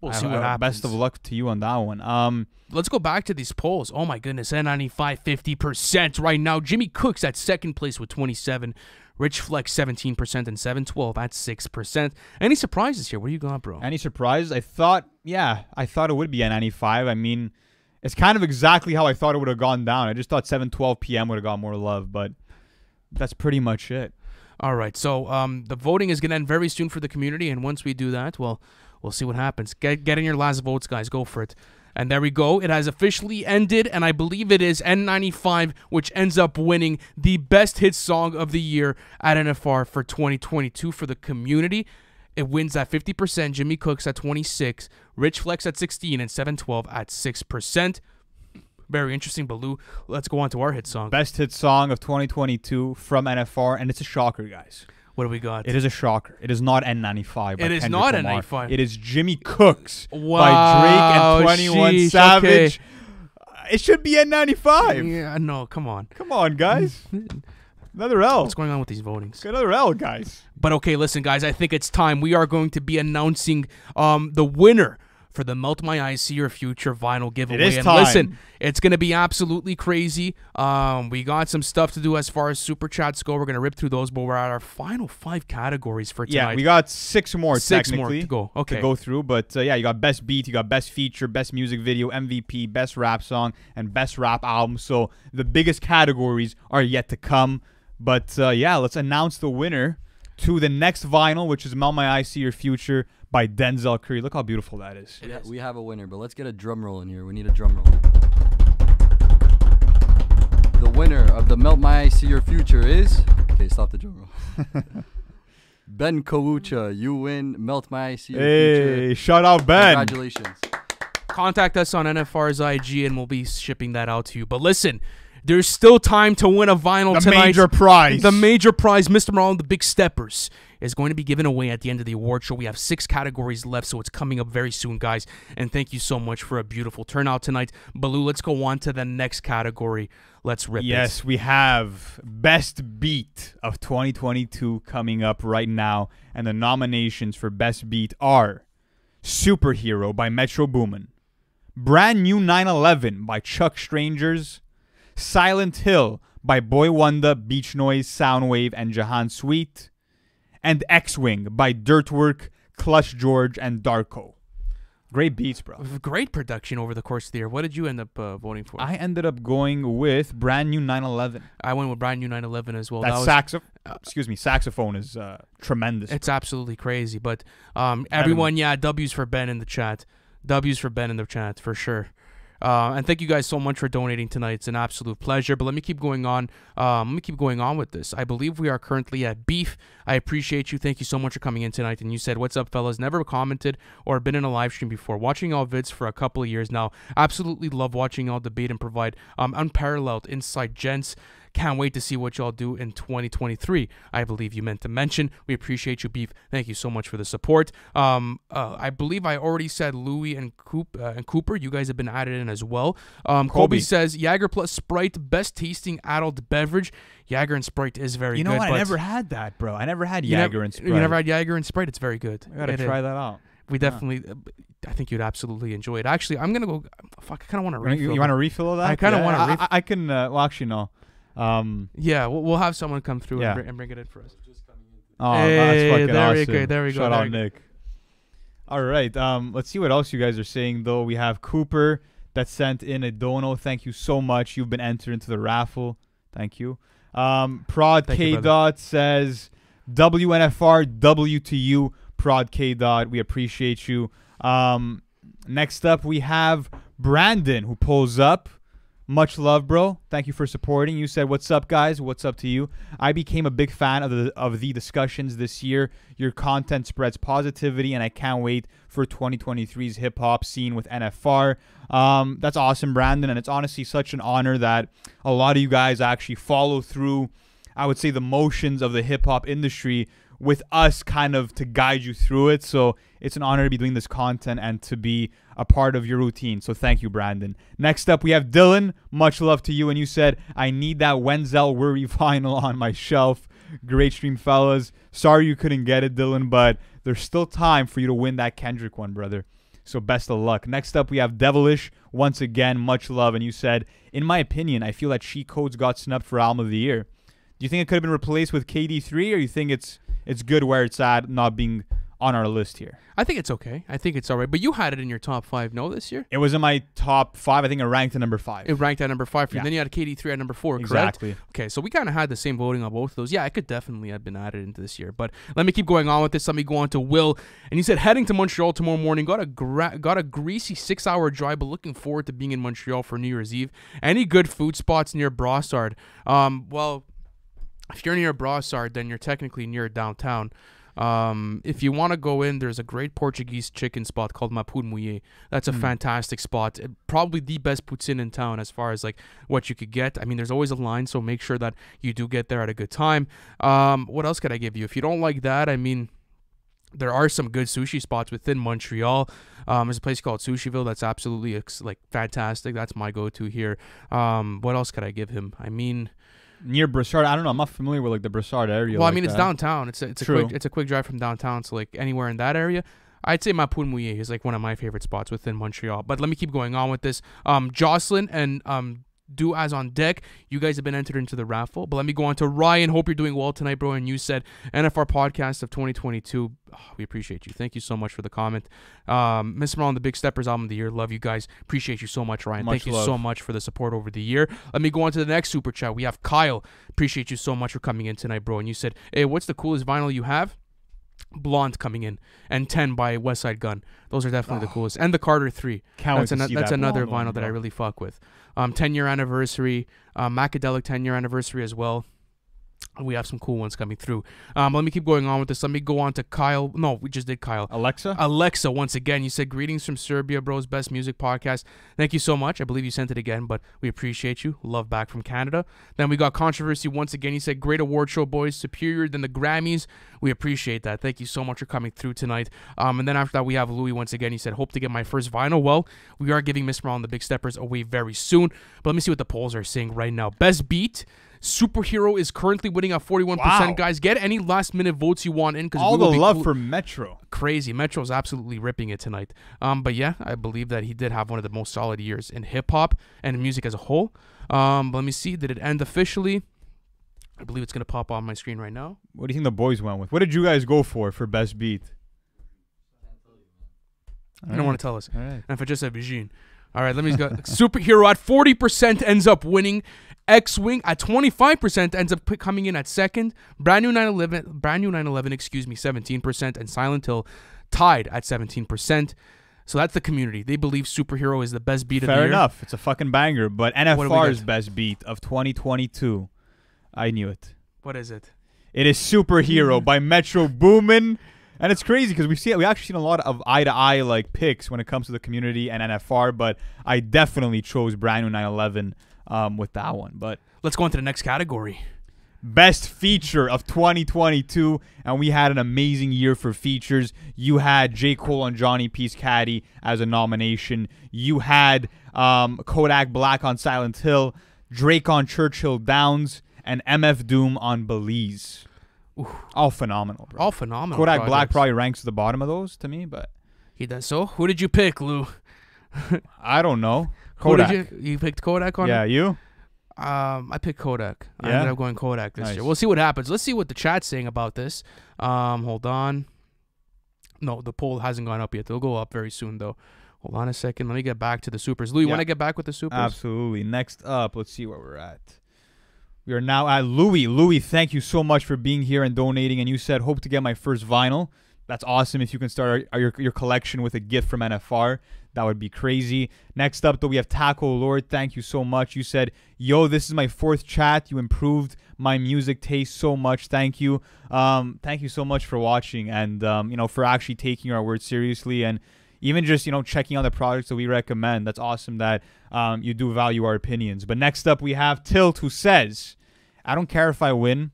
We'll I- see what I- happens. Best of luck to you on that one. Um, Let's go back to these polls. Oh my goodness, N95 50% right now. Jimmy Cook's at second place with 27. Rich Flex 17% and 712 at 6%. Any surprises here? What do you got, bro? any surprises? I thought, yeah, I thought it would be a 95. I mean, it's kind of exactly how I thought it would have gone down. I just thought 7:12 p.m. would have got more love, but that's pretty much it. All right, so um, the voting is going to end very soon for the community, and once we do that, well, we'll see what happens. Get get in your last votes, guys. Go for it. And there we go. It has officially ended, and I believe it is N95, which ends up winning the best hit song of the year at NFR for 2022 for the community. It wins at 50%, Jimmy Cooks at 26, Rich Flex at 16, and 712 at 6%. Very interesting, Baloo. Let's go on to our hit song. Best hit song of 2022 from NFR, and it's a shocker, guys. What do we got? It is a shocker. It is not N95. by It is Kendrick not Lamar. N95. It is Jimmy Cooks Wow, by Drake and 21 sheesh, Savage. It should be N95. Yeah, no, come on. Come on, guys. [laughs] Another L. What's going on with these votings? Another L, guys. But okay, listen, guys. I think it's time. We are going to be announcing um the winner for the Melt My Eyes See Your Future vinyl giveaway. is and time. listen, it's gonna be absolutely crazy. Um, we got some stuff to do as far as super chats go. We're gonna rip through those, but we're at our final five categories for tonight. Yeah, we got six more Six more to go. Okay. to go through, but uh, yeah, you got best beat, you got best feature, best music video, MVP, best rap song, and best rap album. So the biggest categories are yet to come. But uh, yeah, let's announce the winner to the next vinyl, which is Melt My Eyes See Your Future by Denzel Curry. Look how beautiful that is. Yeah, we have a winner, but let's get a drum roll in here. We need a drum roll. The winner of the Melt My Eyes See Your Future is. Okay, stop the drum roll. [laughs] ben Kawucha, you win Melt My Eyes See Your Future. Hey, shout out Ben. Congratulations. Contact us on NFR's IG, and we'll be shipping that out to you. But listen, there's still time to win a vinyl The tonight. major prize. The major prize, Mr. Morale, the Big Steppers, is going to be given away at the end of the award show. We have six categories left, so it's coming up very soon, guys. And thank you so much for a beautiful turnout tonight. Baloo, let's go on to the next category. Let's rip Yes, we have Best Beat of 2022 coming up right now, and the nominations for Best Beat are Superhero by Metro Boomin, Brand New 911 by Chuck Strangers, Silent Hill by Boi-1da, Beach Noise, Sounwave, and Jahaan Sweet, and X Wing by Dirtwork, Clutch George, and Darko. Great beats, bro. Great production over the course of the year. What did you end up uh, voting for? I ended up going with Brand New 911. I went with brand new 911 as well. that was, saxo- excuse me, saxophone is uh, tremendous. It's absolutely crazy. But um, everyone, yeah, W's for Ben in the chat. W's for Ben in the chat for sure. Uh, and thank you guys so much for donating tonight. It's an absolute pleasure. But let me keep going on. Um, let me keep going on with this. I believe we are currently at beef. I appreciate you. Thank you so much for coming in tonight. And you said, "What's up, fellas?" Never commented or been in a live stream before. Watching all vids for a couple of years now. Absolutely love watching y'all debate and provide um, unparalleled insight, gents. Can't wait to see what y'all do in 2023. I believe you meant to mention. We appreciate you, Beef. Thank you so much for the support. Um, uh, I believe I already said Louis and Coop uh, and Cooper. You guys have been added in as well. Um, Colby Colby. says Jaeger plus Sprite, best tasting adult beverage. Jaeger and Sprite is very good. you know good. what? I never had that, bro. I never had you Jaeger and Sprite. You never had Jaeger and Sprite. It's very good. I gotta It is. try that out. We definitely. uh, I think you'd absolutely enjoy it. Actually, I'm gonna go. Fuck, I kind of want to refill. you want a refill of that? I kinda Yeah, wanna I, ref- I, I can. Uh, well, actually, no. Um. Yeah, we'll, we'll have someone come through Yeah. and, bring, and bring it in for us. Oh, Hey, that's fucking there we awesome. go, there we go, Shout there out we go. Nick. All right. Um. Let's see what else you guys are saying. Though we have Cooper that sent in a dono. Thank you so much. You've been entered into the raffle. Thank you. Um. Prod Thank K brother. dot says WNFR W to you. Prod K dot. We appreciate you. Um. Next up we have Brandon who pulls up. Much love, bro. Thank you for supporting. You said, "What's up, guys? What's up to you?" I became a big fan of the of the discussions this year. Your content spreads positivity, and I can't wait for 2023's hip hop scene with NFR. Um, that's awesome, Brandon, and it's honestly such an honor that a lot of you guys actually follow through. I would say the motions of the hip hop industry with us kind of to guide you through it. So it's an honor to be doing this content and to be a part of your routine. So thank you, Brandon. Next up, we have Dylan. Much love to you. And you said, I need that Denzel Curry [laughs] vinyl on my shelf. Great stream, fellas. Sorry you couldn't get it, Dylan, but there's still time for you to win that Kendrick one, brother. So best of luck. Next up, we have Devilish. Once again, much love. And you said, in my opinion, I feel that Cheat Codes got snubbed for Album of the Year. Do you think it could have been replaced with KD3, or you think it's it's good where it's at, not being on our list here. I think it's okay. I think it's all right. But you had it in your top five, no, this year? It was in my top five. I think it ranked at number five. It ranked at number five for you. Yeah. Then you had KD3 at number four, correct? exactly. Okay, so we kind of had the same voting on both of those. Yeah, I could definitely have been added into this year. But let me keep going on with this. Let me go on to Will. And he said, heading to Montreal tomorrow morning. Got a gra- got a greasy six hour drive, but looking forward to being in Montreal for New Year's Eve. Any good food spots near Brossard? Um, well, if you're near Brossard, then you're technically near downtown. Um, if you want to go in, there's a great Portuguese chicken spot called Mapud. That's a Mm. fantastic spot. Probably the best poutine in town as far as like what you could get. I mean, there's always a line, so make sure that you do get there at a good time. Um, what else could I give you? If you don't like that, I mean, there are some good sushi spots within Montreal. Um, there's a place called Sushiville that's absolutely like fantastic. That's my go-to here. Um, what else could I give him? I mean, Near Brossard, I don't know. I'm not familiar with like the Brossard area. well, I like mean, it's that. downtown. It's a, it's a quick it's a quick drive from downtown. So like anywhere in that area, I'd say Ma Poule Mouillée is like one of my favorite spots within Montreal. But let me keep going on with this. Um, Jocelyn and um. Do as on deck. You guys have been entered into the raffle. But let me go on to Ryan. Hope you're doing well tonight, bro. And you said NFR podcast of 2022. Oh, we appreciate you. Thank you so much for the comment. Um, Mr. Morale, the Big Steppers album of the year. Love you guys. Appreciate you so much, Ryan. Much Thank you so much for the support over the year. Let me go on to the next super chat. We have Kyle. Appreciate you so much for coming in tonight, bro. And you said, hey, what's the coolest vinyl you have? Blonde coming in and 10 by Westside Gunn. Those are definitely the coolest. And the Carter 3. Can't That's, wait to ano- see that's that another vinyl one, that I really fuck with. Um, 10 year anniversary, uh, Macadelic 10 year anniversary as well. We have some cool ones coming through. Um, let me keep going on with this. Let me go on to Kyle. No, we just did Kyle. Alexa. Alexa, once again, you said greetings from Serbia, bros. Best music podcast. Thank you so much. I believe you sent it again, but we appreciate you. Love back from Canada. Then we got controversy once again. You said great award show, boys. Superior than the Grammys. We appreciate that. Thank you so much for coming through tonight. Um, and then after that, we have Louis once again. He said, hope to get my first vinyl. Well, we are giving Miss Brown the Big Steppers away very soon. But let me see what the polls are saying right now. Best beat. Superhero is currently winning at 41%. Wow. Guys, get any last minute votes you want in because All the love for Metro. crazy. Metro's absolutely ripping it tonight. Um, but yeah, I believe that he did have one of the most solid years in hip hop and music as a whole. Um, but let me see. Did it end officially? I believe it's gonna pop on my screen right now. What do you think the boys went with? What did you guys go for for best beat? I don't want to tell us. All right. And if I just said Vijin. All right, let me go. Superhero at 40% ends up winning. X Wing at 25% ends up coming in at second. Brand new 911, brand new 911, excuse me, 17%. And Silent Hill tied at 17%. So that's the community. They believe Superhero is the best beat of the year. Fair enough. It's a fucking banger. But NFR's best beat of 2022. I knew it. What is it? It is Superhero [laughs] by Metro Boomin. And it's crazy because we've seen we actually seen a lot of eye to eye like picks when it comes to the community and NFR, but I definitely chose brand new 911 um, with that one. But Let's go on to the next category. best feature of 2022, and we had an amazing year for features. You had J. Cole and Johnny P's Caddy as a nomination. You had um, Kodak Black on Silent Hill, Drake on Churchill Downs, and MF Doom on Belize. All phenomenal, bro. All phenomenal. Kodak Black probably ranks at the bottom of those to me, but He does so. Who did you pick, Lou? [laughs] I don't know. Who Kodak. did you? You picked Kodak on yeah, it? you? Um, I picked Kodak. I Yeah? ended up going Kodak this Nice. year. We'll see what happens. Let's see what the chat's saying about this. Um, hold on. No, the poll hasn't gone up yet. They'll go up very soon, though. Hold on a second. Let me get back to the supers. Lou, you Yeah. want to get back with the supers? Absolutely. Next up, let's see where we're at. We are now at Louis. Louis, thank you so much for being here and donating. And you said, hope to get my first vinyl. that's awesome. If you can start our, your your collection with a gift from NFR, that would be crazy. Next up, though, we have Taco Lord. Thank you so much. You said, "Yo, this is my fourth chat. You improved my music taste so much. Thank you. Um, thank you so much for watching and um, you know for actually taking our words seriously and." Even just you know checking out the products that we recommend. That's awesome that um, you do value our opinions. But next up we have Tilt who says, "I don't care if I win.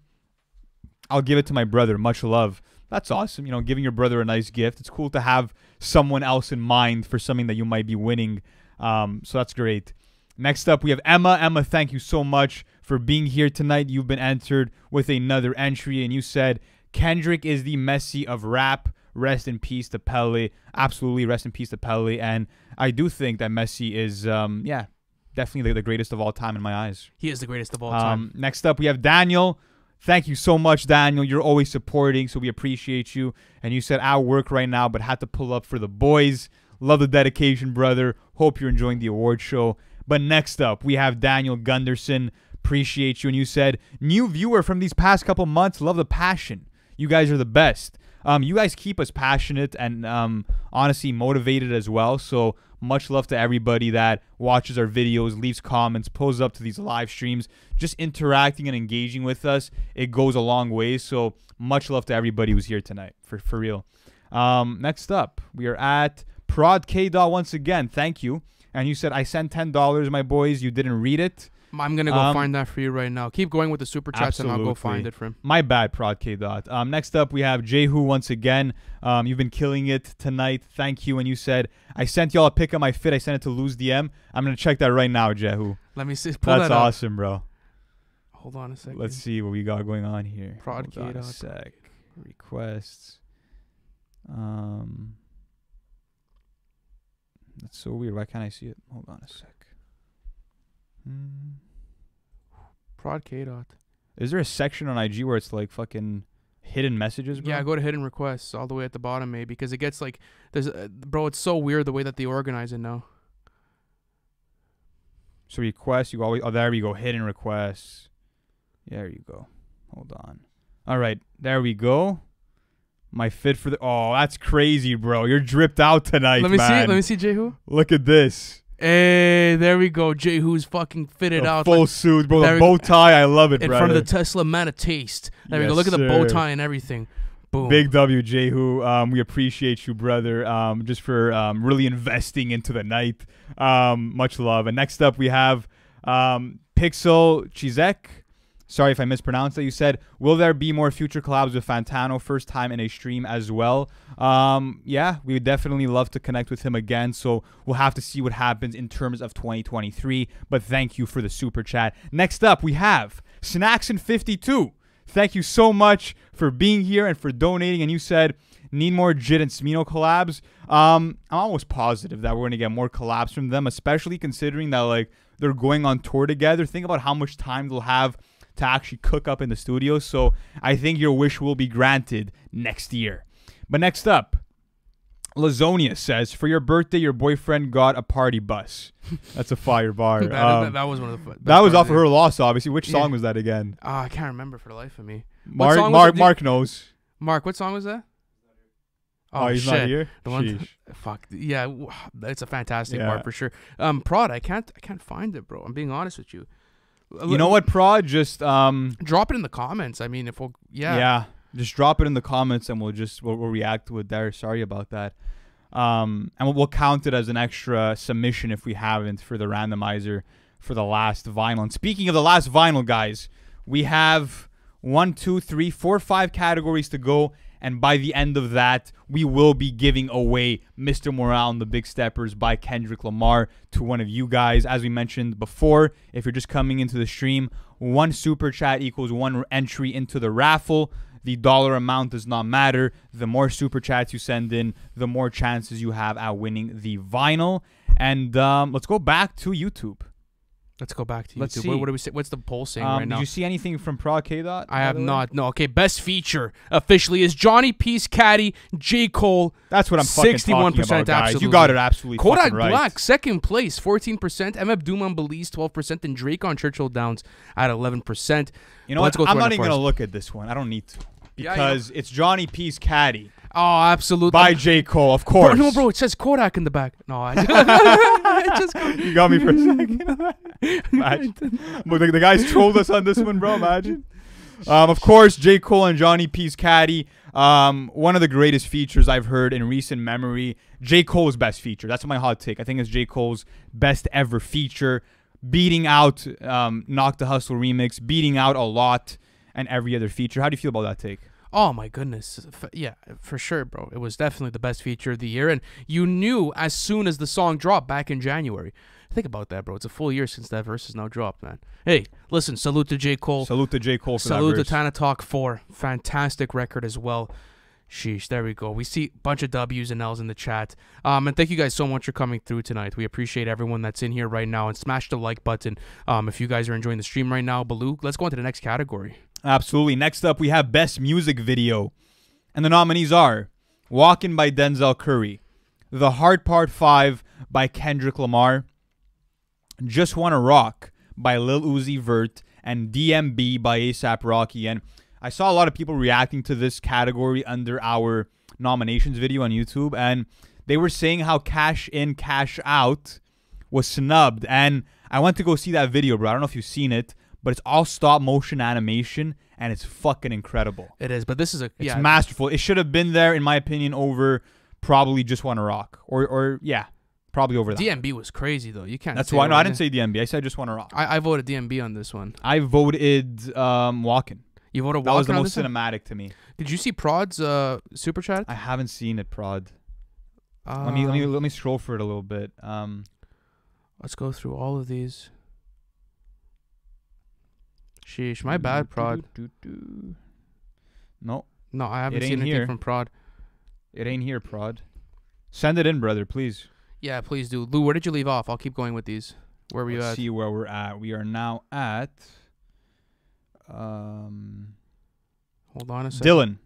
I'll give it to my brother. Much love." that's awesome. You know, giving your brother a nice gift. It's cool to have someone else in mind for something that you might be winning. Um, so that's great. Next up, we have Emma. Emma, thank you so much for being here tonight. You've been entered with another entry, and you said Kendrick is the Messi of rap. Rest in peace to Pele. Absolutely, rest in peace to Pele. And I do think that Messi is, um, yeah, definitely the greatest of all time in my eyes. He is the greatest of all time. Um, next up, we have Daniel. Thank you so much, Daniel. You're always supporting, so we appreciate you. And you said I work right now, but had to pull up for the boys. Love the dedication, brother. Hope you're enjoying the award show. But next up, we have Daniel Gunderson. Appreciate you. And you said, new viewer from these past couple months. Love the passion. You guys are the best. Um, you guys keep us passionate and um, honestly motivated as well. So much love to everybody that watches our videos, leaves comments, pulls up to these live streams, just interacting and engaging with us. It goes a long way. So much love to everybody who's here tonight, for, for real. Um, next up, we are at Prod K. once again. Thank you. And you said, I sent $10, my boys. You didn't read it. I'm gonna go Um, find that for you right now. Keep going with the super chats, and I'll go find it for him. My bad, Prod K Dot. Um, next up, we have Jehu once again. Um, you've been killing it tonight. Thank you. And you said, I sent y'all a pic of my fit. I sent it to Lou's DM. I'm going to check that right now, Jehu. Let me see. Pull That's that awesome, bro. Hold on a second. Let's see what we got going on here. Prod Hold on K a Dot. sec. Requests. Um, that's so weird. Why can't I see it? Hold on a sec. Hmm. Prod K dot. Is there a section on IG where it's like fucking hidden messages, bro? Yeah, go to hidden requests all the way at the bottom, maybe because it gets like there's uh, bro. It's so weird the way that they organize it now. So requests, you always oh there we go, hidden requests. There you go. Hold on. All right, there we go. My fit for the oh, that's crazy, bro. You're dripped out tonight, Let me see man. it. Let me see Jehu. Look at this. Hey, there we go. Jehu's fucking fitted The out full like, suit, bro. The bow tie, I love it, in brother. front of the Tesla Man of Taste. There we go. Yes, Look at the bow tie and everything. Boom. Big W, Jehu. Um, we appreciate you, brother. Um, just for um, really investing into the night. Um, much love. And next up, we have um, Pixel Chizek. Sorry if I mispronounced that. You said, "Will there be more future collabs with Fantano? First time in a stream as well." Um, yeah, we would definitely love to connect with him again. So we'll have to see what happens in terms of 2023. But thank you for the super chat. Next up, we have Snacks and 52. Thank you so much for being here and for donating. And you said need more Jid and Smino collabs. Um, I'm almost positive that we're gonna get more collabs from them, especially considering that like they're going on tour together. Think about how much time they'll have to actually cook up in the studio. So I think your wish will be granted next year. But next up, Lazonia says, "For your birthday, your boyfriend got a party bus." [laughs] That's a fire bar. that, Um, that, that was one of the. that was off of her loss, obviously. Which Yeah. song was that again? Ah, I can't remember for the life of me. Mark, Mark? Mark knows. Mark, what song was that? Oh, he's shit. not here. The one-. Fuck yeah, it's [sighs] a fantastic Yeah. part for sure. Um, Prod, I can't, I can't find it, bro. I'm being honest with you. You know what, Prod? Just um, Drop it in the comments. I mean, if we'll, yeah, yeah. just drop it in the comments and we'll just we'll, we'll react to it there. Sorry about that. Um, and we'll, we'll count it as an extra submission if we haven't for the randomizer for the last vinyl. And speaking of the last vinyl, guys, we have one, two, three, four, five categories to go. And by the end of that, we will be giving away Mr. Morale and the Big Steppers by Kendrick Lamar to one of you guys. As we mentioned before, if you're just coming into the stream, one super chat equals one entry into the raffle. The dollar amount does not matter. The more super chats you send in, the more chances you have at winning the vinyl. And um, let's go back to YouTube. Let's go back to YouTube. Let's What, see. what do we say? What's the poll saying Um, right did now? Did you see anything from Prod K Dot? I have not. No. Okay. Best feature officially is Johnny P's Caddy, J Cole, That's what I'm fucking 61% talking about, guys. absolutely. You got it absolutely Kodak right. Black second place, 14%. MF Doom on Belize 12%, and Drake on Churchill Downs at 11%. You know what? go I'm not even gonna look at this one. I don't need to Yeah, because it's Johnny P's caddy. Oh, absolutely. by J. Cole, of Bro, course. no, bro, it says Kodak in the back. No, I [laughs] [laughs] I just you got me for a [laughs] second. Imagine. But the, the guys trolled us on this one, bro. Imagine. Um, of course, J. Cole and Johnny P's Caddy. Um, one of the greatest features I've heard in recent memory. J. Cole's best feature. That's my hot take. I think it's J. Cole's best ever feature, beating out um, Knock the Hustle remix, beating out a lot and every other feature. How do you feel about that take? Oh my goodness. Yeah, for sure, bro. It was definitely the best feature of the year and you knew as soon as the song dropped back in January. Think about that, bro. It's a full year since that verse has now dropped, man. Hey, listen, salute to J. Cole. Salute to J. Cole for Salute to. Tana Talk 4. Fantastic record as well. Sheesh, there we go. We see a bunch of W's and L's in the chat. Um, and thank you guys so much for coming through tonight. We appreciate everyone that's in here right now. And smash the like button um, if you guys are enjoying the stream right now. Baloo, let's go on to the next category. Absolutely. Next up, we have Best Music Video. And the nominees are Walkin' by Denzel Curry, The Heart Part 5 by Kendrick Lamar, Just Wanna Rock by Lil Uzi Vert, and DMB by ASAP Rocky. And I saw a lot of people reacting to this category under our nominations video on YouTube, and they were saying how Cash In, Cash Out was snubbed. And I went to go see that video, bro. I don't know if you've seen it, but it's all stop motion animation, and it's fucking incredible. It is, but this is a It's yeah. masterful. It should have been there, in my opinion, over probably just want to rock, or or yeah, probably over that. DMB was crazy though. You can't. That's why. No, I didn't say DMB. I said just want to rock. I, I voted DMB on this one. I voted um, Walking. You voted That was the most this one? cinematic to me. Did you see Prod's uh, super chat? I haven't seen it, Prod. Uh, let me let me let me scroll for it a little bit. Um, Let's go through all of these. Sheesh, my bad, Prod. No, No, I haven't seen anything here. from Prod. it ain't here, Prod. Send it in, brother, please. Yeah, please do. Lou, where did you leave off? I'll keep going with these. Where were you Let's at? see where we're at. We are now at um Hold on a second. Dylan.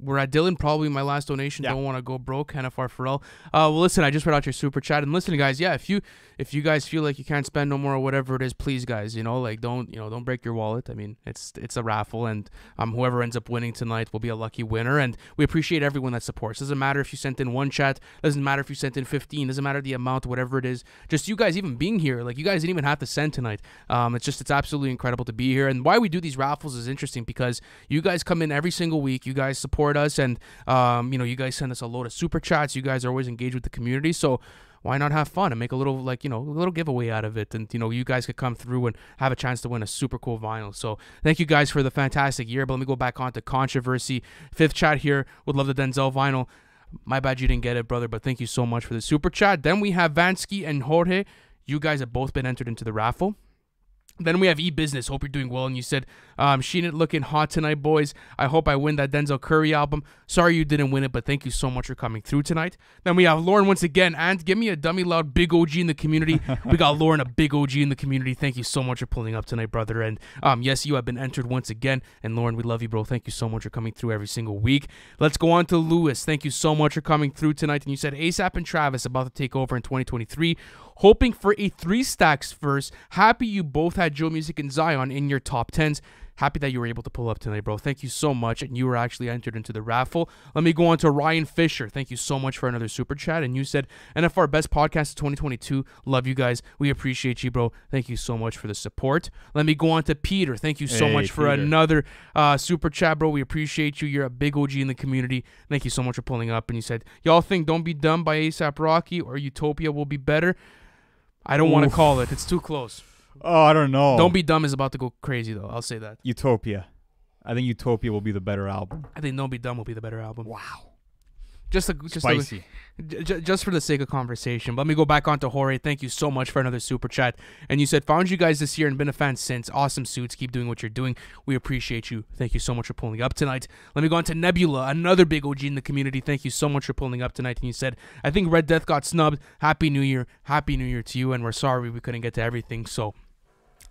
We're at Dylan, probably my last donation. Yeah. Don't want to go broke, NFR Pharrell. Uh, well, listen, I just read out your super chat, and listen, guys. Yeah, if you if you guys feel like you can't spend no more or whatever it is, please, guys, you know, like don't you know don't break your wallet. I mean, it's it's a raffle, and um, whoever ends up winning tonight will be a lucky winner. And we appreciate everyone that supports. Doesn't matter if you sent in one chat. Doesn't matter if you sent in fifteen. Doesn't matter the amount, whatever it is. Just you guys even being here, like you guys didn't even have to send tonight. Um, it's just it's absolutely incredible to be here. And why we do these raffles is interesting because you guys come in every single week. You guys support us, and um, you know, you guys send us a load of super chats. You guys are always engaged with the community. So why not have fun and make a little like you know a little giveaway out of it? And you know, you guys could come through and have a chance to win a super cool vinyl. So thank you guys for the fantastic year. But let me go back on to controversy. Fifth chat here. Would love the Denzel vinyl. My bad you didn't get it, brother. But thank you so much for the super chat. Then we have Vansky and Jorge. You guys have both been entered into the raffle. Then we have e-business. Hope you're doing well. And you said, um, Sheen it looking hot tonight, boys. I hope I win that Denzel Curry album. Sorry you didn't win it, but thank you so much for coming through tonight. Then we have Lauren once again. And give me a dummy loud big OG in the community. we got [laughs] Lauren, a big OG in the community. Thank you so much for pulling up tonight, brother. And um, yes, you have been entered once again. And Lauren, we love you, bro. Thank you so much for coming through every single week. Let's go on to Lewis. Thank you so much for coming through tonight. And you said ASAP and Travis about to take over in 2023 hoping for a three stacks first. Happy you both had Joe Music and Zion in your top tens. Happy that you were able to pull up tonight, bro. Thank you so much. And you were actually entered into the raffle. Let me go on to Ryan Fisher. Thank you so much for another super chat. And you said, NFR best podcast of 2022. Love you guys. We appreciate you, bro. Thank you so much for the support. Let me go on to Peter. Thank you so Hey, much for Peter. another uh, super chat, bro. We appreciate you. You're a big OG in the community. Thank you so much for pulling up. And you said, Y'all think Don't Be Dumb by ASAP Rocky or Utopia will be better? I don't want to call it. It's too close. Oh, I don't know. Don't Be Dumb is about to go crazy, though. I'll say that. Utopia. I think Utopia will be the better album. I think Don't Be Dumb will be the better album. Wow. Just, a, just, Spicy. j- just for the sake of conversation. Let me go back on to Jorge. Thank you so much for another super chat. And you said, found you guys this year and been a fan since. Awesome suits. Keep doing what you're doing. We appreciate you. Thank you so much for pulling up tonight. Let me go on to Nebula, another big OG in the community. Thank you so much for pulling up tonight. And you said, I think Red Death got snubbed. Happy New Year. Happy New Year to you. And we're sorry we couldn't get to everything. So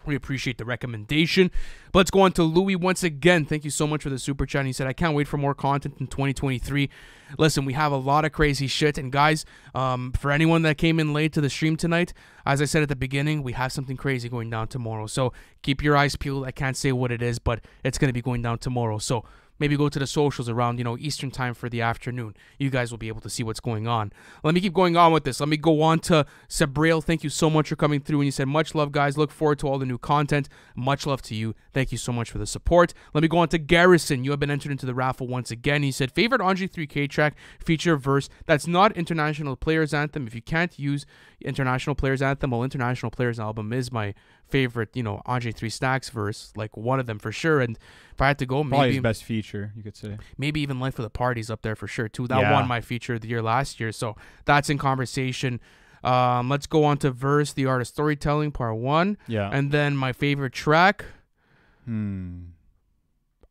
we appreciate the recommendation. But let's go on to Louis once again. Thank you so much for the super chat. And He said, I can't wait for more content in 2023. Listen, we have a lot of crazy shit. And guys, um, for anyone that came in late to the stream tonight, as I said at the beginning, we have something crazy going down tomorrow. So keep your eyes peeled. I can't say what it is, but it's going to be going down tomorrow. So maybe go to the socials around you know Eastern time for the afternoon. You guys will be able to see what's going on. Let me keep going on with this. Let me go on to Sabrail. Thank you so much for coming through. And you said much love, guys. Look forward to all the new content. Much love to you. Thank you so much for the support. Let me go on to Garrison. You have been entered into the raffle once again. He said favorite Andre 3K track feature verse that's not international players anthem. If you can't use international players anthem, well, international players album is my favorite. You know, Andre Three Stacks verse, like one of them for sure. And if I had to go, Probably maybe his best feature, you could say. maybe even Life of the Parties up there for sure too. That Yeah. won my feature of the year last year, so that's in conversation. Um, let's go on to verse, the art of storytelling, part one, Yeah. and then my favorite track. hmm.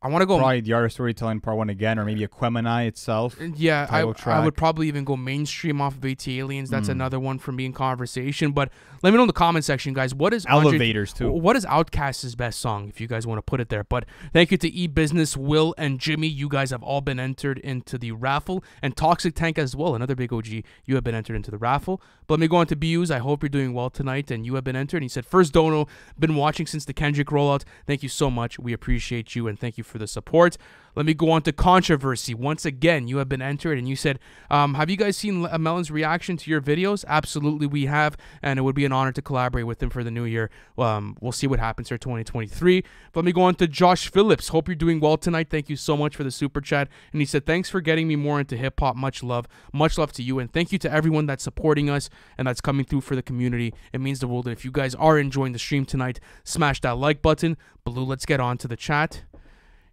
I want to go. Probably the art of storytelling part one again, or maybe Aquemini itself. Yeah, I, I would probably even go mainstream off of ATLiens. That's Mm. another one for me in conversation. But let me know in the comment section, guys. What is Andre- Elevators too. What is OutKast's best song, if you guys want to put it there? But thank you to E Business, Will, and Jimmy. You guys have all been entered into the raffle, and Toxic Tank as well, another big OG. You have been entered into the raffle. But let me go on to BU's. I hope you're doing well tonight, and you have been entered. And he said, First Dono, been watching since the Kendrick rollout. Thank you so much. We appreciate you, and thank you for the support. Let me go on to controversy. Once again, you have been entered, and you said, um, Have you guys seen Melon's reaction to your videos? Absolutely, we have, and it would be an honor to collaborate with him for the new year. Um, we'll see what happens for 2023. But let me go on to Josh Phillips. Hope you're doing well tonight. Thank you so much for the super chat. And he said, Thanks for getting me more into hip hop. Much love. Much love to you. And thank you to everyone that's supporting us and that's coming through for the community. It means the world. And if you guys are enjoying the stream tonight, smash that like button. Blue, let's get on to the chat.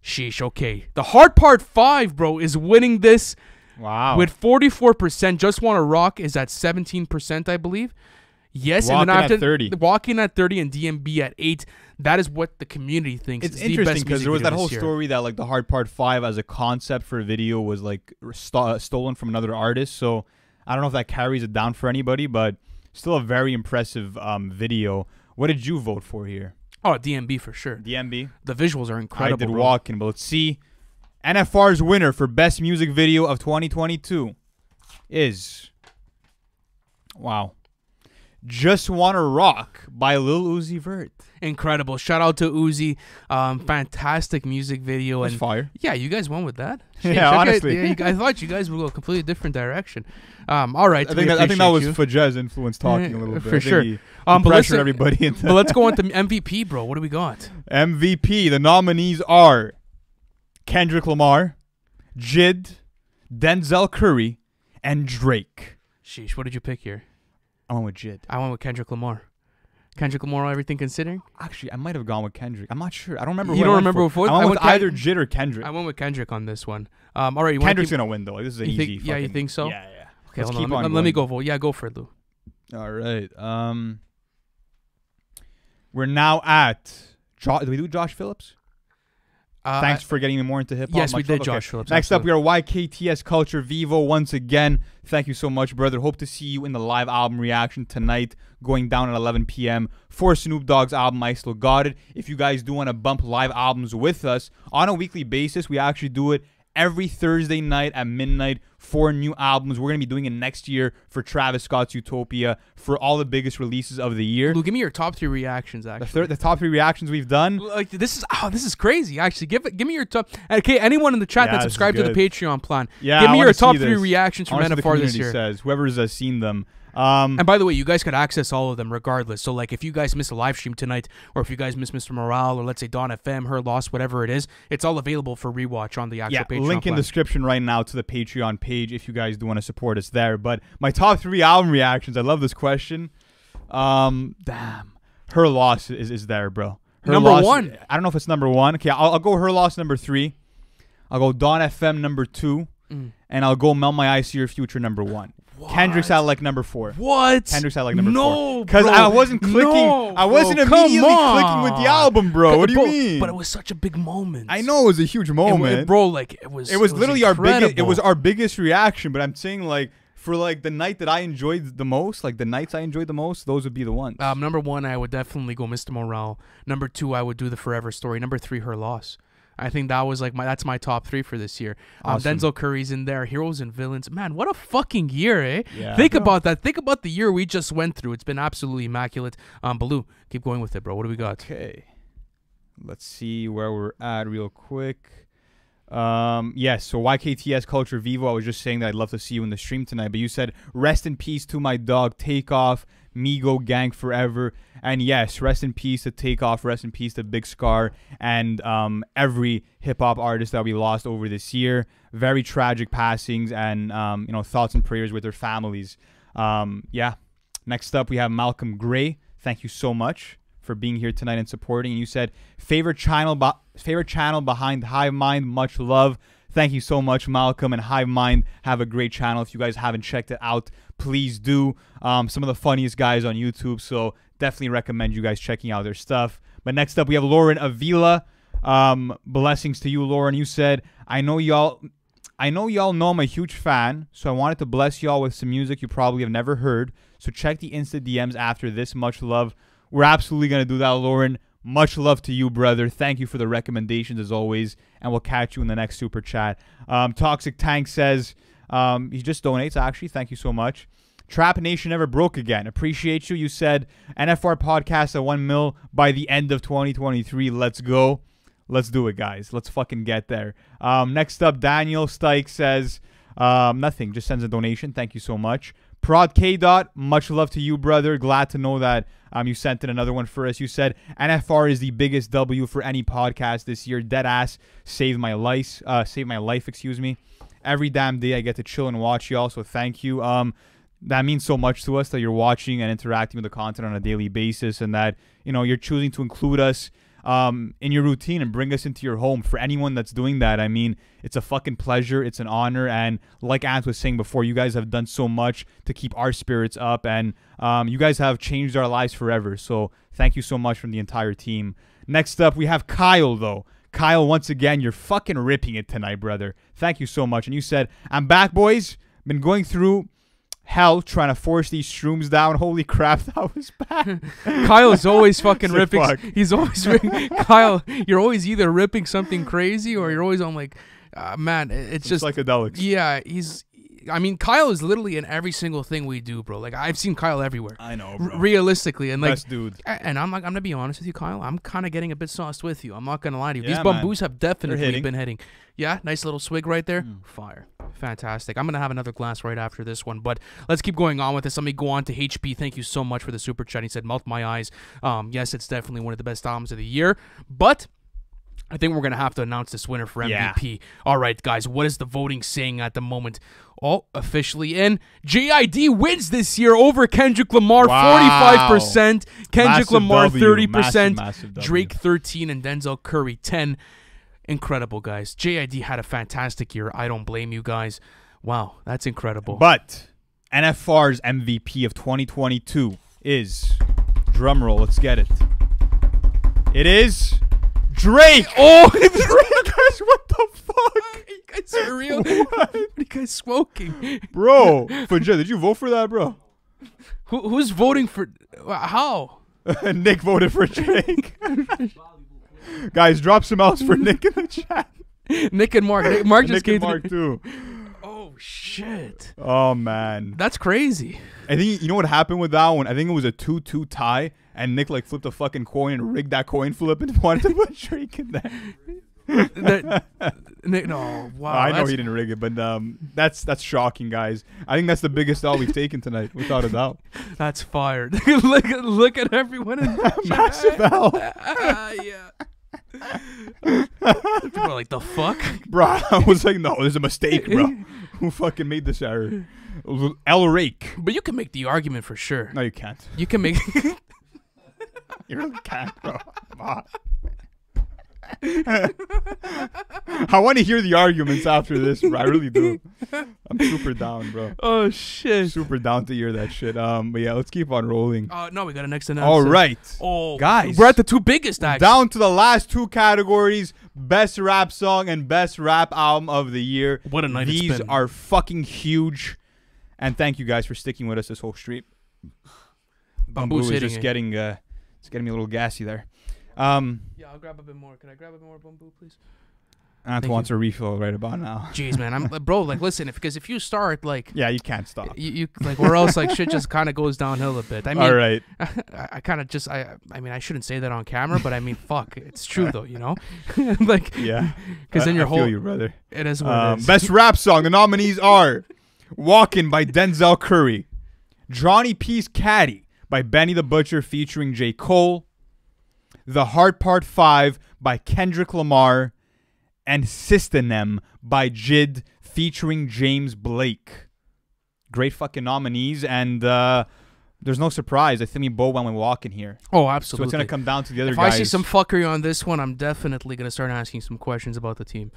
Sheesh, okay. The heart part five, bro, is winning this Wow. with 44%. Just Want to Rock is at 17%, I believe. Yes, and Walking then at after 30. Walking at 30 and DMB at 8. That is what the community thinks. it's is interesting because music there was that whole year. story that like the heart part five as a concept for a video was like sto- stolen from another artist. So I don't know if that carries it down for anybody, but still a very impressive um, video. What did you vote for here? Oh, DMB for sure. DMB. The visuals are incredible. I did bro. walking, but let's see. NFR's winner for best music video of 2022 is wow. Just Wanna Rock by Lil Uzi Vert. Incredible. Shout out to Uzi. Um, fantastic music video. That's And fire. yeah, you guys went with that. [laughs] Yeah, honestly. Yeah, you I thought you guys would go a completely different direction. Um, all right. I think that, I think that was you. Fajez influence talking a little bit. for sure. He, he Um, listen- everybody into but let's go [laughs] on to MVP, bro. What do we got? MVP. The nominees are Kendrick Lamar, Jid, Denzel Curry, and Drake. Sheesh, what did you pick here? I went with Jid. I went with Kendrick Lamar. Kendrick Lamar, everything considering? Actually, I might have gone with Kendrick. I'm not sure. I don't remember. You who I don't went remember for. before? I went I with went- I- either Jid or Kendrick. I went with Kendrick on this one. Um, all right, you Kendrick's keep, gonna win though. This is an You easy. think- yeah, you think so? Yeah, yeah. Okay, let's hold keep on. on Let, let me go vote. Yeah, go for it, Lou. All right. Um, we're now at. Jo- did we do Josh Phillips? Uh, Thanks for getting me more into hip hop. yes, we did. Okay. Josh Phillips. Next up, we are YKTS Culture Vivo once again. Thank you so much, brother. Hope to see you in the live album reaction tonight, going down at 11 p.m. for Snoop Dogg's album I Still Got It. If you guys do want to bump live albums with us on a weekly basis, we actually do it every Thursday night at midnight for new albums. We're going to be doing it next year for Travis Scott's Utopia for all the biggest releases of the year. Lou, give me your top three reactions. The, Actually, the top three reactions we've done. like this is oh, this is crazy. Actually, give it. Give me your top. Okay, anyone in the chat Yeah, that subscribed to the. Patreon plan, Yeah, give me your top three reactions from Honestly, NFR this year. says whoever's uh, seen them. Um, And by the way, you guys could access all of them regardless. So like if you guys miss a live stream tonight, or if you guys miss Mr. Morale, or let's say Dawn FM, her loss, whatever it is, it's all available for rewatch on the actual yeah, Patreon. link in description right now to the Patreon page if you guys do want to support us there. But my top three album reactions. I love this question. Um, damn, her loss is, is there, bro. Her Number Loss- one. I don't know if it's number one. Okay, I'll, I'll go her loss number three. I'll go Dawn FM number two, Mm. and I'll go Melt My Eyes to Your Future number one. Kendrick's What? at like number four. What? Kendrick's at like number no, four. Because I wasn't clicking. No, I wasn't bro, immediately clicking with the album, bro. What do you Bro, mean? But it was such a big moment. I know it was a huge moment. it- bro. Like it was. it was literally our biggest. It was our biggest reaction. But I'm saying like for like the night that I enjoyed the most, like the nights I enjoyed the most, those would be the ones. Um, number one, I would definitely go Mr. Morale. Number two, I would do the Forever Story. Number three, Her Loss. I think that was like my that's my top three for this year. Um, Awesome. Denzel Curry's in there, Heroes and Villains. Man, what a fucking year, eh? Yeah. Think about that. Think about the year we just went through. It's been absolutely immaculate. Um, Baloo, keep going with it, bro. What do we got? Okay. Let's see where we're at real quick. Um, yes. So YKTS Culture Vivo. I was just saying that I'd love to see you in the stream tonight, but you said rest in peace to my dog Take Takeoff, Migo Gang forever, and yes, rest in peace to Takeoff, rest in peace to Big Scarr, and um, every hip hop artist that we lost over this year. Very tragic passings, and um, you know thoughts and prayers with their families. Um, yeah. Next up, we have Malcolm Gray. Thank you so much for being here tonight and supporting. And you said favorite channel, favorite channel behind Hive Mind. Much love. Thank you so much, Malcolm and Hive Mind. Have a great channel. If you guys haven't checked it out, please do. Um, some of the funniest guys on YouTube, so definitely recommend you guys checking out their stuff. But next up, we have Lauren Avila. Um, blessings to you, Lauren. You said, I know y'all. I know y'all know I'm a huge fan, so I wanted to bless y'all with some music you probably have never heard. So check the Insta DMs after this. Much love. We're absolutely going to do that, Lauren. Much love to you, brother. Thank you for the recommendations as always, and we'll catch you in the next super chat. Um, Toxic Tank says um, he just donates. Actually, thank you so much. Trap Nation never broke again. Appreciate you. You said NFR podcast at one mil by the end of 2023. Let's go. Let's do it, guys. Let's fucking get there. Um, next up, Daniel Stike says um, nothing. Just sends a donation. Thank you so much. Prod K dot, much love to you, brother. Glad to know that um, you sent in another one for us. You said NFR is the biggest W for any podcast this year. Dead ass saved my life. Uh, saved my life. Excuse me. Every damn day I get to chill and watch y'all. So thank you. Um, that means so much to us that you're watching and interacting with the content on a daily basis, and that you know you're choosing to include us um, in your routine and bring us into your home. For anyone that's doing that, I mean, it's a fucking pleasure. It's an honor. And like Ant was saying before, you guys have done so much to keep our spirits up, and um, you guys have changed our lives forever. So thank you so much from the entire team. Next up, we have Kyle, though. Kyle, once again, you're fucking ripping it tonight, brother. Thank you so much. And you said, I'm back, boys. Been going through hell trying to force these shrooms down. Holy crap, [laughs] that was bad. [laughs] Kyle is always fucking Sick ripping. fuck. He's always ripping. [laughs] Kyle. You're always either ripping something crazy or you're always on like, uh, man. it- It's just psychedelics. yeah. He's. I mean, Kyle is literally in every single thing we do, bro. Like I've seen Kyle everywhere. I know, R- bro. realistically, and like Best dude. And I'm like, I'm gonna be honest with you, Kyle. I'm kind of getting a bit sauced with you. I'm not gonna lie to you. These Yeah, man. Bumbus have definitely hitting. been hitting. Yeah, nice little swig right there. Mm. Fire, fantastic. I'm gonna have another glass right after this one. But let's keep going on with this. Let me go on to HP. Thank you so much for the super chat. He said, "Melt my eyes." Um, yes, it's definitely one of the best albums of the year, but. I think we're gonna have to announce this winner for Yeah. MVP. All right, guys, what is the voting saying at the moment? Oh, officially in. JID wins this year over Kendrick Lamar, Wow. forty-five percent. Kendrick Massive Lamar, W, thirty percent. massive, massive. Drake, thirteen, and Denzel Curry, ten. Incredible, guys. JID had a fantastic year. I don't blame you guys. Wow, that's incredible. But NFR's MVP of 2022 is drumroll. Let's get it. It is Drake. [laughs] oh, [laughs] it's Drake. Guys, what the fuck, you guys are real. [laughs] what are you guys smoking? bro? Fajr, did you vote for that, bro? Who, who's voting for? How? Nick voted for Drake. Guys, drop some outs for Nick in the [laughs] chat. Nick and Mark. Nick, Mark just Nick and gave. Mark too. Oh shit, Oh man. that's crazy. I think you know what happened with that one. I think it was a two-two tie, and Nick like flipped a fucking coin and rigged that coin flip and [laughs] wanted to put Drake in there. That, [laughs] Nick, no, wow. I know he didn't rig it, but um, that's that's shocking, guys. I think that's the biggest L we've taken tonight, without a doubt. That's fired. look at look at everyone in the Massive L, Ah, yeah. People are like the fuck. [laughs] bro. I was like, no, there's a mistake, bro. [laughs] Who fucking made this error? L rake. But you can make the argument for sure. No, you can't. You can make. [laughs] You really can't, bro. Come on. [laughs] I want to hear the arguments after this, bro. I really do. I'm super down, bro. [laughs] oh shit. Super down to hear that shit. Um, but yeah, let's keep on rolling. Uh, no, we got a next announcement. All right. Oh, Guys. we're at the two biggest actually. Down to the last two categories: best rap song and best rap album of the year. What a night These are fucking huge, and thank you guys for sticking with us this whole street. Bumbu is just it. getting uh, it's getting me a little gassy there. Um, Yeah, I'll grab a bit more. Can I grab a bit more Bumbu, please? Ant Thank wants a refill right about now. [laughs] Jeez, man, I'm bro. Like, listen, if because if you start like. Yeah, you can't stop. You, you like or else like shit just kind of goes downhill a bit. I mean, All right. [laughs] I, I kind of just I I mean I shouldn't say that on camera, but I mean [laughs] fuck, it's true though, you know, like Yeah. because then your I whole you, brother. it is what Um, it is. best rap song. The nominees are "Walkin' by Denzel Curry, "Johnny P's Caddy" by Benny the Butcher featuring J. Cole, "The Heart Part Five by Kendrick Lamar, and "Sistanem" by Jid featuring James Blake. Great fucking nominees, and uh, there's no surprise. I think we both went with Walkin' here, oh, absolutely. so it's gonna come down to the other if guys. I see some fuckery on this one, I'm definitely gonna start asking some questions about the team.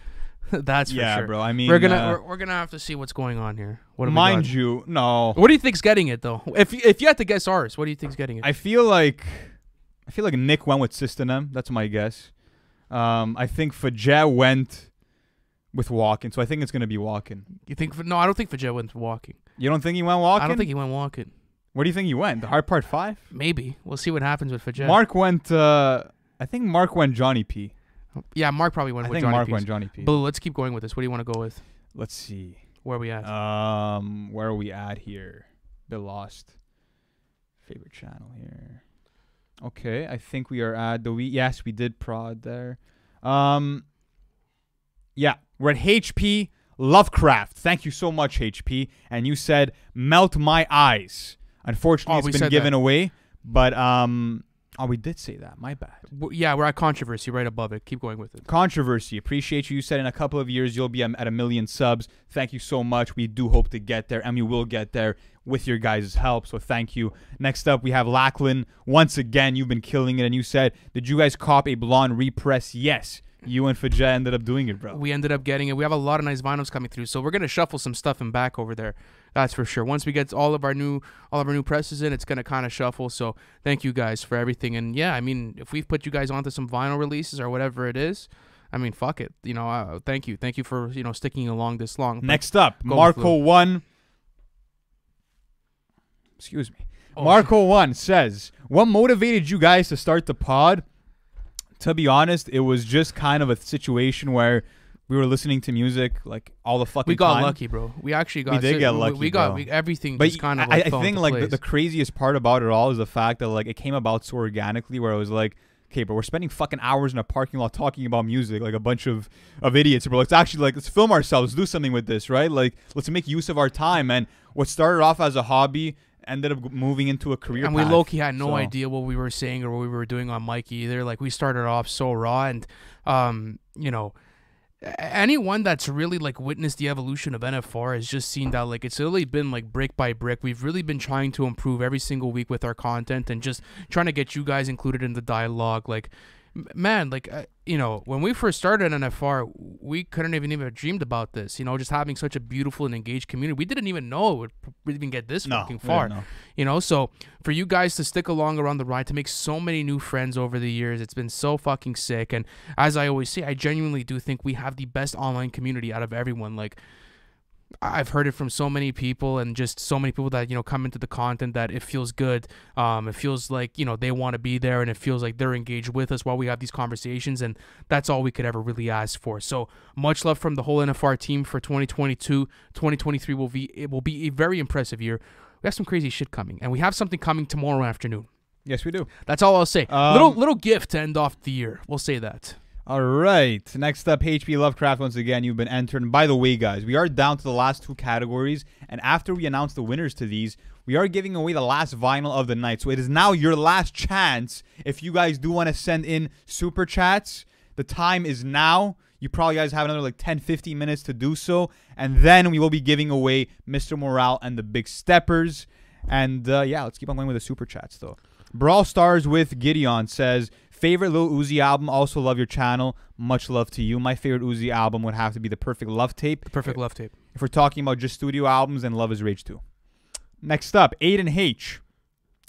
[laughs] That's for yeah, sure. bro. I mean, we're gonna uh, we're, we're gonna have to see what's going on here. What mind you, no. What do you think's getting it though? If if you had to guess ours, what do you think's getting it? I feel like I feel like Nick went with Sistanem. That's my guess. Um, I think Fajet went with Walking, so I think it's gonna be Walking. you think? No, I don't think Fajet went walking. You don't think he went Walking? I don't think he went walking. Where do you think he went? The heart part five. Maybe we'll see what happens with Fajet. Mark went. Uh, I think Mark went Johnny P. yeah, Mark probably went I with think Johnny Mark P's. went Johnny P. Blue, let's keep going with this. What do you want to go with? Let's see. Where are we at? Um, where are we at here? The lost. Favorite channel here. Okay, I think we are at the we. Yes, we did prod there. Um, yeah, we're at HP Lovecraft. Thank you so much, HP. And you said melt my eyes. Unfortunately, Oh, it's been given that. away. But um, oh, we did say that. My bad. W- yeah, we're at controversy right above it. Keep going with it. Controversy. Appreciate you. You said in a couple of years you'll be um, at a million subs. Thank you so much. We do hope to get there, and we will get there with your guys' help. So thank you. Next up, we have Lachlan. Once again, you've been killing it, and you said, "Did you guys cop a blonde repress?" Yes. You and Fajet ended up doing it, bro. We ended up getting it. We have a lot of nice vinyls coming through, so we're gonna shuffle some stuff in back over there. That's for sure. Once we get all of our new all of our new presses in, it's gonna kind of shuffle. So thank you guys for everything. And yeah, I mean, if we've put you guys onto some vinyl releases or whatever it is, I mean, fuck it. You know, uh, thank you, thank you for you know sticking along this long. Next up, Marco One. Excuse me. Oh, Marco One says, "What motivated you guys to start the pod?" To be honest, it was just kind of a situation where we were listening to music like all the fucking we got time. lucky, bro. We actually got. We did si- get lucky, We got bro. we, everything But just kind of I, like I fell think like the, the craziest part about it all is the fact that like it came about so organically, where I was like, okay, but we're spending fucking hours in a parking lot talking about music like a bunch of of idiots, bro. Let's actually like let's film ourselves, do something with this, right? Like let's make use of our time. And what started off as a hobby ended up moving into a career. and we path. low key had no So- idea what we were saying or what we were doing on mic either. Like we started off so raw, and um, you know, anyone that's really like witnessed the evolution of NFR has just seen that like it's really been like brick by brick. We've really been trying to improve every single week with our content and just trying to get you guys included in the dialogue. Like, man, like uh, you know, when we first started NFR, we couldn't even even dreamed about this. You know, just having such a beautiful and engaged community. We didn't even know it would even get this No, fucking far know. you know so for you guys to stick along around the ride to make so many new friends over the years it's been so fucking sick and as i always say i genuinely do think we have the best online community out of everyone like I've heard it from so many people and just so many people that you know come into the content that it feels good. Um, it feels like you know they want to be there and it feels like they're engaged with us while we have these conversations and that's all we could ever really ask for. So much love from the whole NFR team for 2022. 2023 will be it will be a very impressive year. We have some crazy shit coming and we have something coming tomorrow afternoon. Yes, we do. That's all I'll say. Um, little little gift to end off the year. We'll say that. All right. Next up, HP Lovecraft. Once again, you've been entered. And by the way, guys, we are down to the last two categories. And after we announce the winners to these, we are giving away the last vinyl of the night. So it is now your last chance. If you guys do want to send in super chats, the time is now. You probably guys have another like 10, 15 minutes to do so. And then we will be giving away Mr. Morale and the Big Steppers. And uh, yeah, let's keep on going with the super chats though. Brawl Stars with Gideon says, favorite Lil Uzi album. Also love your channel. Much love to you. My favorite Uzi album would have to be the Perfect Love Tape. The perfect love tape. If we're talking about just studio albums, then Luv Is Rage 2. Next up, Aiden H.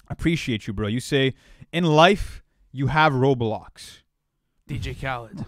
Appreciate you, bro. You say, in life, you have Roblox. DJ Khaled.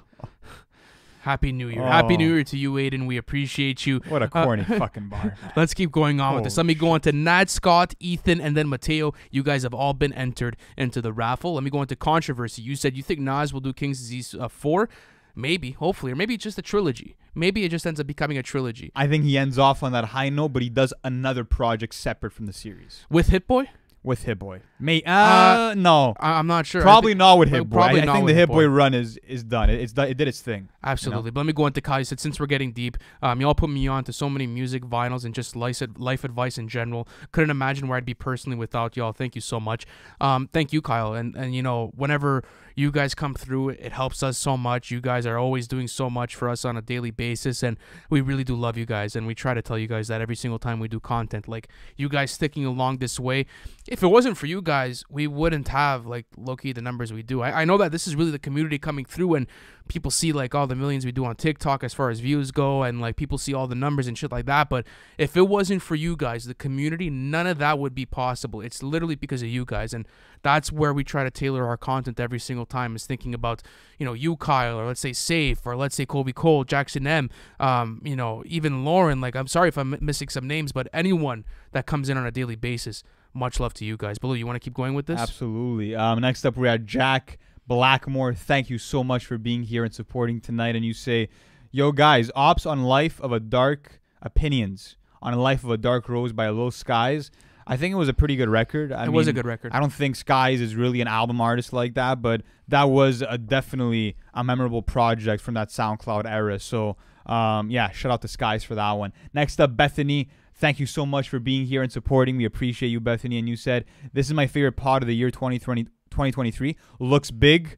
Happy New Year. Happy Oh. New Year to you, Aiden. We appreciate you. What a Uh, corny [laughs] fucking bar. Let's keep going on with this. Oh, Let me go on to Nad Scott, Ethan, and then Mateo. You guys have all been entered into the raffle. Let me go into controversy. You said you think Nas will do King's Disease uh, 4. Maybe, hopefully, or maybe it's just a trilogy. Maybe it just ends up becoming a trilogy I think he ends off on that high note, but he does another project separate from the series with Hit Boy. With Hit Boy. May uh, Uh, no, I- I'm not sure. Probably think- not with Hit Boy. probably I, I think the Hit Boy run is is done. It, it's done. It did its thing. Absolutely. But let me go into Kyle. You said since we're getting deep, um, y'all put me on to so many music, vinyls, and just life, life advice in general. Couldn't imagine where I'd be personally without y'all. Thank you so much. Um, thank you, Kyle. And and you know, whenever you guys come through, it helps us so much. You guys are always doing so much for us on a daily basis, and we really do love you guys. And we try to tell you guys that every single time we do content. Like you guys sticking along this way. If it wasn't for you guys, we wouldn't have like Loki the numbers we do. I, I know that this is really the community coming through and people see like all the millions we do on TikTok as far as views go and like people see all the numbers and shit like that. But if it wasn't for you guys, the community, none of that would be possible. It's literally because of you guys. And that's where we try to tailor our content every single time is thinking about, you know, you Kyle or let's say Safe or let's say Colby Cole, Jackson M, um, you know, even Lauren. Like I'm sorry if I'm missing some names, but anyone that comes in on a daily basis, much love to you guys. Blue, you want to keep going with this? Absolutely. Um, next up, we have Jack Blackmore. Thank you so much for being here and supporting tonight. And you say, "Yo, guys, ops on Life of a Dark Opinions on a Life of a Dark Rose by a Lil Skies." I think it was a pretty good record. I it was a good record. I don't think Skies is really an album artist like that, but that was a, definitely a memorable project from that SoundCloud era. So, um, yeah, shout out to Skies for that one. Next up, Bethany. Thank you so much for being here and supporting. We appreciate you, Bethany. And you said, This is my favorite pod of the year 2020, 2023. Looks big.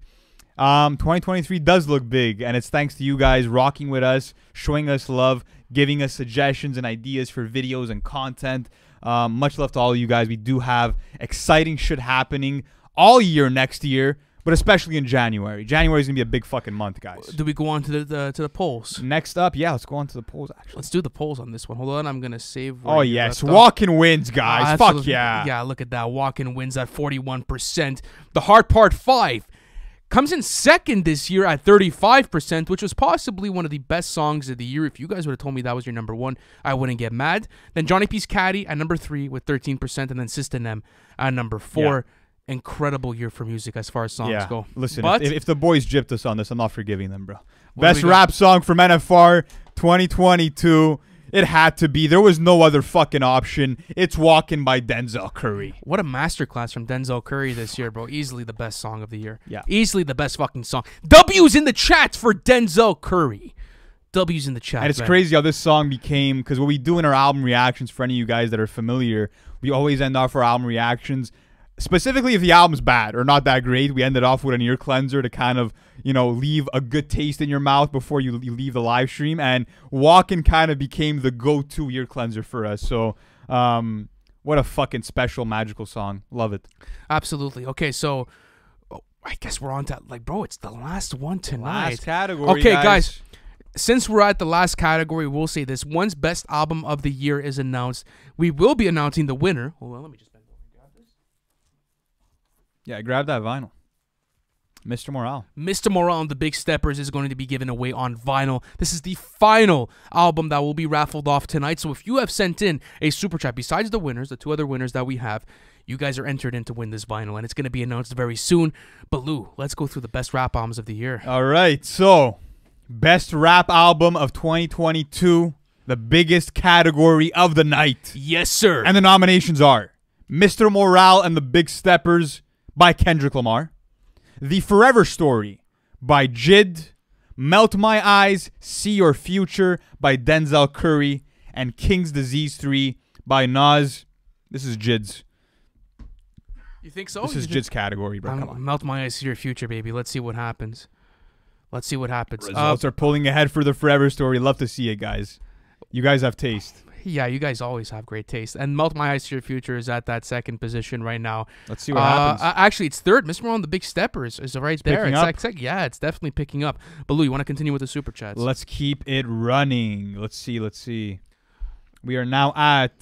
Um, 2023 does look big, and it's thanks to you guys rocking with us, showing us love, giving us suggestions and ideas for videos and content. Um, much love to all of you guys. We do have exciting shit happening all year next year, but especially in January. January is gonna be a big fucking month, guys. Do we go on to the, the to the polls? Next up, yeah, let's go on to the polls. Actually, Let's do the polls on this one. Hold on, I'm gonna save. oh yes, Walkin' wins, guys. Ah, Fuck yeah. Yeah, look at that. Walkin' wins at 41%. The Heart Part Five comes in second this year at 35%, which was possibly one of the best songs of the year. If you guys would have told me that was your number one, I wouldn't get mad. Then Johnny P's Caddy at number three with 13%, and then Sistanem at number four. Incredible year for music as far as songs yeah. go. Listen, But- if, if the boys gypped us on this, I'm not forgiving them, bro. Best rap song from NFR 2022. It had to be. There was no other fucking option. It's Walkin' by Denzel Curry. What a masterclass from Denzel Curry this year, bro. Easily the best song of the year. Yeah. Easily the best fucking song. W's in the chat for Denzel Curry. W's in the chat. And it's man. crazy how this song became because what we do in our album reactions, for any of you guys that are familiar, we always end off our album reactions. Specifically, if the album's bad or not that great, we ended off with an ear cleanser to kind of, you know, leave a good taste in your mouth before you, you leave the live stream. And Walkin' kind of became the go to ear cleanser for us. So, um, what a fucking special, magical song. Love it. Absolutely. Okay, so oh, I guess we're on to like, bro. It's the last one tonight. category. Okay, guys. Since we're at the last category, we'll say this: once best album of the year is announced, we will be announcing the winner. Hold on, let me just. bend over and grab this. Yeah, grab that vinyl. Mr. Morale. Mr. Morale and the Big Steppers is going to be given away on vinyl. This is the final album that will be raffled off tonight. So if you have sent in a super chat, besides the winners, the two other winners that we have, you guys are entered in to win this vinyl, and it's going to be announced very soon. But Lou, let's go through the best rap albums of the year. All right, so best rap album of 2022, the biggest category of the night. Yes, sir. And the nominations are Mr. Morale and the Big Steppers by Kendrick Lamar, The Forever Story by Jid, Melt My Eyes, See Your Future by Denzel Curry, and King's Disease 3 by Nas. This is Jid's. you think so? this You is Jid's category, bro. Come I'm- on. Melt my eyes see your future, baby. Let's see what happens. Let's see what happens. Uh, Results are pulling ahead for the Forever Story. Love to see it, guys. You guys have taste. Yeah, you guys always have great taste. And Melt My Eyes to Your Future is at that second position right now. Let's see what Uh, happens. uh, actually, it's third. Mr. Morale the Big Steppers is right there. picking It's up. like, yeah, it's definitely picking up. But Lou, you want to continue with the super chats? Let's keep it running. Let's see. Let's see. We are now at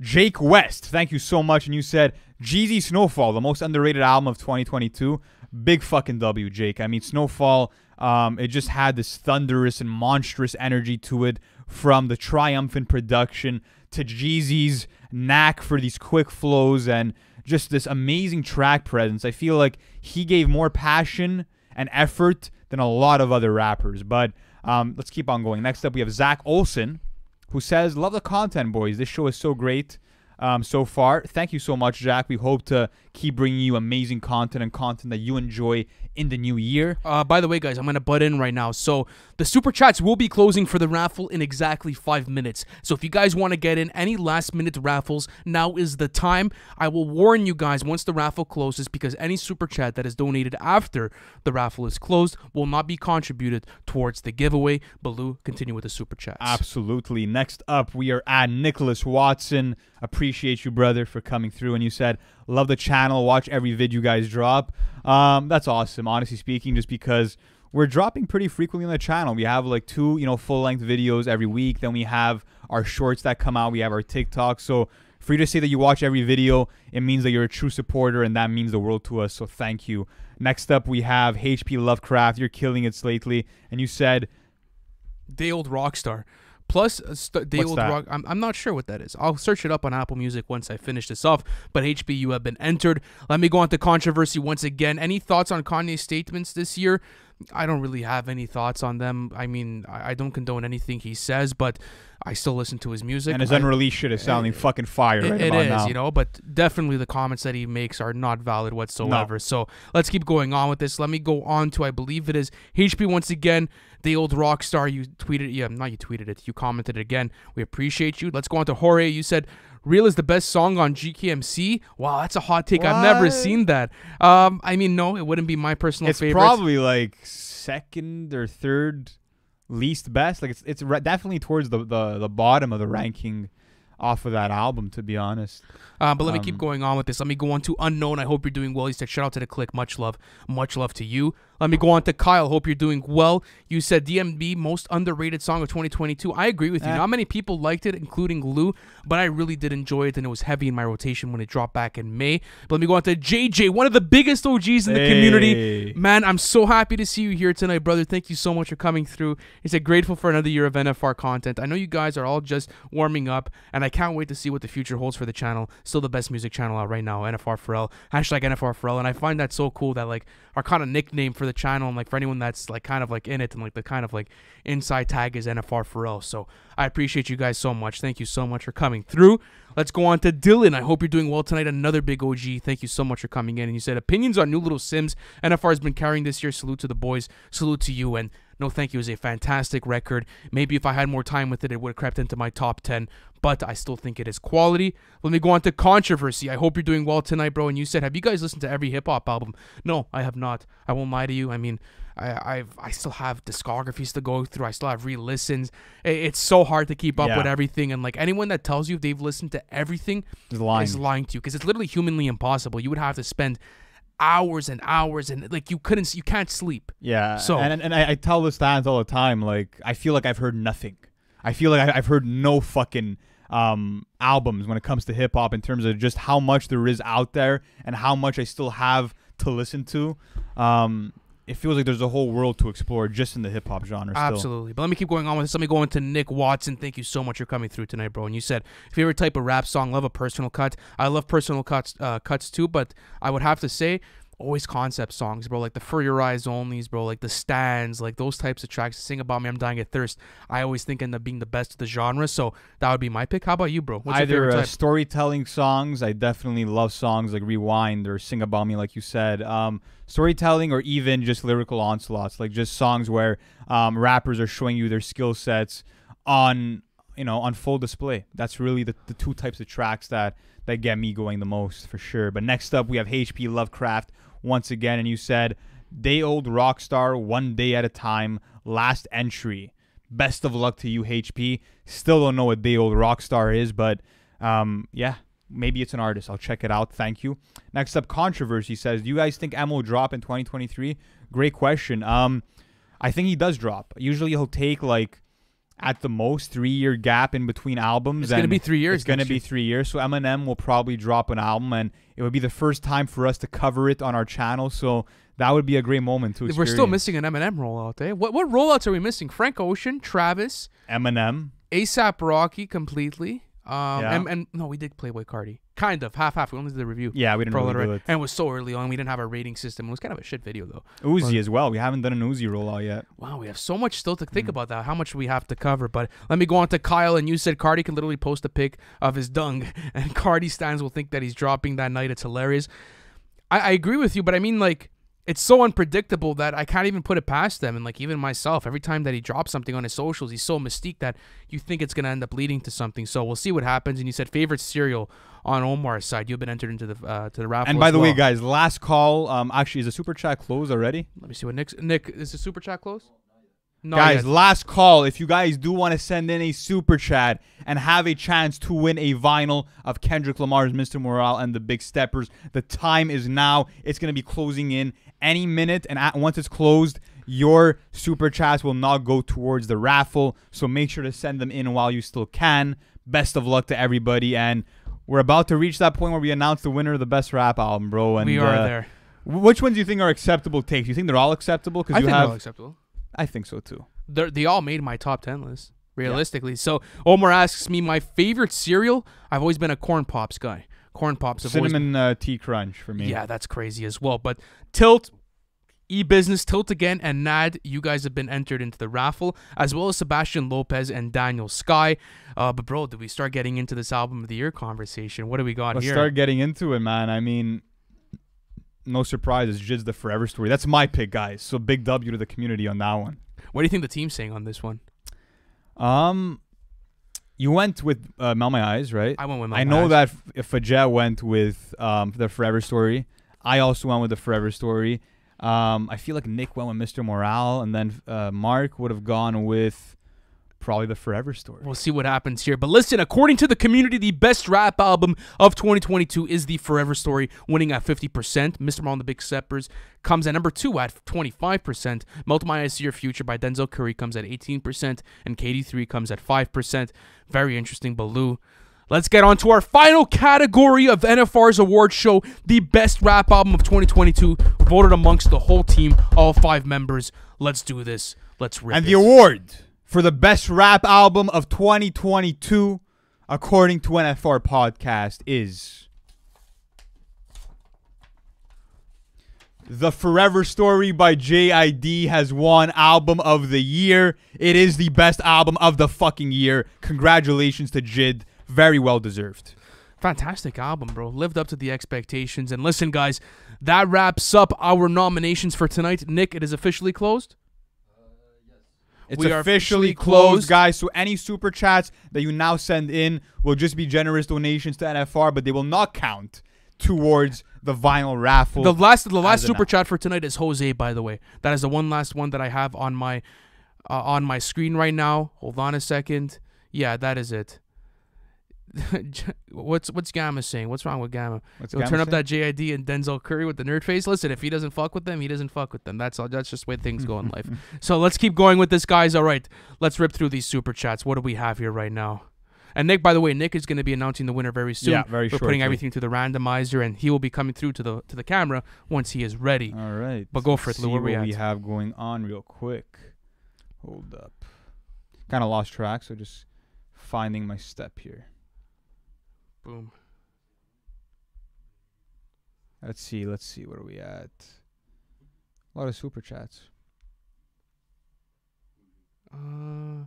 Jake West. Thank you so much. And you said Jeezy Snofall, the most underrated album of 2022. Big fucking W, Jake. I mean, Snofall. Um, it just had this thunderous and monstrous energy to it from the triumphant production to Jeezy's knack for these quick flows and just this amazing track presence. I feel like he gave more passion and effort than a lot of other rappers. But um, let's keep on going. Next up, we have Zach Olson, who says, "Love the content, boys. This show is so great." Um, so far, thank you so much, Jack. We hope to keep bringing you amazing content and content that you enjoy in the new year. Uh, by the way, guys, I'm gonna butt in right now. So the super chats will be closing for the raffle in exactly five minutes. So if you guys want to get in any last minute raffles, now is the time. I will warn you guys once the raffle closes because any super chat that is donated after the raffle is closed will not be contributed towards the giveaway. Baloo, continue with the super chats. Absolutely. Next up, we are at Nicholas Watson. Appreciate you, brother, for coming through. And you said, love the channel, watch every vid you guys drop. Um, that's awesome, honestly speaking, just because we're dropping pretty frequently on the channel. We have like two, you know, full length videos every week. Then we have our shorts that come out. We have our TikTok. So for you to say that you watch every video, it means that you're a true supporter, and that means the world to us. So thank you. Next up, we have HP Lovecraft. You're killing it lately, and you said Day Old Rockstar. Plus, uh, st- Day What's Old that? Rock. I'm, I'm not sure what that is. I'll search it up on Apple Music once I finish this off. But HB, you have been entered. Let me go on to controversy once again. Any thoughts on Kanye's statements this year? I don't really have any thoughts on them. I mean, I, I don't condone anything he says, but I still listen to his music. and his I- unreleased shit is sounding fucking fire it- right it is, now. you know, but definitely the comments that he makes are not valid whatsoever. So let's keep going on with this. Let me go on to, I believe it is HP once again, the old rock star. You tweeted, yeah, not you tweeted it, you commented it again. We appreciate you. Let's go on to Jorge. You said, Real is the best song on GKMC. Wow, that's a hot take. I've never seen that. Um, I mean, no, it wouldn't be my personal it's favorite. probably like second or third least best. Like it's it's re- definitely towards the, the the bottom of the ranking off of that album. To be honest, Uh, but let me keep Um, going on with this. Let me go on to Unknown. I hope you're doing well. He said, shout out to the click. Much love. Much love to you. Let me go on to Kyle. Hope you're doing well. You said DMB, most underrated song of 2022. I agree with you. Eh. Not many people liked it, including Lou, but I really did enjoy it, and it was heavy in my rotation when it dropped back in May. But let me go on to JJ, one of the biggest OGs in the community. Man, I'm so happy to see you here tonight, brother. Thank you so much for coming through. He said, grateful for another year of NFR content. I know you guys are all just warming up, and I can't wait to see what the future holds for the channel. Still the best music channel out right now, NFR Pharrell. Hashtag NFR Pharrell. And I find that so cool that, like, our kind of nickname for the channel, and, like, for anyone that's, like, kind of, like, in it, and, like, the kind of, like, inside tag is NFR Pharrell. So I appreciate you guys so much. Thank you so much for coming through. Let's go on to Dylan. I hope you're doing well tonight. Another big OG. Thank you so much for coming in. And you said opinions on New Little Simz. NFR has been carrying this year. Salute to the boys. Salute to you. And no thank you is a fantastic record. Maybe if I had more time with it, it would have crept into my top 10. But I still think it is quality. Let me go on to controversy. I hope you're doing well tonight, bro. And you said, have you guys listened to every hip hop album? No, I have not. I won't lie to you. I mean, I, I've I still have discographies to go through. I still have re-listens. It's so hard to keep up Yeah. with everything. And like anyone that tells you they've listened to everything lying. is lying to you because it's literally humanly impossible. You would have to spend hours and hours and like you couldn't you can't sleep. Yeah. So- and and I, I tell the stands all the time. Like I feel like I've heard nothing. I feel like I, I've heard no fucking um albums when it comes to hip hop in terms of just how much there is out there and how much I still have to listen to. Um, it feels like there's a whole world to explore just in the hip hop genre. Still. Absolutely. But let me keep going on with this. Let me go into Nick Watson. Thank you so much for coming through tonight, bro. And you said favorite type of rap song, love a personal cut. I love personal cuts uh, cuts too, but I would have to say always concept songs, bro. Like the For Your Eyes Onlys, bro. Like the stands, like those types of tracks. Sing about me, I'm dying of thirst. I always think end up being the best of the genre. So that would be my pick. How about you, bro? What's Either uh, storytelling songs, I definitely love songs like Rewind or Sing About Me, like you said. Um, storytelling or even just lyrical onslaughts, like just songs where um, rappers are showing you their skill sets on you know on full display. That's really the, the two types of tracks that that get me going the most for sure. But next up, we have HP Lovecraft once again, and you said day old rock star, one day at a time, last entry. Best of luck to you, HP. Still don't know what day old rock star is, but um, yeah, maybe it's an artist. I'll check it out. Thank you. Next up, controversy says, "Do you guys think M will drop in 2023?" Great question. Um, I think he does drop. Usually, he'll take like at the most three year gap in between albums. It's gonna be three years It's gonna be year. three years. So Eminem will probably drop an album, and it would be the first time for us to cover it on our channel. So that would be a great moment to. We're still missing an Eminem rollout, eh? What what rollouts are we missing? Frank Ocean, Travis, Eminem. ASAP Rocky completely. Um, Yeah. and, and no, we did Playboi Carti. Kind of half half. We only did the review. Yeah, we didn't really do it. and it was so early on. We didn't have a rating system. It was kind of a shit video though. Uzi as well. We haven't done an Uzi rollout yet. Wow, we have so much still to think Mm. about that. How much we have to cover. But let me go on to Kyle. And you said Carti can literally post a pic of his dung, [laughs] and Cardi stands will think that he's dropping that night. It's hilarious. I, I agree with you, but I mean, like, it's so unpredictable that I can't even put it past them. And like, even myself, every time that he drops something on his socials, he's so mystique that you think it's gonna end up leading to something. So we'll see what happens. And you said favorite cereal on Omar's side. You've been entered into the uh, to the raffle. And by the way, guys, last call. Um, actually, is the super chat closed already? let me see what Nick's Nick is the super chat close. No, guys, last call. If you guys do want to send in a super chat and have a chance to win a vinyl of Kendrick Lamar's Mr. Morale and the Big Steppers, the time is now. It's going to be closing in any minute. And at, once it's closed, your super chats will not go towards the raffle. So make sure to send them in while you still can. Best of luck to everybody. And we're about to reach that point where we announce the winner of the best rap album, bro. And we are uh, there. Which ones do you think are acceptable takes? You think they're all acceptable? Because you think they're all acceptable. I think so too. They're, they all made my top 10 list realistically. So omar asks me my favorite cereal? I've always been a corn pops guy. Corn pops have always Cinnamon uh, tea crunch for me. yeah that's crazy as well. But tilt e-business tilt again and nad you guys have been entered into the raffle as well as sebastian lopez and daniel sky. Uh, but bro did we start getting into this album of the year conversation? What do we got Let's here? start getting into it, man. I mean, no surprises. Jid's the forever story. That's my pick, guys. So big W to the community on that one. what do you think the team's saying on this one Um, you went with uh, Melt My Eyes, right? i went with I my know that if Fajet went with um the forever story. I also went with the forever story. Um, I feel like Nick went with Mr. Morale, and then uh, Mark would have gone with probably the forever story. We'll see what happens here. But listen, according to the community, the best rap album of 2022 is The Forever Story, winning at 50%. Mr. Morale and the Big Steppers comes at number two at 25%. Melt My Eyes See Your Future by Denzel Curry comes at 18%. And KD3 comes at 5%. Very interesting, Baloo. Let's get on to our final category of NFR's award show, the best rap album of 2022, voted amongst the whole team, all five members. Let's do this. Let's rip And it. the award for the best rap album of 2022, according to NFR Podcast, is The Forever Story by JID has won Album of the Year. It is the best album of the fucking year. Congratulations to Jid. Very well deserved. Fantastic album, bro. Lived up to the expectations. And listen, guys, that wraps up our nominations for tonight. Nick, it is officially closed. It's We officially officially closed, closed. guys. So any super chats that you now send in will just be generous donations to NFR, but they will not count towards the vinyl raffle. The last, the last super chat for tonight is Jose. By the way, that is the one last one that I have on my, uh, on my screen right now. Hold on a second. Yeah, that is it. [laughs] what's what's Gamma saying? What's wrong with Gamma? What's He'll turn up saying? that JID and Denzel Curry with the nerd face. Listen, if he doesn't fuck with them, he doesn't fuck with them. That's all. That's just the way things go in life. [laughs] So let's keep going with this, guys. All right, let's rip through these super chats. What do we have here right now? And Nick, by the way, Nick is going to be announcing the winner very soon. Yeah, very We're shortly. putting everything to the randomizer, and he will be coming through to the to the camera once he is ready. All right. But go for it, See. What we we have going on real quick. Hold up. Kind of lost track, so just finding my step here. Boom. Let's see. Let's see. Where are we at? A lot of super chats. Uh,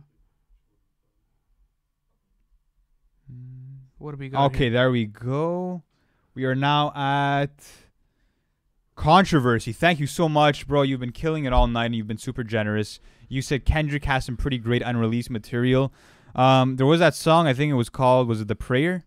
what do we got? Okay, here? there we go. We are now at controversy. Thank you so much, bro. You've been killing it all night, and you've been super generous. You said Kendrick has some pretty great unreleased material. Um, there was that song. I think it was called. Was it the prayer?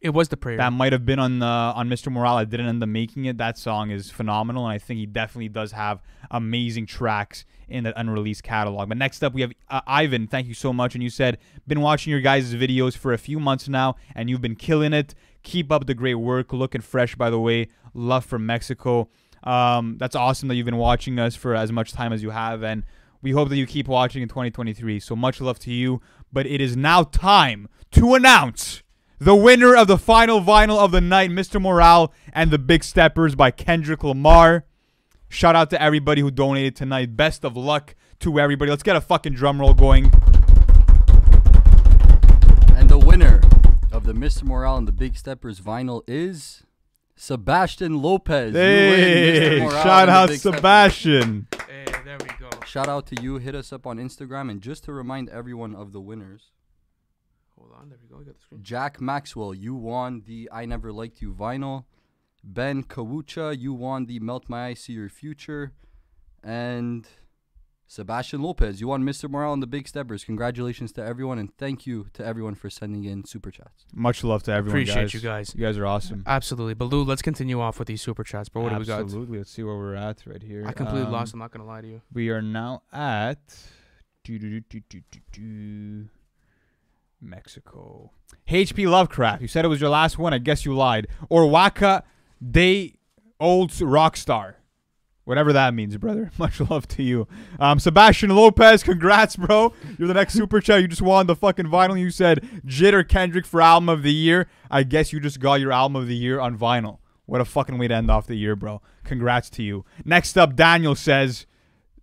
It was the prayer. That might have been on the on Mr. Morale. I didn't end up making it. That song is phenomenal, and I think he definitely does have amazing tracks in that unreleased catalog. But next up, we have uh, Ivan. Thank you so much. And you said been watching your guys' videos for a few months now, and you've been killing it. Keep up the great work. Looking fresh, by the way. Love from Mexico. Um, that's awesome that you've been watching us for as much time as you have, and we hope that you keep watching in 2023. So much love to you. But it is now time to announce the winner of the final vinyl of the night, Mr. Morale and the Big Steppers by Kendrick Lamar. Shout out to everybody who donated tonight. Best of luck to everybody. Let's get a fucking drum roll going. And the winner of the Mr. Morale and the Big Steppers vinyl is Sebastian Lopez. You win, Hey, shout out Big Steppers. Sebastian. Hey, there we go. Shout out to you. Hit us up on Instagram. And just to remind everyone of the winners, Hold on, there we go. I got the screen. Jack Maxwell, you won the I Never Liked You vinyl. Ben Kawucha, you won the Melt My Eyes See Your Future. And Sebastian Lopez, you won Mr. Morale and the Big Steppers. Congratulations to everyone. And thank you to everyone for sending in super chats. Much love to everyone. Appreciate guys. you guys. You guys are awesome. Absolutely. But Lou, let's continue off with these super chats, bro. What do we got? Absolutely. Let's see where we're at right here. I completely Um, lost. I'm not gonna lie to you. We are now at do, do, do, do, do, do, do, Mexico. HP Lovecraft. You said it was your last one. I guess you lied. Or Waka Day Old Rock Star. Whatever that means, brother. [laughs] Much love to you. Um, Sebastian Lopez, congrats, bro. You're the next [laughs] super chat. You just won the fucking vinyl. You said Jitter Kendrick for album of the year. I guess you just got your album of the year on vinyl. What a fucking way to end off the year, bro. Congrats to you. Next up, Daniel says,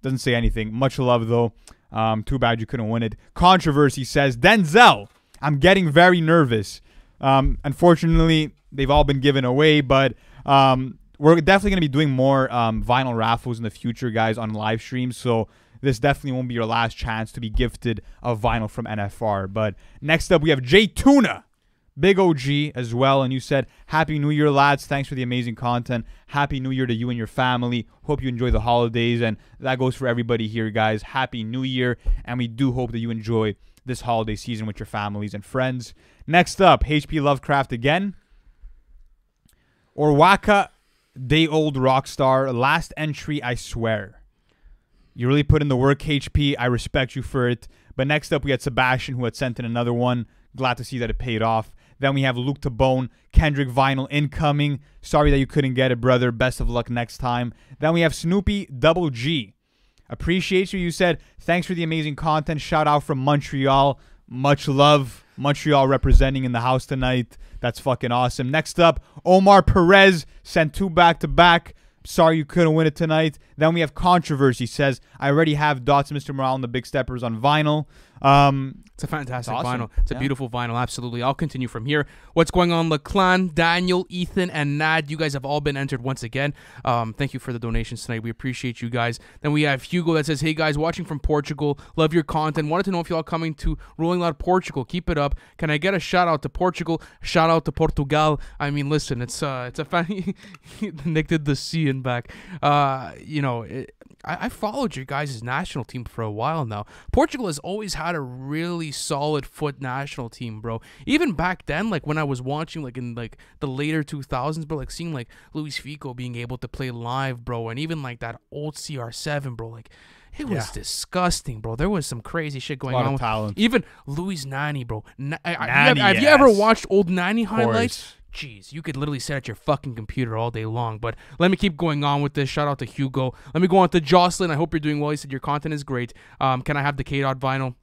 doesn't say anything. Much love though. Um, too bad you couldn't win it. Controversy says Denzel. I'm getting very nervous. Um, unfortunately, they've all been given away, but um, we're definitely going to be doing more um, vinyl raffles in the future, guys, on live streams. So this definitely won't be your last chance to be gifted a vinyl from NFR. But next up, we have Jay Tuna. Big OG as well. And you said, Happy New Year, lads. Thanks for the amazing content. Happy New Year to you and your family. Hope you enjoy the holidays. And that goes for everybody here, guys. Happy New Year. And we do hope that you enjoy this holiday season with your families and friends. Next up, HP Lovecraft again. Or Waka Day Old rock star. Last entry, I swear. You really put in the work, HP. I respect you for it. But next up, we had Sebastian, who had sent in another one. Glad to see that it paid off. Then we have Luke Tabone, Kendrick Vinyl incoming. Sorry that you couldn't get it, brother. Best of luck next time. Then we have Snoopy Double G. Appreciate you. You said, thanks for the amazing content. Shout out from Montreal. Much love. Montreal representing in the house tonight. That's fucking awesome. Next up, Omar Perez sent two back to back. Sorry you couldn't win it tonight. Then we have Controversy says, I already have Dots Mr. Morale and the Big Steppers on vinyl. Um, It's a fantastic It's awesome. vinyl. It's a beautiful vinyl. Absolutely. I'll continue from here. What's going on, LaClan, Daniel, Ethan, and Nad? You guys have all been entered once again. Um, thank you for the donations tonight. We appreciate you guys. Then we have Hugo that says, Hey guys, watching from Portugal. Love your content. Wanted to know if y'all coming to Rolling Loud Portugal. Keep it up. Can I get a shout out to Portugal? Shout out to Portugal. I mean, listen, it's uh, it's a funny. [laughs] Nick did the C and back. Uh, you know, it, I, I followed your guys' national team for a while now. Portugal has always had a really solid foot national team, bro. Even back then, like when I was watching, like in like the later 2000s, bro, like seeing like Luis Figo being able to play live, bro, and even like that old CR7, bro, like. It was Yeah. disgusting, bro. There was some crazy shit a going lot on. of talent. Even Luis Nani, bro. Na- I- I- Nani, have, have you ever watched old Nani highlights? Jeez, you could literally sit at your fucking computer all day long. But let me keep going on with this. Shout out to Hugo. Let me go on to Jocelyn. I hope you're doing well. He said your content is great. Um, can I have the K dot vinyl?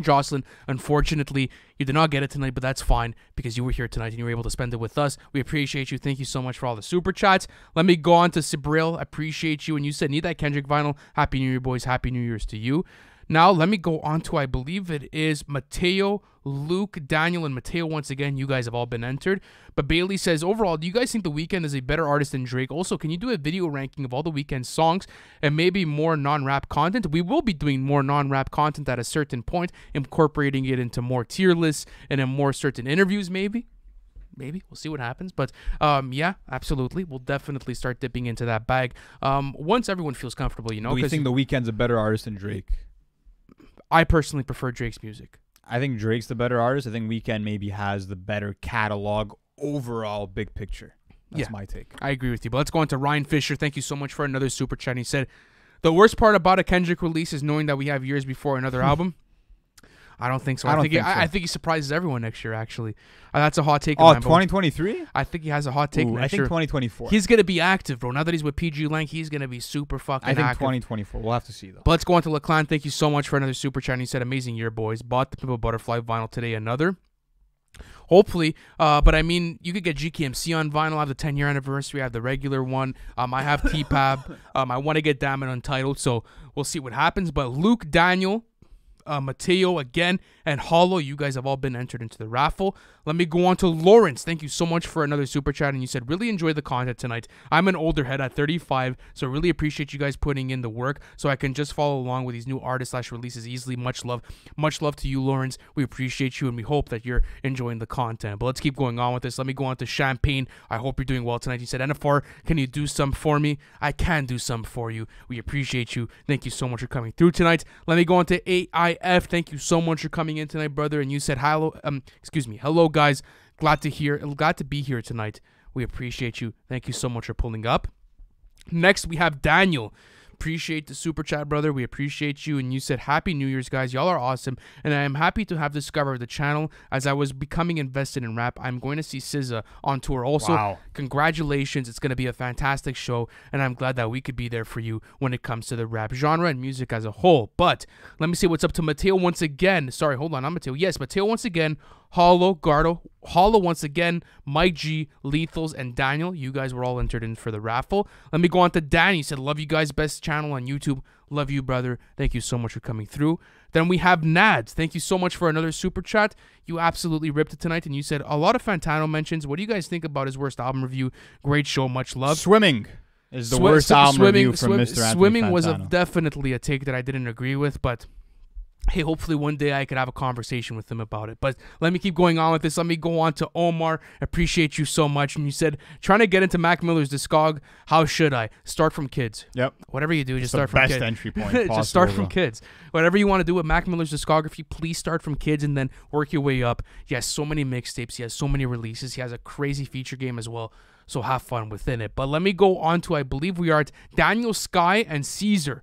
Jocelyn, unfortunately, you did not get it tonight, but that's fine because you were here tonight and you were able to spend it with us. We appreciate you. Thank you so much for all the super chats. Let me go on to Sibril. I appreciate you. And you said, need that Kendrick vinyl. Happy New Year, boys. Happy New Year's to you. Now, let me go on to, I believe it is Mateo, Luke, Daniel, and Mateo once again. You guys have all been entered. But Bailey says, overall, do you guys think The Weeknd is a better artist than Drake? Also, can you do a video ranking of all The Weeknd's songs and maybe more non rap content? We will be doing more non rap content at a certain point, incorporating it into more tier lists and in more certain interviews, maybe maybe we'll see what happens but um yeah absolutely we'll definitely start dipping into that bag um once everyone feels comfortable you know 'cause think The Weeknd's a better artist than Drake? i personally prefer drake's music I think Drake's the better artist. I think Weeknd maybe has the better catalog overall, big picture. That's Yeah. my take. i agree with you but let's go on to ryan fisher thank you so much for another super chat he said the worst part about a kendrick release is knowing that we have years before another [laughs] album I don't think so. I, I don't think, he, think I, so. I think he surprises everyone next year. Actually, uh, that's a hot take. of Oh, mine, 2023? I think he has a hot take Ooh, I think year. 2024. He's gonna be active, bro. Now that he's with pgLang, he's gonna be super fucking I think active. 2024. We'll have to see though. But let's go on to LeClan. Thank you so much for another super chat. And he said, amazing year, boys. Bought the Pimp a Butterfly vinyl today. Another. Hopefully, uh, but I mean, you could get GKMC on vinyl. I have the 10 year anniversary. I have the regular one. Um, I have TPAB. [laughs] um, I want to get It Untitled, so we'll see what happens. But Luke, Daniel, uh, Mateo again, and Hollow, you guys have all been entered into the raffle. Let me go on to Lawrence. Thank you so much for another super chat. And you said, really enjoy the content tonight. I'm an older head at 35, so really appreciate you guys putting in the work so I can just follow along with these new artists slash releases easily. Much love. Much love to you, Lawrence. We appreciate you and we hope that you're enjoying the content. But let's keep going on with this. Let me go on to Champagne. I hope you're doing well tonight. You said, NFR, can you do some for me? I can do some for you. We appreciate you. Thank you so much for coming through tonight. Let me go on to AIF. Thank you so much for coming in tonight, brother. And you said, hello, um, excuse me, hello, guys. Glad to hear, glad to be here tonight. We appreciate you. Thank you so much for pulling up. Next, we have Daniel. Appreciate the super chat, brother. We appreciate you. And you said, Happy New Year's, guys. Y'all are awesome. And I am happy to have discovered the channel as I was becoming invested in rap. I'm going to see SZA on tour also. Wow. Congratulations. It's going to be a fantastic show. And I'm glad that we could be there for you when it comes to the rap genre and music as a whole. But let me see what's up to Mateo once again. Sorry, hold on. I'm Mateo. Yes, Mateo once again. Hollow, Gardo, Hollow once again, Mike G, Lethals, and Daniel. You guys were all entered in for the raffle. Let me go on to Danny. He said, Love you guys, best channel on YouTube. Love you, brother. Thank you so much for coming through. Then we have Nads. Thank you so much for another super chat. You absolutely ripped it tonight, and you said a lot of Fantano mentions. What do you guys think about his worst album review? Great show, much love. Swimming is the Swi- worst album swimming, review from swim- Mr. Anthony Swimming was a, definitely a take that I didn't agree with, but hey, hopefully one day I could have a conversation with him about it. But let me keep going on with this. Let me go on to Omar. Appreciate you so much. And you said trying to get into Mac Miller's discog. How should I start from kids? Yep. Whatever you do, just It's start from best kids. entry point [laughs] just start from kids. Whatever you want to do with Mac Miller's discography, please start from kids and then work your way up. He has so many mixtapes. He has so many releases. He has a crazy feature game as well. So have fun within it. But let me go on to I believe we are at Daniel Sky and Caesar.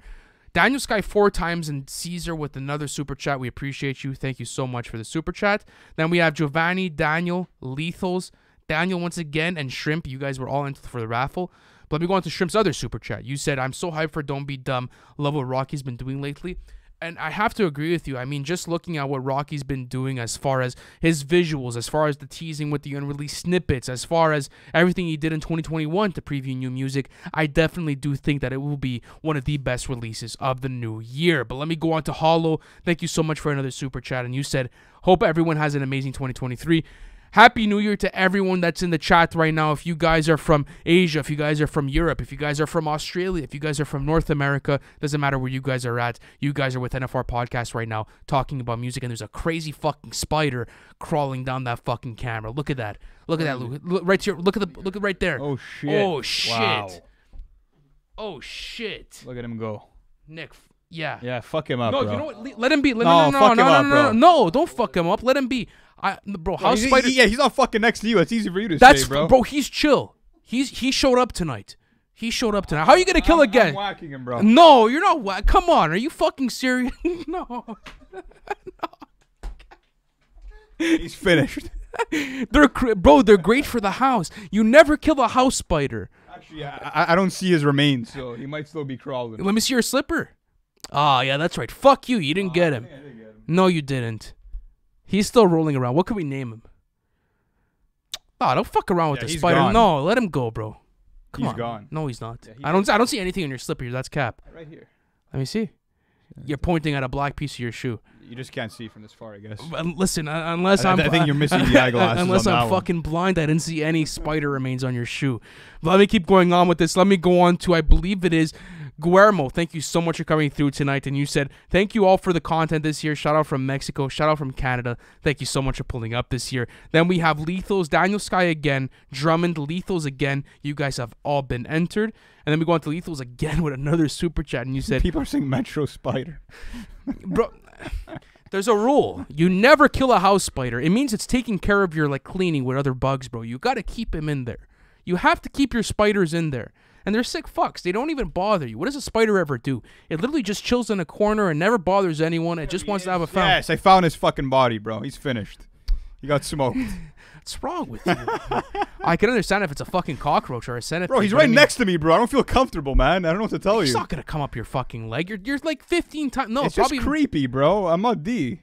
Daniel Sky four times and Caesar with another super chat. We appreciate you. Thank you so much for the super chat. Then we have Giovanni, Daniel, Lethals, Daniel once again, and Shrimp. You guys were all in for the raffle. But let me go on to Shrimp's other super chat. You said, I'm so hyped for Don't Be Dumb. Love what Rocky's been doing lately. And I have to agree with you. I mean, just looking at what Rocky's been doing as far as his visuals, as far as the teasing with the unreleased snippets, as far as everything he did in 2021 to preview new music, I definitely do think that it will be one of the best releases of the new year. But let me go on to Hollow. Thank you so much for another super chat. And you said, Hope everyone has an amazing 2023. Happy New Year to everyone that's in the chat right now. If you guys are from Asia, if you guys are from Europe, if you guys are from Australia, if you guys are from North America, doesn't matter where you guys are at. You guys are with NFR Podcast right now talking about music, and there's a crazy fucking spider crawling down that fucking camera. Look at that. Look at that. Look, look right here. Look at the. Look at right there. Oh shit. Oh shit. Wow. Oh shit. Look at him go. Nick. Yeah. Yeah, fuck him up, No, bro. you know what? Let him be. Let, No, no, no, fuck no, him no, up, no, bro. no, no, don't fuck him up. Let him be. I, bro, House he's- Spider. Yeah, he's not fucking next to you. It's easy for you to That's say, bro. bro. He's chill. He's he showed up tonight. He showed up tonight. How are you gonna kill I'm- again? I'm whacking him, bro. no, you're not. Wa- Come on, are you fucking serious? [laughs] no, no. [laughs] He's finished. they're bro. They're great for the house. You never kill a house spider. Actually, I, I- I don't see his remains, so he might still be crawling. Let me see your slipper. Ah, yeah, that's right. Fuck you. You didn't get him. No, you didn't. He's still rolling around. What could we name him? Oh, don't fuck around with Yeah, the spider. gone. No, let him go, bro. Come He's on. gone. No, he's not. Yeah, he I don't. I don't see anything in your slipper. That's cap. Right here. Let me see. You're pointing at a black piece of your shoe. You just can't see from this far, I guess. Uh, Listen, uh, unless I- I'm, I think you're missing the [laughs] eyeglasses unless on I'm that one. fucking blind, I didn't see any spider remains on your shoe. Let me keep going on with this. Let me go on to, I believe it is Guillermo. Thank you so much for coming through tonight. And you said thank you all for the content this year. Shout out from Mexico. Shout out from Canada. Thank you so much for pulling up this year. Then we have Lethals, Daniel Sky again, Drummond, Lethals again. You guys have all been entered. And then we go on to Lethals again [laughs] with another super chat. And you said People are saying Metro Spider. [laughs] bro there's a rule you never kill a house spider it means it's taking care of your like cleaning with other bugs bro you got to keep him in there you have to keep your spiders in there and they're sick fucks they don't even bother you what does a spider ever do it literally just chills in a corner and never bothers anyone it just wants to have a family Yes, I found his fucking body, bro. He's finished. He got smoked. [laughs] what's wrong with you [laughs] i can understand if it's a fucking cockroach or a centipede Bro, he's but I right mean, next to me, bro. I don't feel comfortable, man. I don't know what to tell you. he's you. not gonna come up your fucking leg you're, you're like 15 times no it's probably just creepy, bro. I'm not D.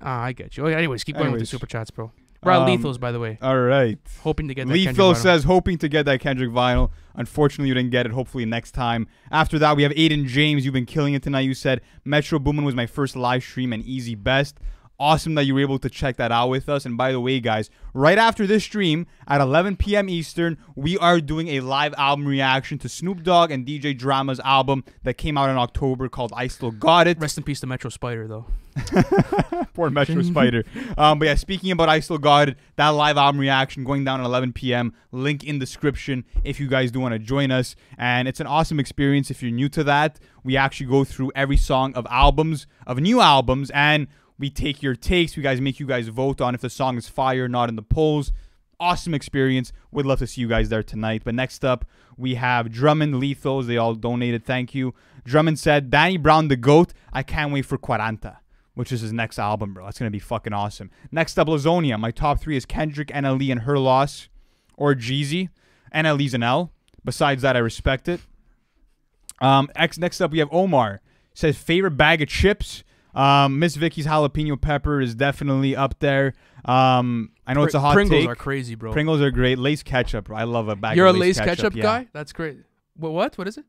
ah, i get you anyways keep going with the super chats bro we're Um, lethals by the way All right. hoping to get that Lethal says hoping to get that Kendrick vinyl. Unfortunately, you didn't get it. Hopefully next time. After that, we have Aiden James. You've been killing it tonight. You said Metro Boomin was my first live stream and easy best. Awesome that you were able to check that out with us. And by the way, guys, right after this stream at 11 p.m. Eastern, we are doing a live album reaction to Snoop Dogg and DJ Drama's album that came out in October called I Still Got It. Rest in peace to Metro Spider, though. [laughs] Poor Metro Spider. Um, but yeah, speaking about I Still Got It, that live album reaction going down at 11 p.m. Link in description if you guys do want to join us. And it's an awesome experience if you're new to that. We actually go through every song of albums, of new albums, and we take your takes. We guys make you guys vote on if the song is fire or not in the polls. Awesome experience. Would love to see you guys there tonight. But next up, we have Drummond Lethals. They all donated. Thank you. Drummond said, Danny Brown the GOAT. I can't wait for Quaranta which is his next album, bro. That's gonna be fucking awesome. Next up, Lazonia. My top three is Kendrick, NLE, and Her Loss, or Jeezy. NLE's an L. Besides that, I respect it. Um, X, next up, we have Omar. Says favorite bag of chips. Um, Miss Vickie's jalapeno pepper is definitely up there. Um, I know it's a hot Pringles take. are crazy, bro. Pringles are great. Lay's ketchup, bro. I love a bag. You're a of Lay's Lace ketchup, yeah. guy? That's great. What? What? What is it?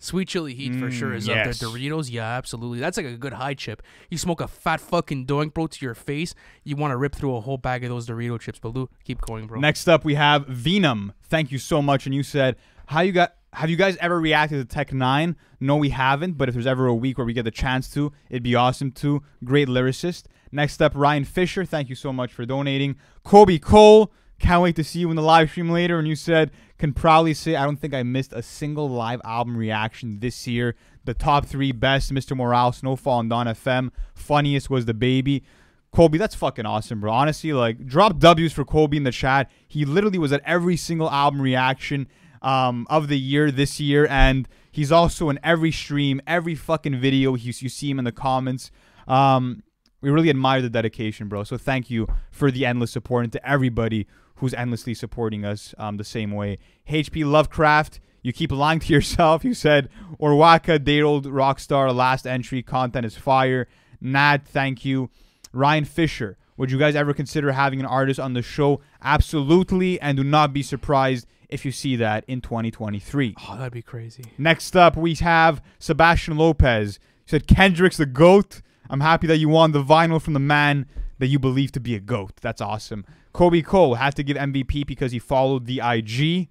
Sweet chili heat for sure Mm, is yes. up there. Doritos, yeah, absolutely. That's like a good high chip. You smoke a fat fucking doink, bro, to your face. You want to rip through a whole bag of those Dorito chips. But Lou, keep going, bro. Next up, we have Venom. Thank you so much. And you said, "How you got? Have you guys ever reacted to Tech N9ne? No, we haven't. But if there's ever a week where we get the chance to, it'd be awesome too. Great lyricist. Next up, Ryan Fisher. Thank you so much for donating. Colby Cole. Can't wait to see you in the live stream later. And you said, can proudly say I don't think I missed a single live album reaction this year. The top three best: Mr. Morale, Snofall, and Dawn FM. Funniest was the baby. Colby, that's fucking awesome, bro. Honestly, like drop W's for Colby in the chat. He literally was at every single album reaction um, of the year this year, and he's also in every stream, every fucking video. You, you see him in the comments. Um, we really admire the dedication, bro. So thank you for the endless support and to everybody who's endlessly supporting us um, the same way. HP Lovecraft, you keep lying [laughs] to yourself. You said Orwaka, date old rockstar, last entry, content is fire. Nad, thank you. Ryan Fisher, would you guys ever consider having an artist on the show? Absolutely, and do not be surprised if you see that in 2023. oh, that'd be crazy. Next up, we have Sebastian Lopez. He said Kendrick's the GOAT. I'm happy that you won the vinyl from the man that you believe to be a GOAT. That's awesome. Colby Cole had to give MVP because he followed the IG.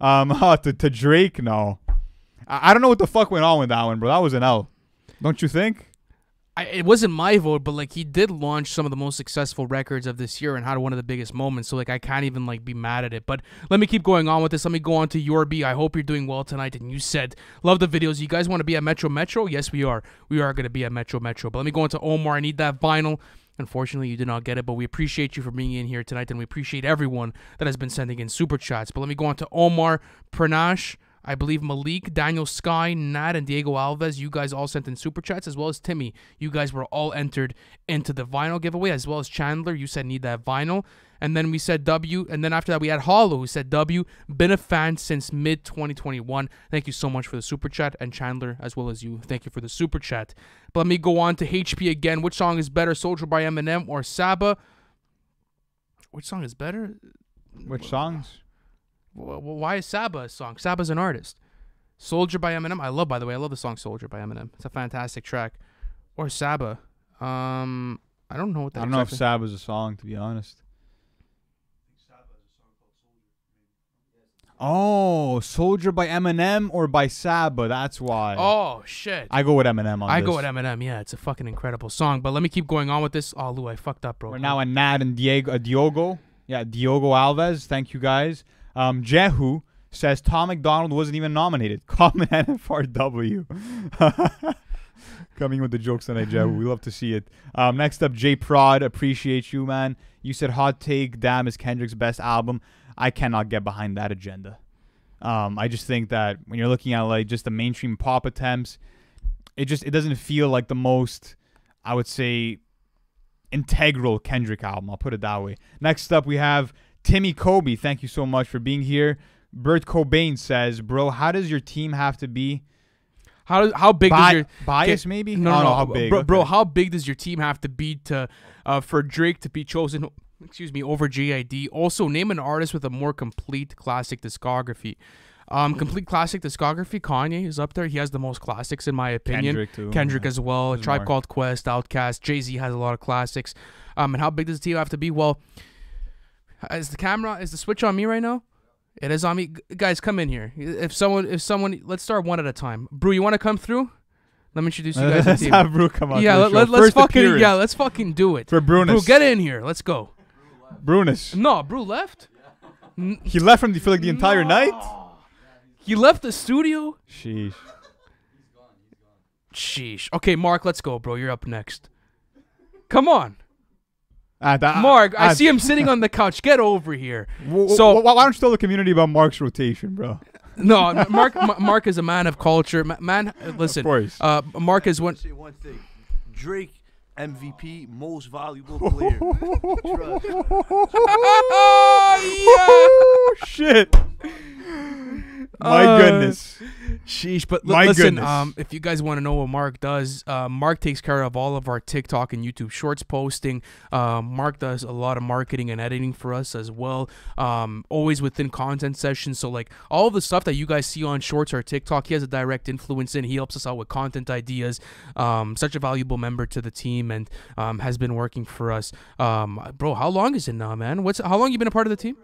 Um, [laughs] to, to Drake, no. I, I don't know what the fuck went on with that one, bro. That was an L. Don't you think? I, it wasn't my vote, but like he did launch some of the most successful records of this year and had one of the biggest moments. So like I can't even like be mad at it. But let me keep going on with this. Let me go on to your B. I hope you're doing well tonight. And you said love the videos. You guys want to be at Metro Metro? Yes, we are. We are gonna be at Metro Metro. But let me go on to Omar. I need that vinyl. Unfortunately, you did not get it, but we appreciate you for being in here tonight, and we appreciate everyone that has been sending in super chats. But let me go on to Omar Pranash. I believe Malik, Daniel Sky, Nat, and Diego Alves. You guys all sent in super chats, as well as Timmy. You guys were all entered into the vinyl giveaway, as well as Chandler. You said need that vinyl. And then we said W. And then after that, we had Hollow, who said W. Been a fan since mid 2021. Thank you so much for the super chat. And Chandler, as well as you, thank you for the super chat. But let me go on to HP again. Which song is better, Soldier by Eminem or Saba? Which song is better? Which songs? Wh- wh- Why is Saba a song? Saba's an artist. Soldier by Eminem. I love, by the way, I love the song Soldier by Eminem. It's a fantastic track. Or Saba. Um, I don't know what that. I don't know if exactly- Sab was a song, to be honest. Oh, Soldier by Eminem or by Saba? That's why. Oh shit. I go with Eminem on I this. go with Eminem. Yeah, it's a fucking incredible song. But let me keep going on with this. Oh, Lou, I fucked up, bro. We're now at Nad and Diego, uh, Diogo. Yeah, Diogo Alves. Thank you guys. Um, Jehu says Tom MacDonald wasn't even nominated. [laughs] Comment NFRW. [laughs] Coming with the jokes tonight, Jehu. We love to see it. Um, next up, J Prod. Appreciate you, man. You said Hot Take Damn is Kendrick's best album. I cannot get behind that agenda. Um, I just think that when you're looking at like just the mainstream pop attempts, it just it doesn't feel like the most, I would say, integral Kendrick album. I'll put it that way. Next up, we have Timmy Kobe. Thank you so much for being here. Bert Cobain says, "Bro, how does your team have to be how how big does bi- your biased? Maybe no, no, no, how big, bro, bro, How big does your team have to be to uh, for Drake to be chosen? Excuse me, over JID. Also, name an artist with a more complete classic discography. Um, complete classic discography. Kanye is up there. He has the most classics in my opinion. Kendrick too. Kendrick as well. There's Tribe more. Called Quest, Outkast, Jay Z has a lot of classics. Um, and how big does the team have to be? Well, is the camera is the switch on me right now? It is on me. Guys, come in here. If someone, if someone, let's start one at a time. Brew, you want to come through? Let me introduce you guys to [laughs] the Let's team. have Brew come on. yeah, let, show. let, let's First fucking appearance yeah, let's fucking do it. for Brunus. Brew, get in here. Let's go. Brunus. No, Brew left. He left from the for like the entire night. He left the studio. Sheesh. Sheesh. Okay, Mark, let's go, bro. You're up next. Come on, That- Mark. I see him sitting on the couch. Get over here. w- So- w- why don't you tell the community about Mark's rotation, bro? No, Mark. M- Mark is a man of culture. Ma- Man, uh, listen. Of course. Uh, Mark is one. say one thing. Drake MVP, most valuable player. [laughs] Trust. [laughs] [laughs] oh, shit. My Uh, goodness. Sheesh, but My listen, goodness. um, if you guys want to know what Mark does, uh, Mark takes care of all of our TikTok and YouTube Shorts posting. Um, Mark does a lot of marketing and editing for us as well. Um, always within content sessions. So like all the stuff that you guys see on Shorts or TikTok, he has a direct influence in. He helps us out with content ideas. Um, such a valuable member to the team and um, has been working for us. Um, bro, how long is it now, man? What's how long you been a part of the team?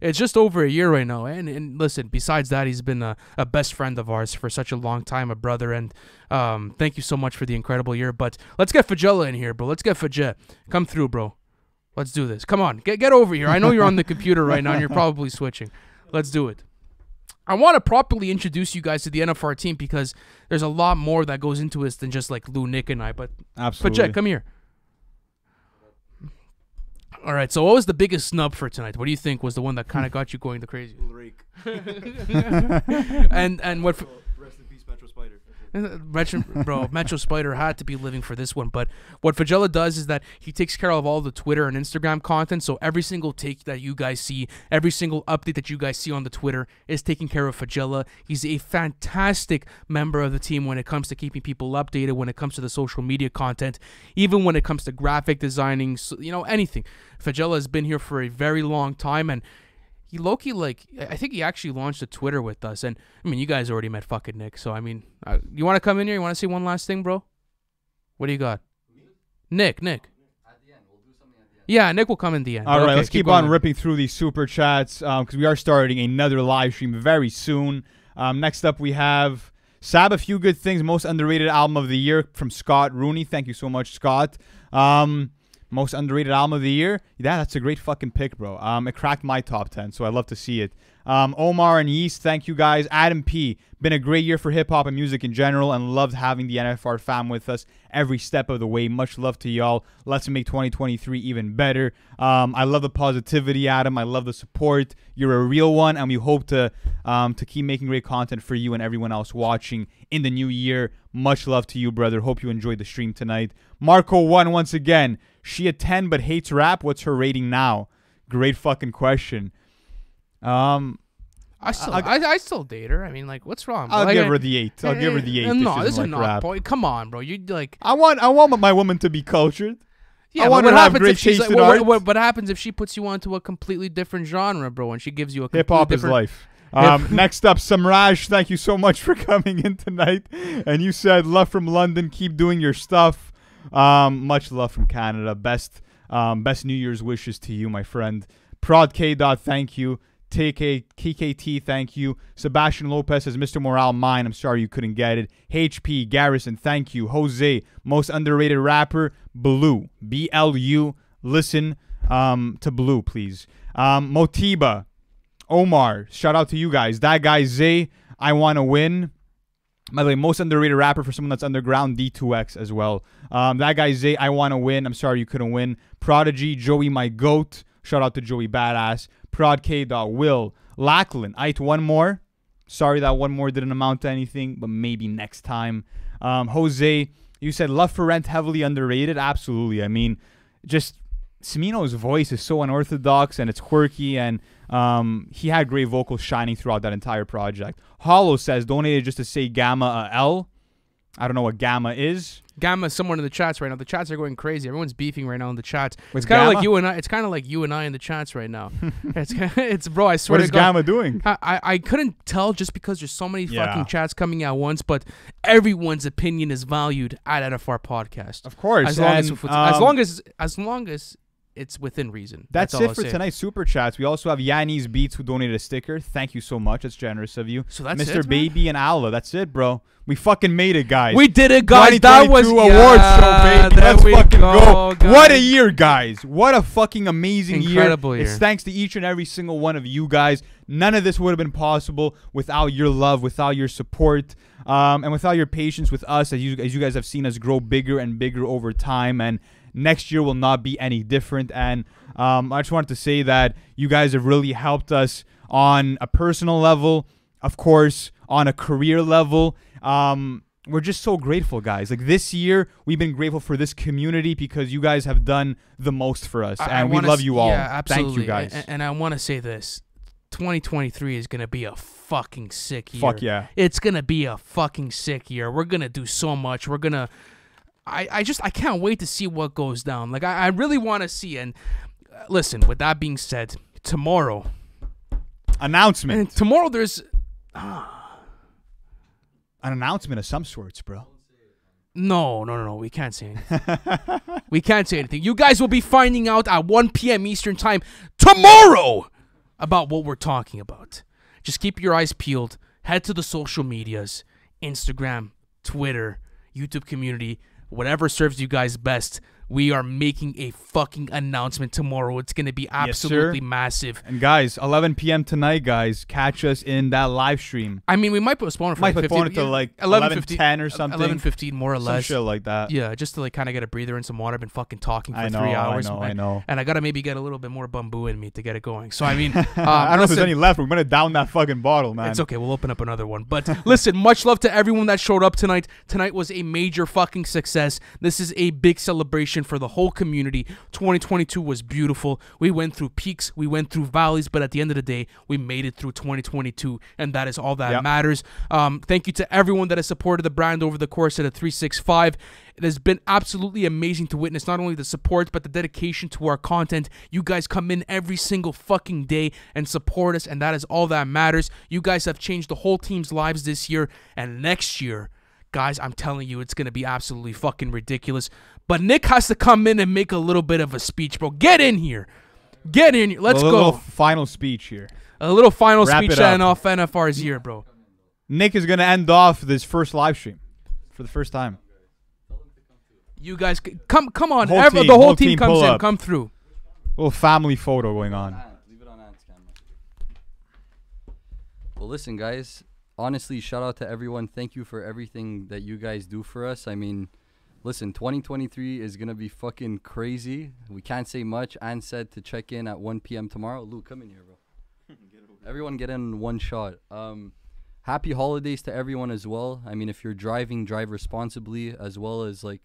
It's just over a year right now. And, and listen, besides that, he's been a, a best friend of ours for such a long time, a brother. And um, thank you so much for the incredible year. But let's get Fajella in here, bro. Let's get Fajet. Come through, bro. Let's do this. Come on, get get over here. I know you're on the computer right now and you're probably switching. Let's do it. I want to properly introduce you guys to the NFR team because there's a lot more that goes into this than just like Lou, Nick, and I. But Absolutely. Fajet, come here. All right. So, what was the biggest snub for tonight? What do you think was the one that kind of hmm. got you going the crazy? Drake. [laughs] [laughs] and and what? [laughs] Metro, bro, Metro Spider had to be living for this one. But what Fagella does is that he takes care of all the Twitter and Instagram content. So every single take that you guys see, every single update that you guys see on the Twitter is taken care of Fagella. He's a fantastic member of the team when it comes to keeping people updated, when it comes to the social media content, even when it comes to graphic designing, you know, anything. Fagella has been here for a very long time and he Loki like I think he actually launched a Twitter with us, and I mean you guys already met fucking Nick, so I mean uh, you want to come in here? You want to say one last thing, bro? What do you got? Nick, Nick. Yeah, Nick will come in the end. All right, okay, let's keep, on ripping through these super chats because we are starting another live stream very soon. Um, next up, we have Sab. A few good things. Most underrated album of the year from Scott Rooney. Thank you so much, Scott. Um, most underrated album of the year. Yeah, that's a great fucking pick, bro. Um, it cracked my top ten, so I love to see it. Um, Omar and Yeast, thank you guys. Adam P. Been a great year for hip hop and music in general, and loved having the NFR fam with us every step of the way. Much love to y'all. Let's make 2023 even better. Um, I love the positivity, Adam. I love the support. You're a real one, and we hope to um, to keep making great content for you and everyone else watching in the new year. Much love to you, brother. Hope you enjoyed the stream tonight. Marco one once again. She a 10 but hates rap. What's her rating now? Great fucking question. Um, I still, I'll- I, I still date her. I mean, like, what's wrong? I'll Like, give her the eight. I'll give her the eight. Uh, No, this is like not, rap. boy. Come on, bro. You like, I want I want my woman to be cultured. yeah. I want what her to have happens if she's like, what, what, what happens if she puts you onto a completely different genre, bro? And she gives you a hip hop is life. [laughs] Um, next up, Samraj, thank you so much [laughs] for coming in tonight. And you said love from London. Keep doing your stuff. Um, much love from Canada. Best um, best New Year's wishes to you, my friend. Prod K. Dot, thank you. TK KKT, thank you. Sebastian Lopez says, Mr. Morale, mine. I'm sorry you couldn't get it. HP Garrison, thank you. Jose, most underrated rapper, Blu. B L U. Listen um, to Blu, please. Um, Motiba, Omar, shout out to you guys. That guy Zay, I want to win. By the way, most underrated rapper for someone that's underground, D2X as well. Um, that guy Zay, I want to win. I'm sorry you couldn't win. Prodigy, Joey, my goat. Shout out to Joey Badass. Prod K. Will. Lackland, Ite, one more. Sorry that one more didn't amount to anything, but maybe next time. Um, Jose, you said Luv 4 Rent heavily underrated. Absolutely. I mean, just Smino's voice is so unorthodox and it's quirky, and um, he had great vocals shining throughout that entire project. Hollow says donated just to say Gamma uh, L. I don't know what Gamma is. Gamma, someone in the chats right now. The chats are going crazy. Everyone's beefing right now in the chats. With it's kind of like you and I. It's kind of like you and I in the chats right now. [laughs] it's [laughs] it's bro. I swear What to is God. Gamma doing? I, I I couldn't tell just because there's so many Yeah. fucking chats coming at once, but everyone's opinion is valued at NFR podcast. Of course. As long and, as um, long as as long as it's within reason. That's, all it I'll for say. tonight's super chats. We also have Yanni's Beats who donated a sticker. Thank you so much. That's generous of you. So that's Mr. it, man? Baby and Allah. That's it, bro. We fucking made it, guys. We did it, guys. That was 2022 awards yeah, show, baby. Let's fucking go. go. What a year, guys. What a fucking amazing Incredible year. year. It's thanks to each and every single one of you guys. None of this would have been possible without your love, without your support, um, and without your patience with us as you, as you guys have seen us grow bigger and bigger over time. And next year will not be any different. And um, I just wanted to say that you guys have really helped us on a personal level, of course, on a career level. Um, we're just so grateful, guys. Like this year, we've been grateful for this community because you guys have done the most for us, I- I and we love you all. Yeah, absolutely. Thank you, guys. And, and I want to say this: 2023 is gonna be a fucking sick year. Fuck yeah. It's gonna be a fucking sick year. We're gonna do so much. We're gonna. I, I just I can't wait to see what goes down. Like I, I really want to see. And uh, listen, with that being said, tomorrow, Announcement. and tomorrow there's An announcement of some sorts, bro. No, no, no, no. We can't say anything. [laughs] we can't say anything. You guys will be finding out at 1 p.m. Eastern Time tomorrow about what we're talking about. Just keep your eyes peeled. Head to the social medias Instagram, Twitter, YouTube community, whatever serves you guys best. We are making a fucking announcement tomorrow. It's going to be absolutely massive. And guys, 11 p.m. tonight, guys, catch us in that live stream. I mean, we might postpone it for Might like postpone 15 it to, like, 11, 11:10 or something. 11:15 more or less. Some shit like that. Yeah, just to like kind of get a breather and some water. I've been fucking talking for I know, three I hours. know, I know. And I gotta maybe get a little bit more Bumbu in me to get it going. So I mean, um, [laughs] I don't know if there's any left. We're gonna down that fucking bottle, man. It's okay. We'll open up another one. But [laughs] listen, much love to everyone that showed up tonight. Tonight was a major fucking success. This is a big celebration for the whole community. 2022 was beautiful. We went through peaks, we went through valleys, but at the end of the day, we made it through 2022, and that is all that Yep. matters. Um, thank you to everyone that has supported the brand over the course of the 365. It has been absolutely amazing to witness not only the support but the dedication to our content. You guys come in every single fucking day and support us, and that is all that matters. You guys have changed the whole team's lives this year, and next year, guys, I'm telling you, it's gonna be absolutely fucking ridiculous. But Nick has to come in and make a little bit of a speech, bro. Get in here. Get in here. Let's go. a little, go. little final speech here. A little final Wrap speech it up. and off NFR's year, bro. Nick is gonna end off this first live stream for the first time. You guys, come, come on. Whole Every- team, the whole, whole team, team comes in. up. Come through. little family photo going on. Leave it on Ant's camera. Well, listen, guys. Honestly, shout out to everyone. Thank you for everything that you guys do for us. I mean, listen, 2023 is gonna be fucking crazy. We can't say much. Ant said to check in at 1 p.m. tomorrow. Luke, come in here, bro. [laughs] Everyone get in one shot. Um, happy holidays to everyone as well. I mean, if you're driving, drive responsibly as well as like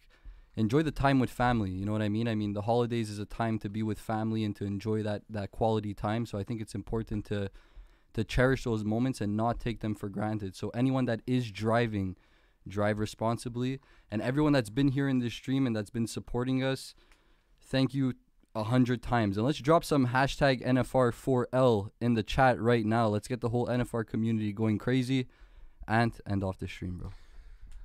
enjoy the time with family. You know what I mean? I mean, the holidays is a time to be with family and to enjoy that that quality time. So I think it's important to to cherish those moments and not take them for granted. So anyone that is driving, drive responsibly. And everyone that's been here in this stream and that's been supporting us, thank you a hundred times. And let's drop some hashtag NFR4L in the chat right now. Let's get the whole NFR community going crazy. And end off the stream, bro.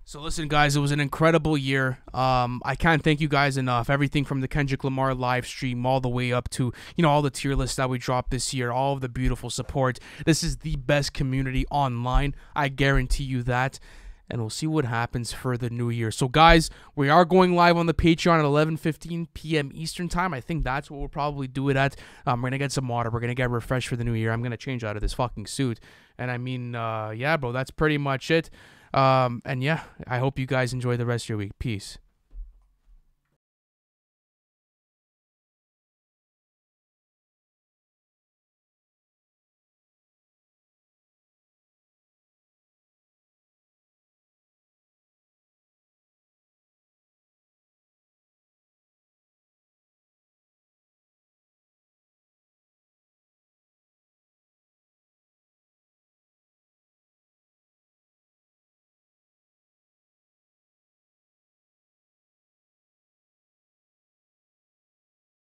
So listen, guys, it was an incredible year. Um, I can't thank you guys enough. Everything from the Kendrick Lamar live stream all the way up to you know all the tier lists that we dropped this year, all of the beautiful support. This is the best community online. I guarantee you that. And we'll see what happens for the new year. So, guys, we are going live on the Patreon at 11:15 p.m. Eastern time. I think that's what we'll probably do it at. Um, we're gonna get some water. We're gonna get refreshed for the new year. I'm gonna change out of this fucking suit. And I mean, uh, yeah, bro, that's pretty much it. Um, and yeah, I hope you guys enjoy the rest of your week. Peace.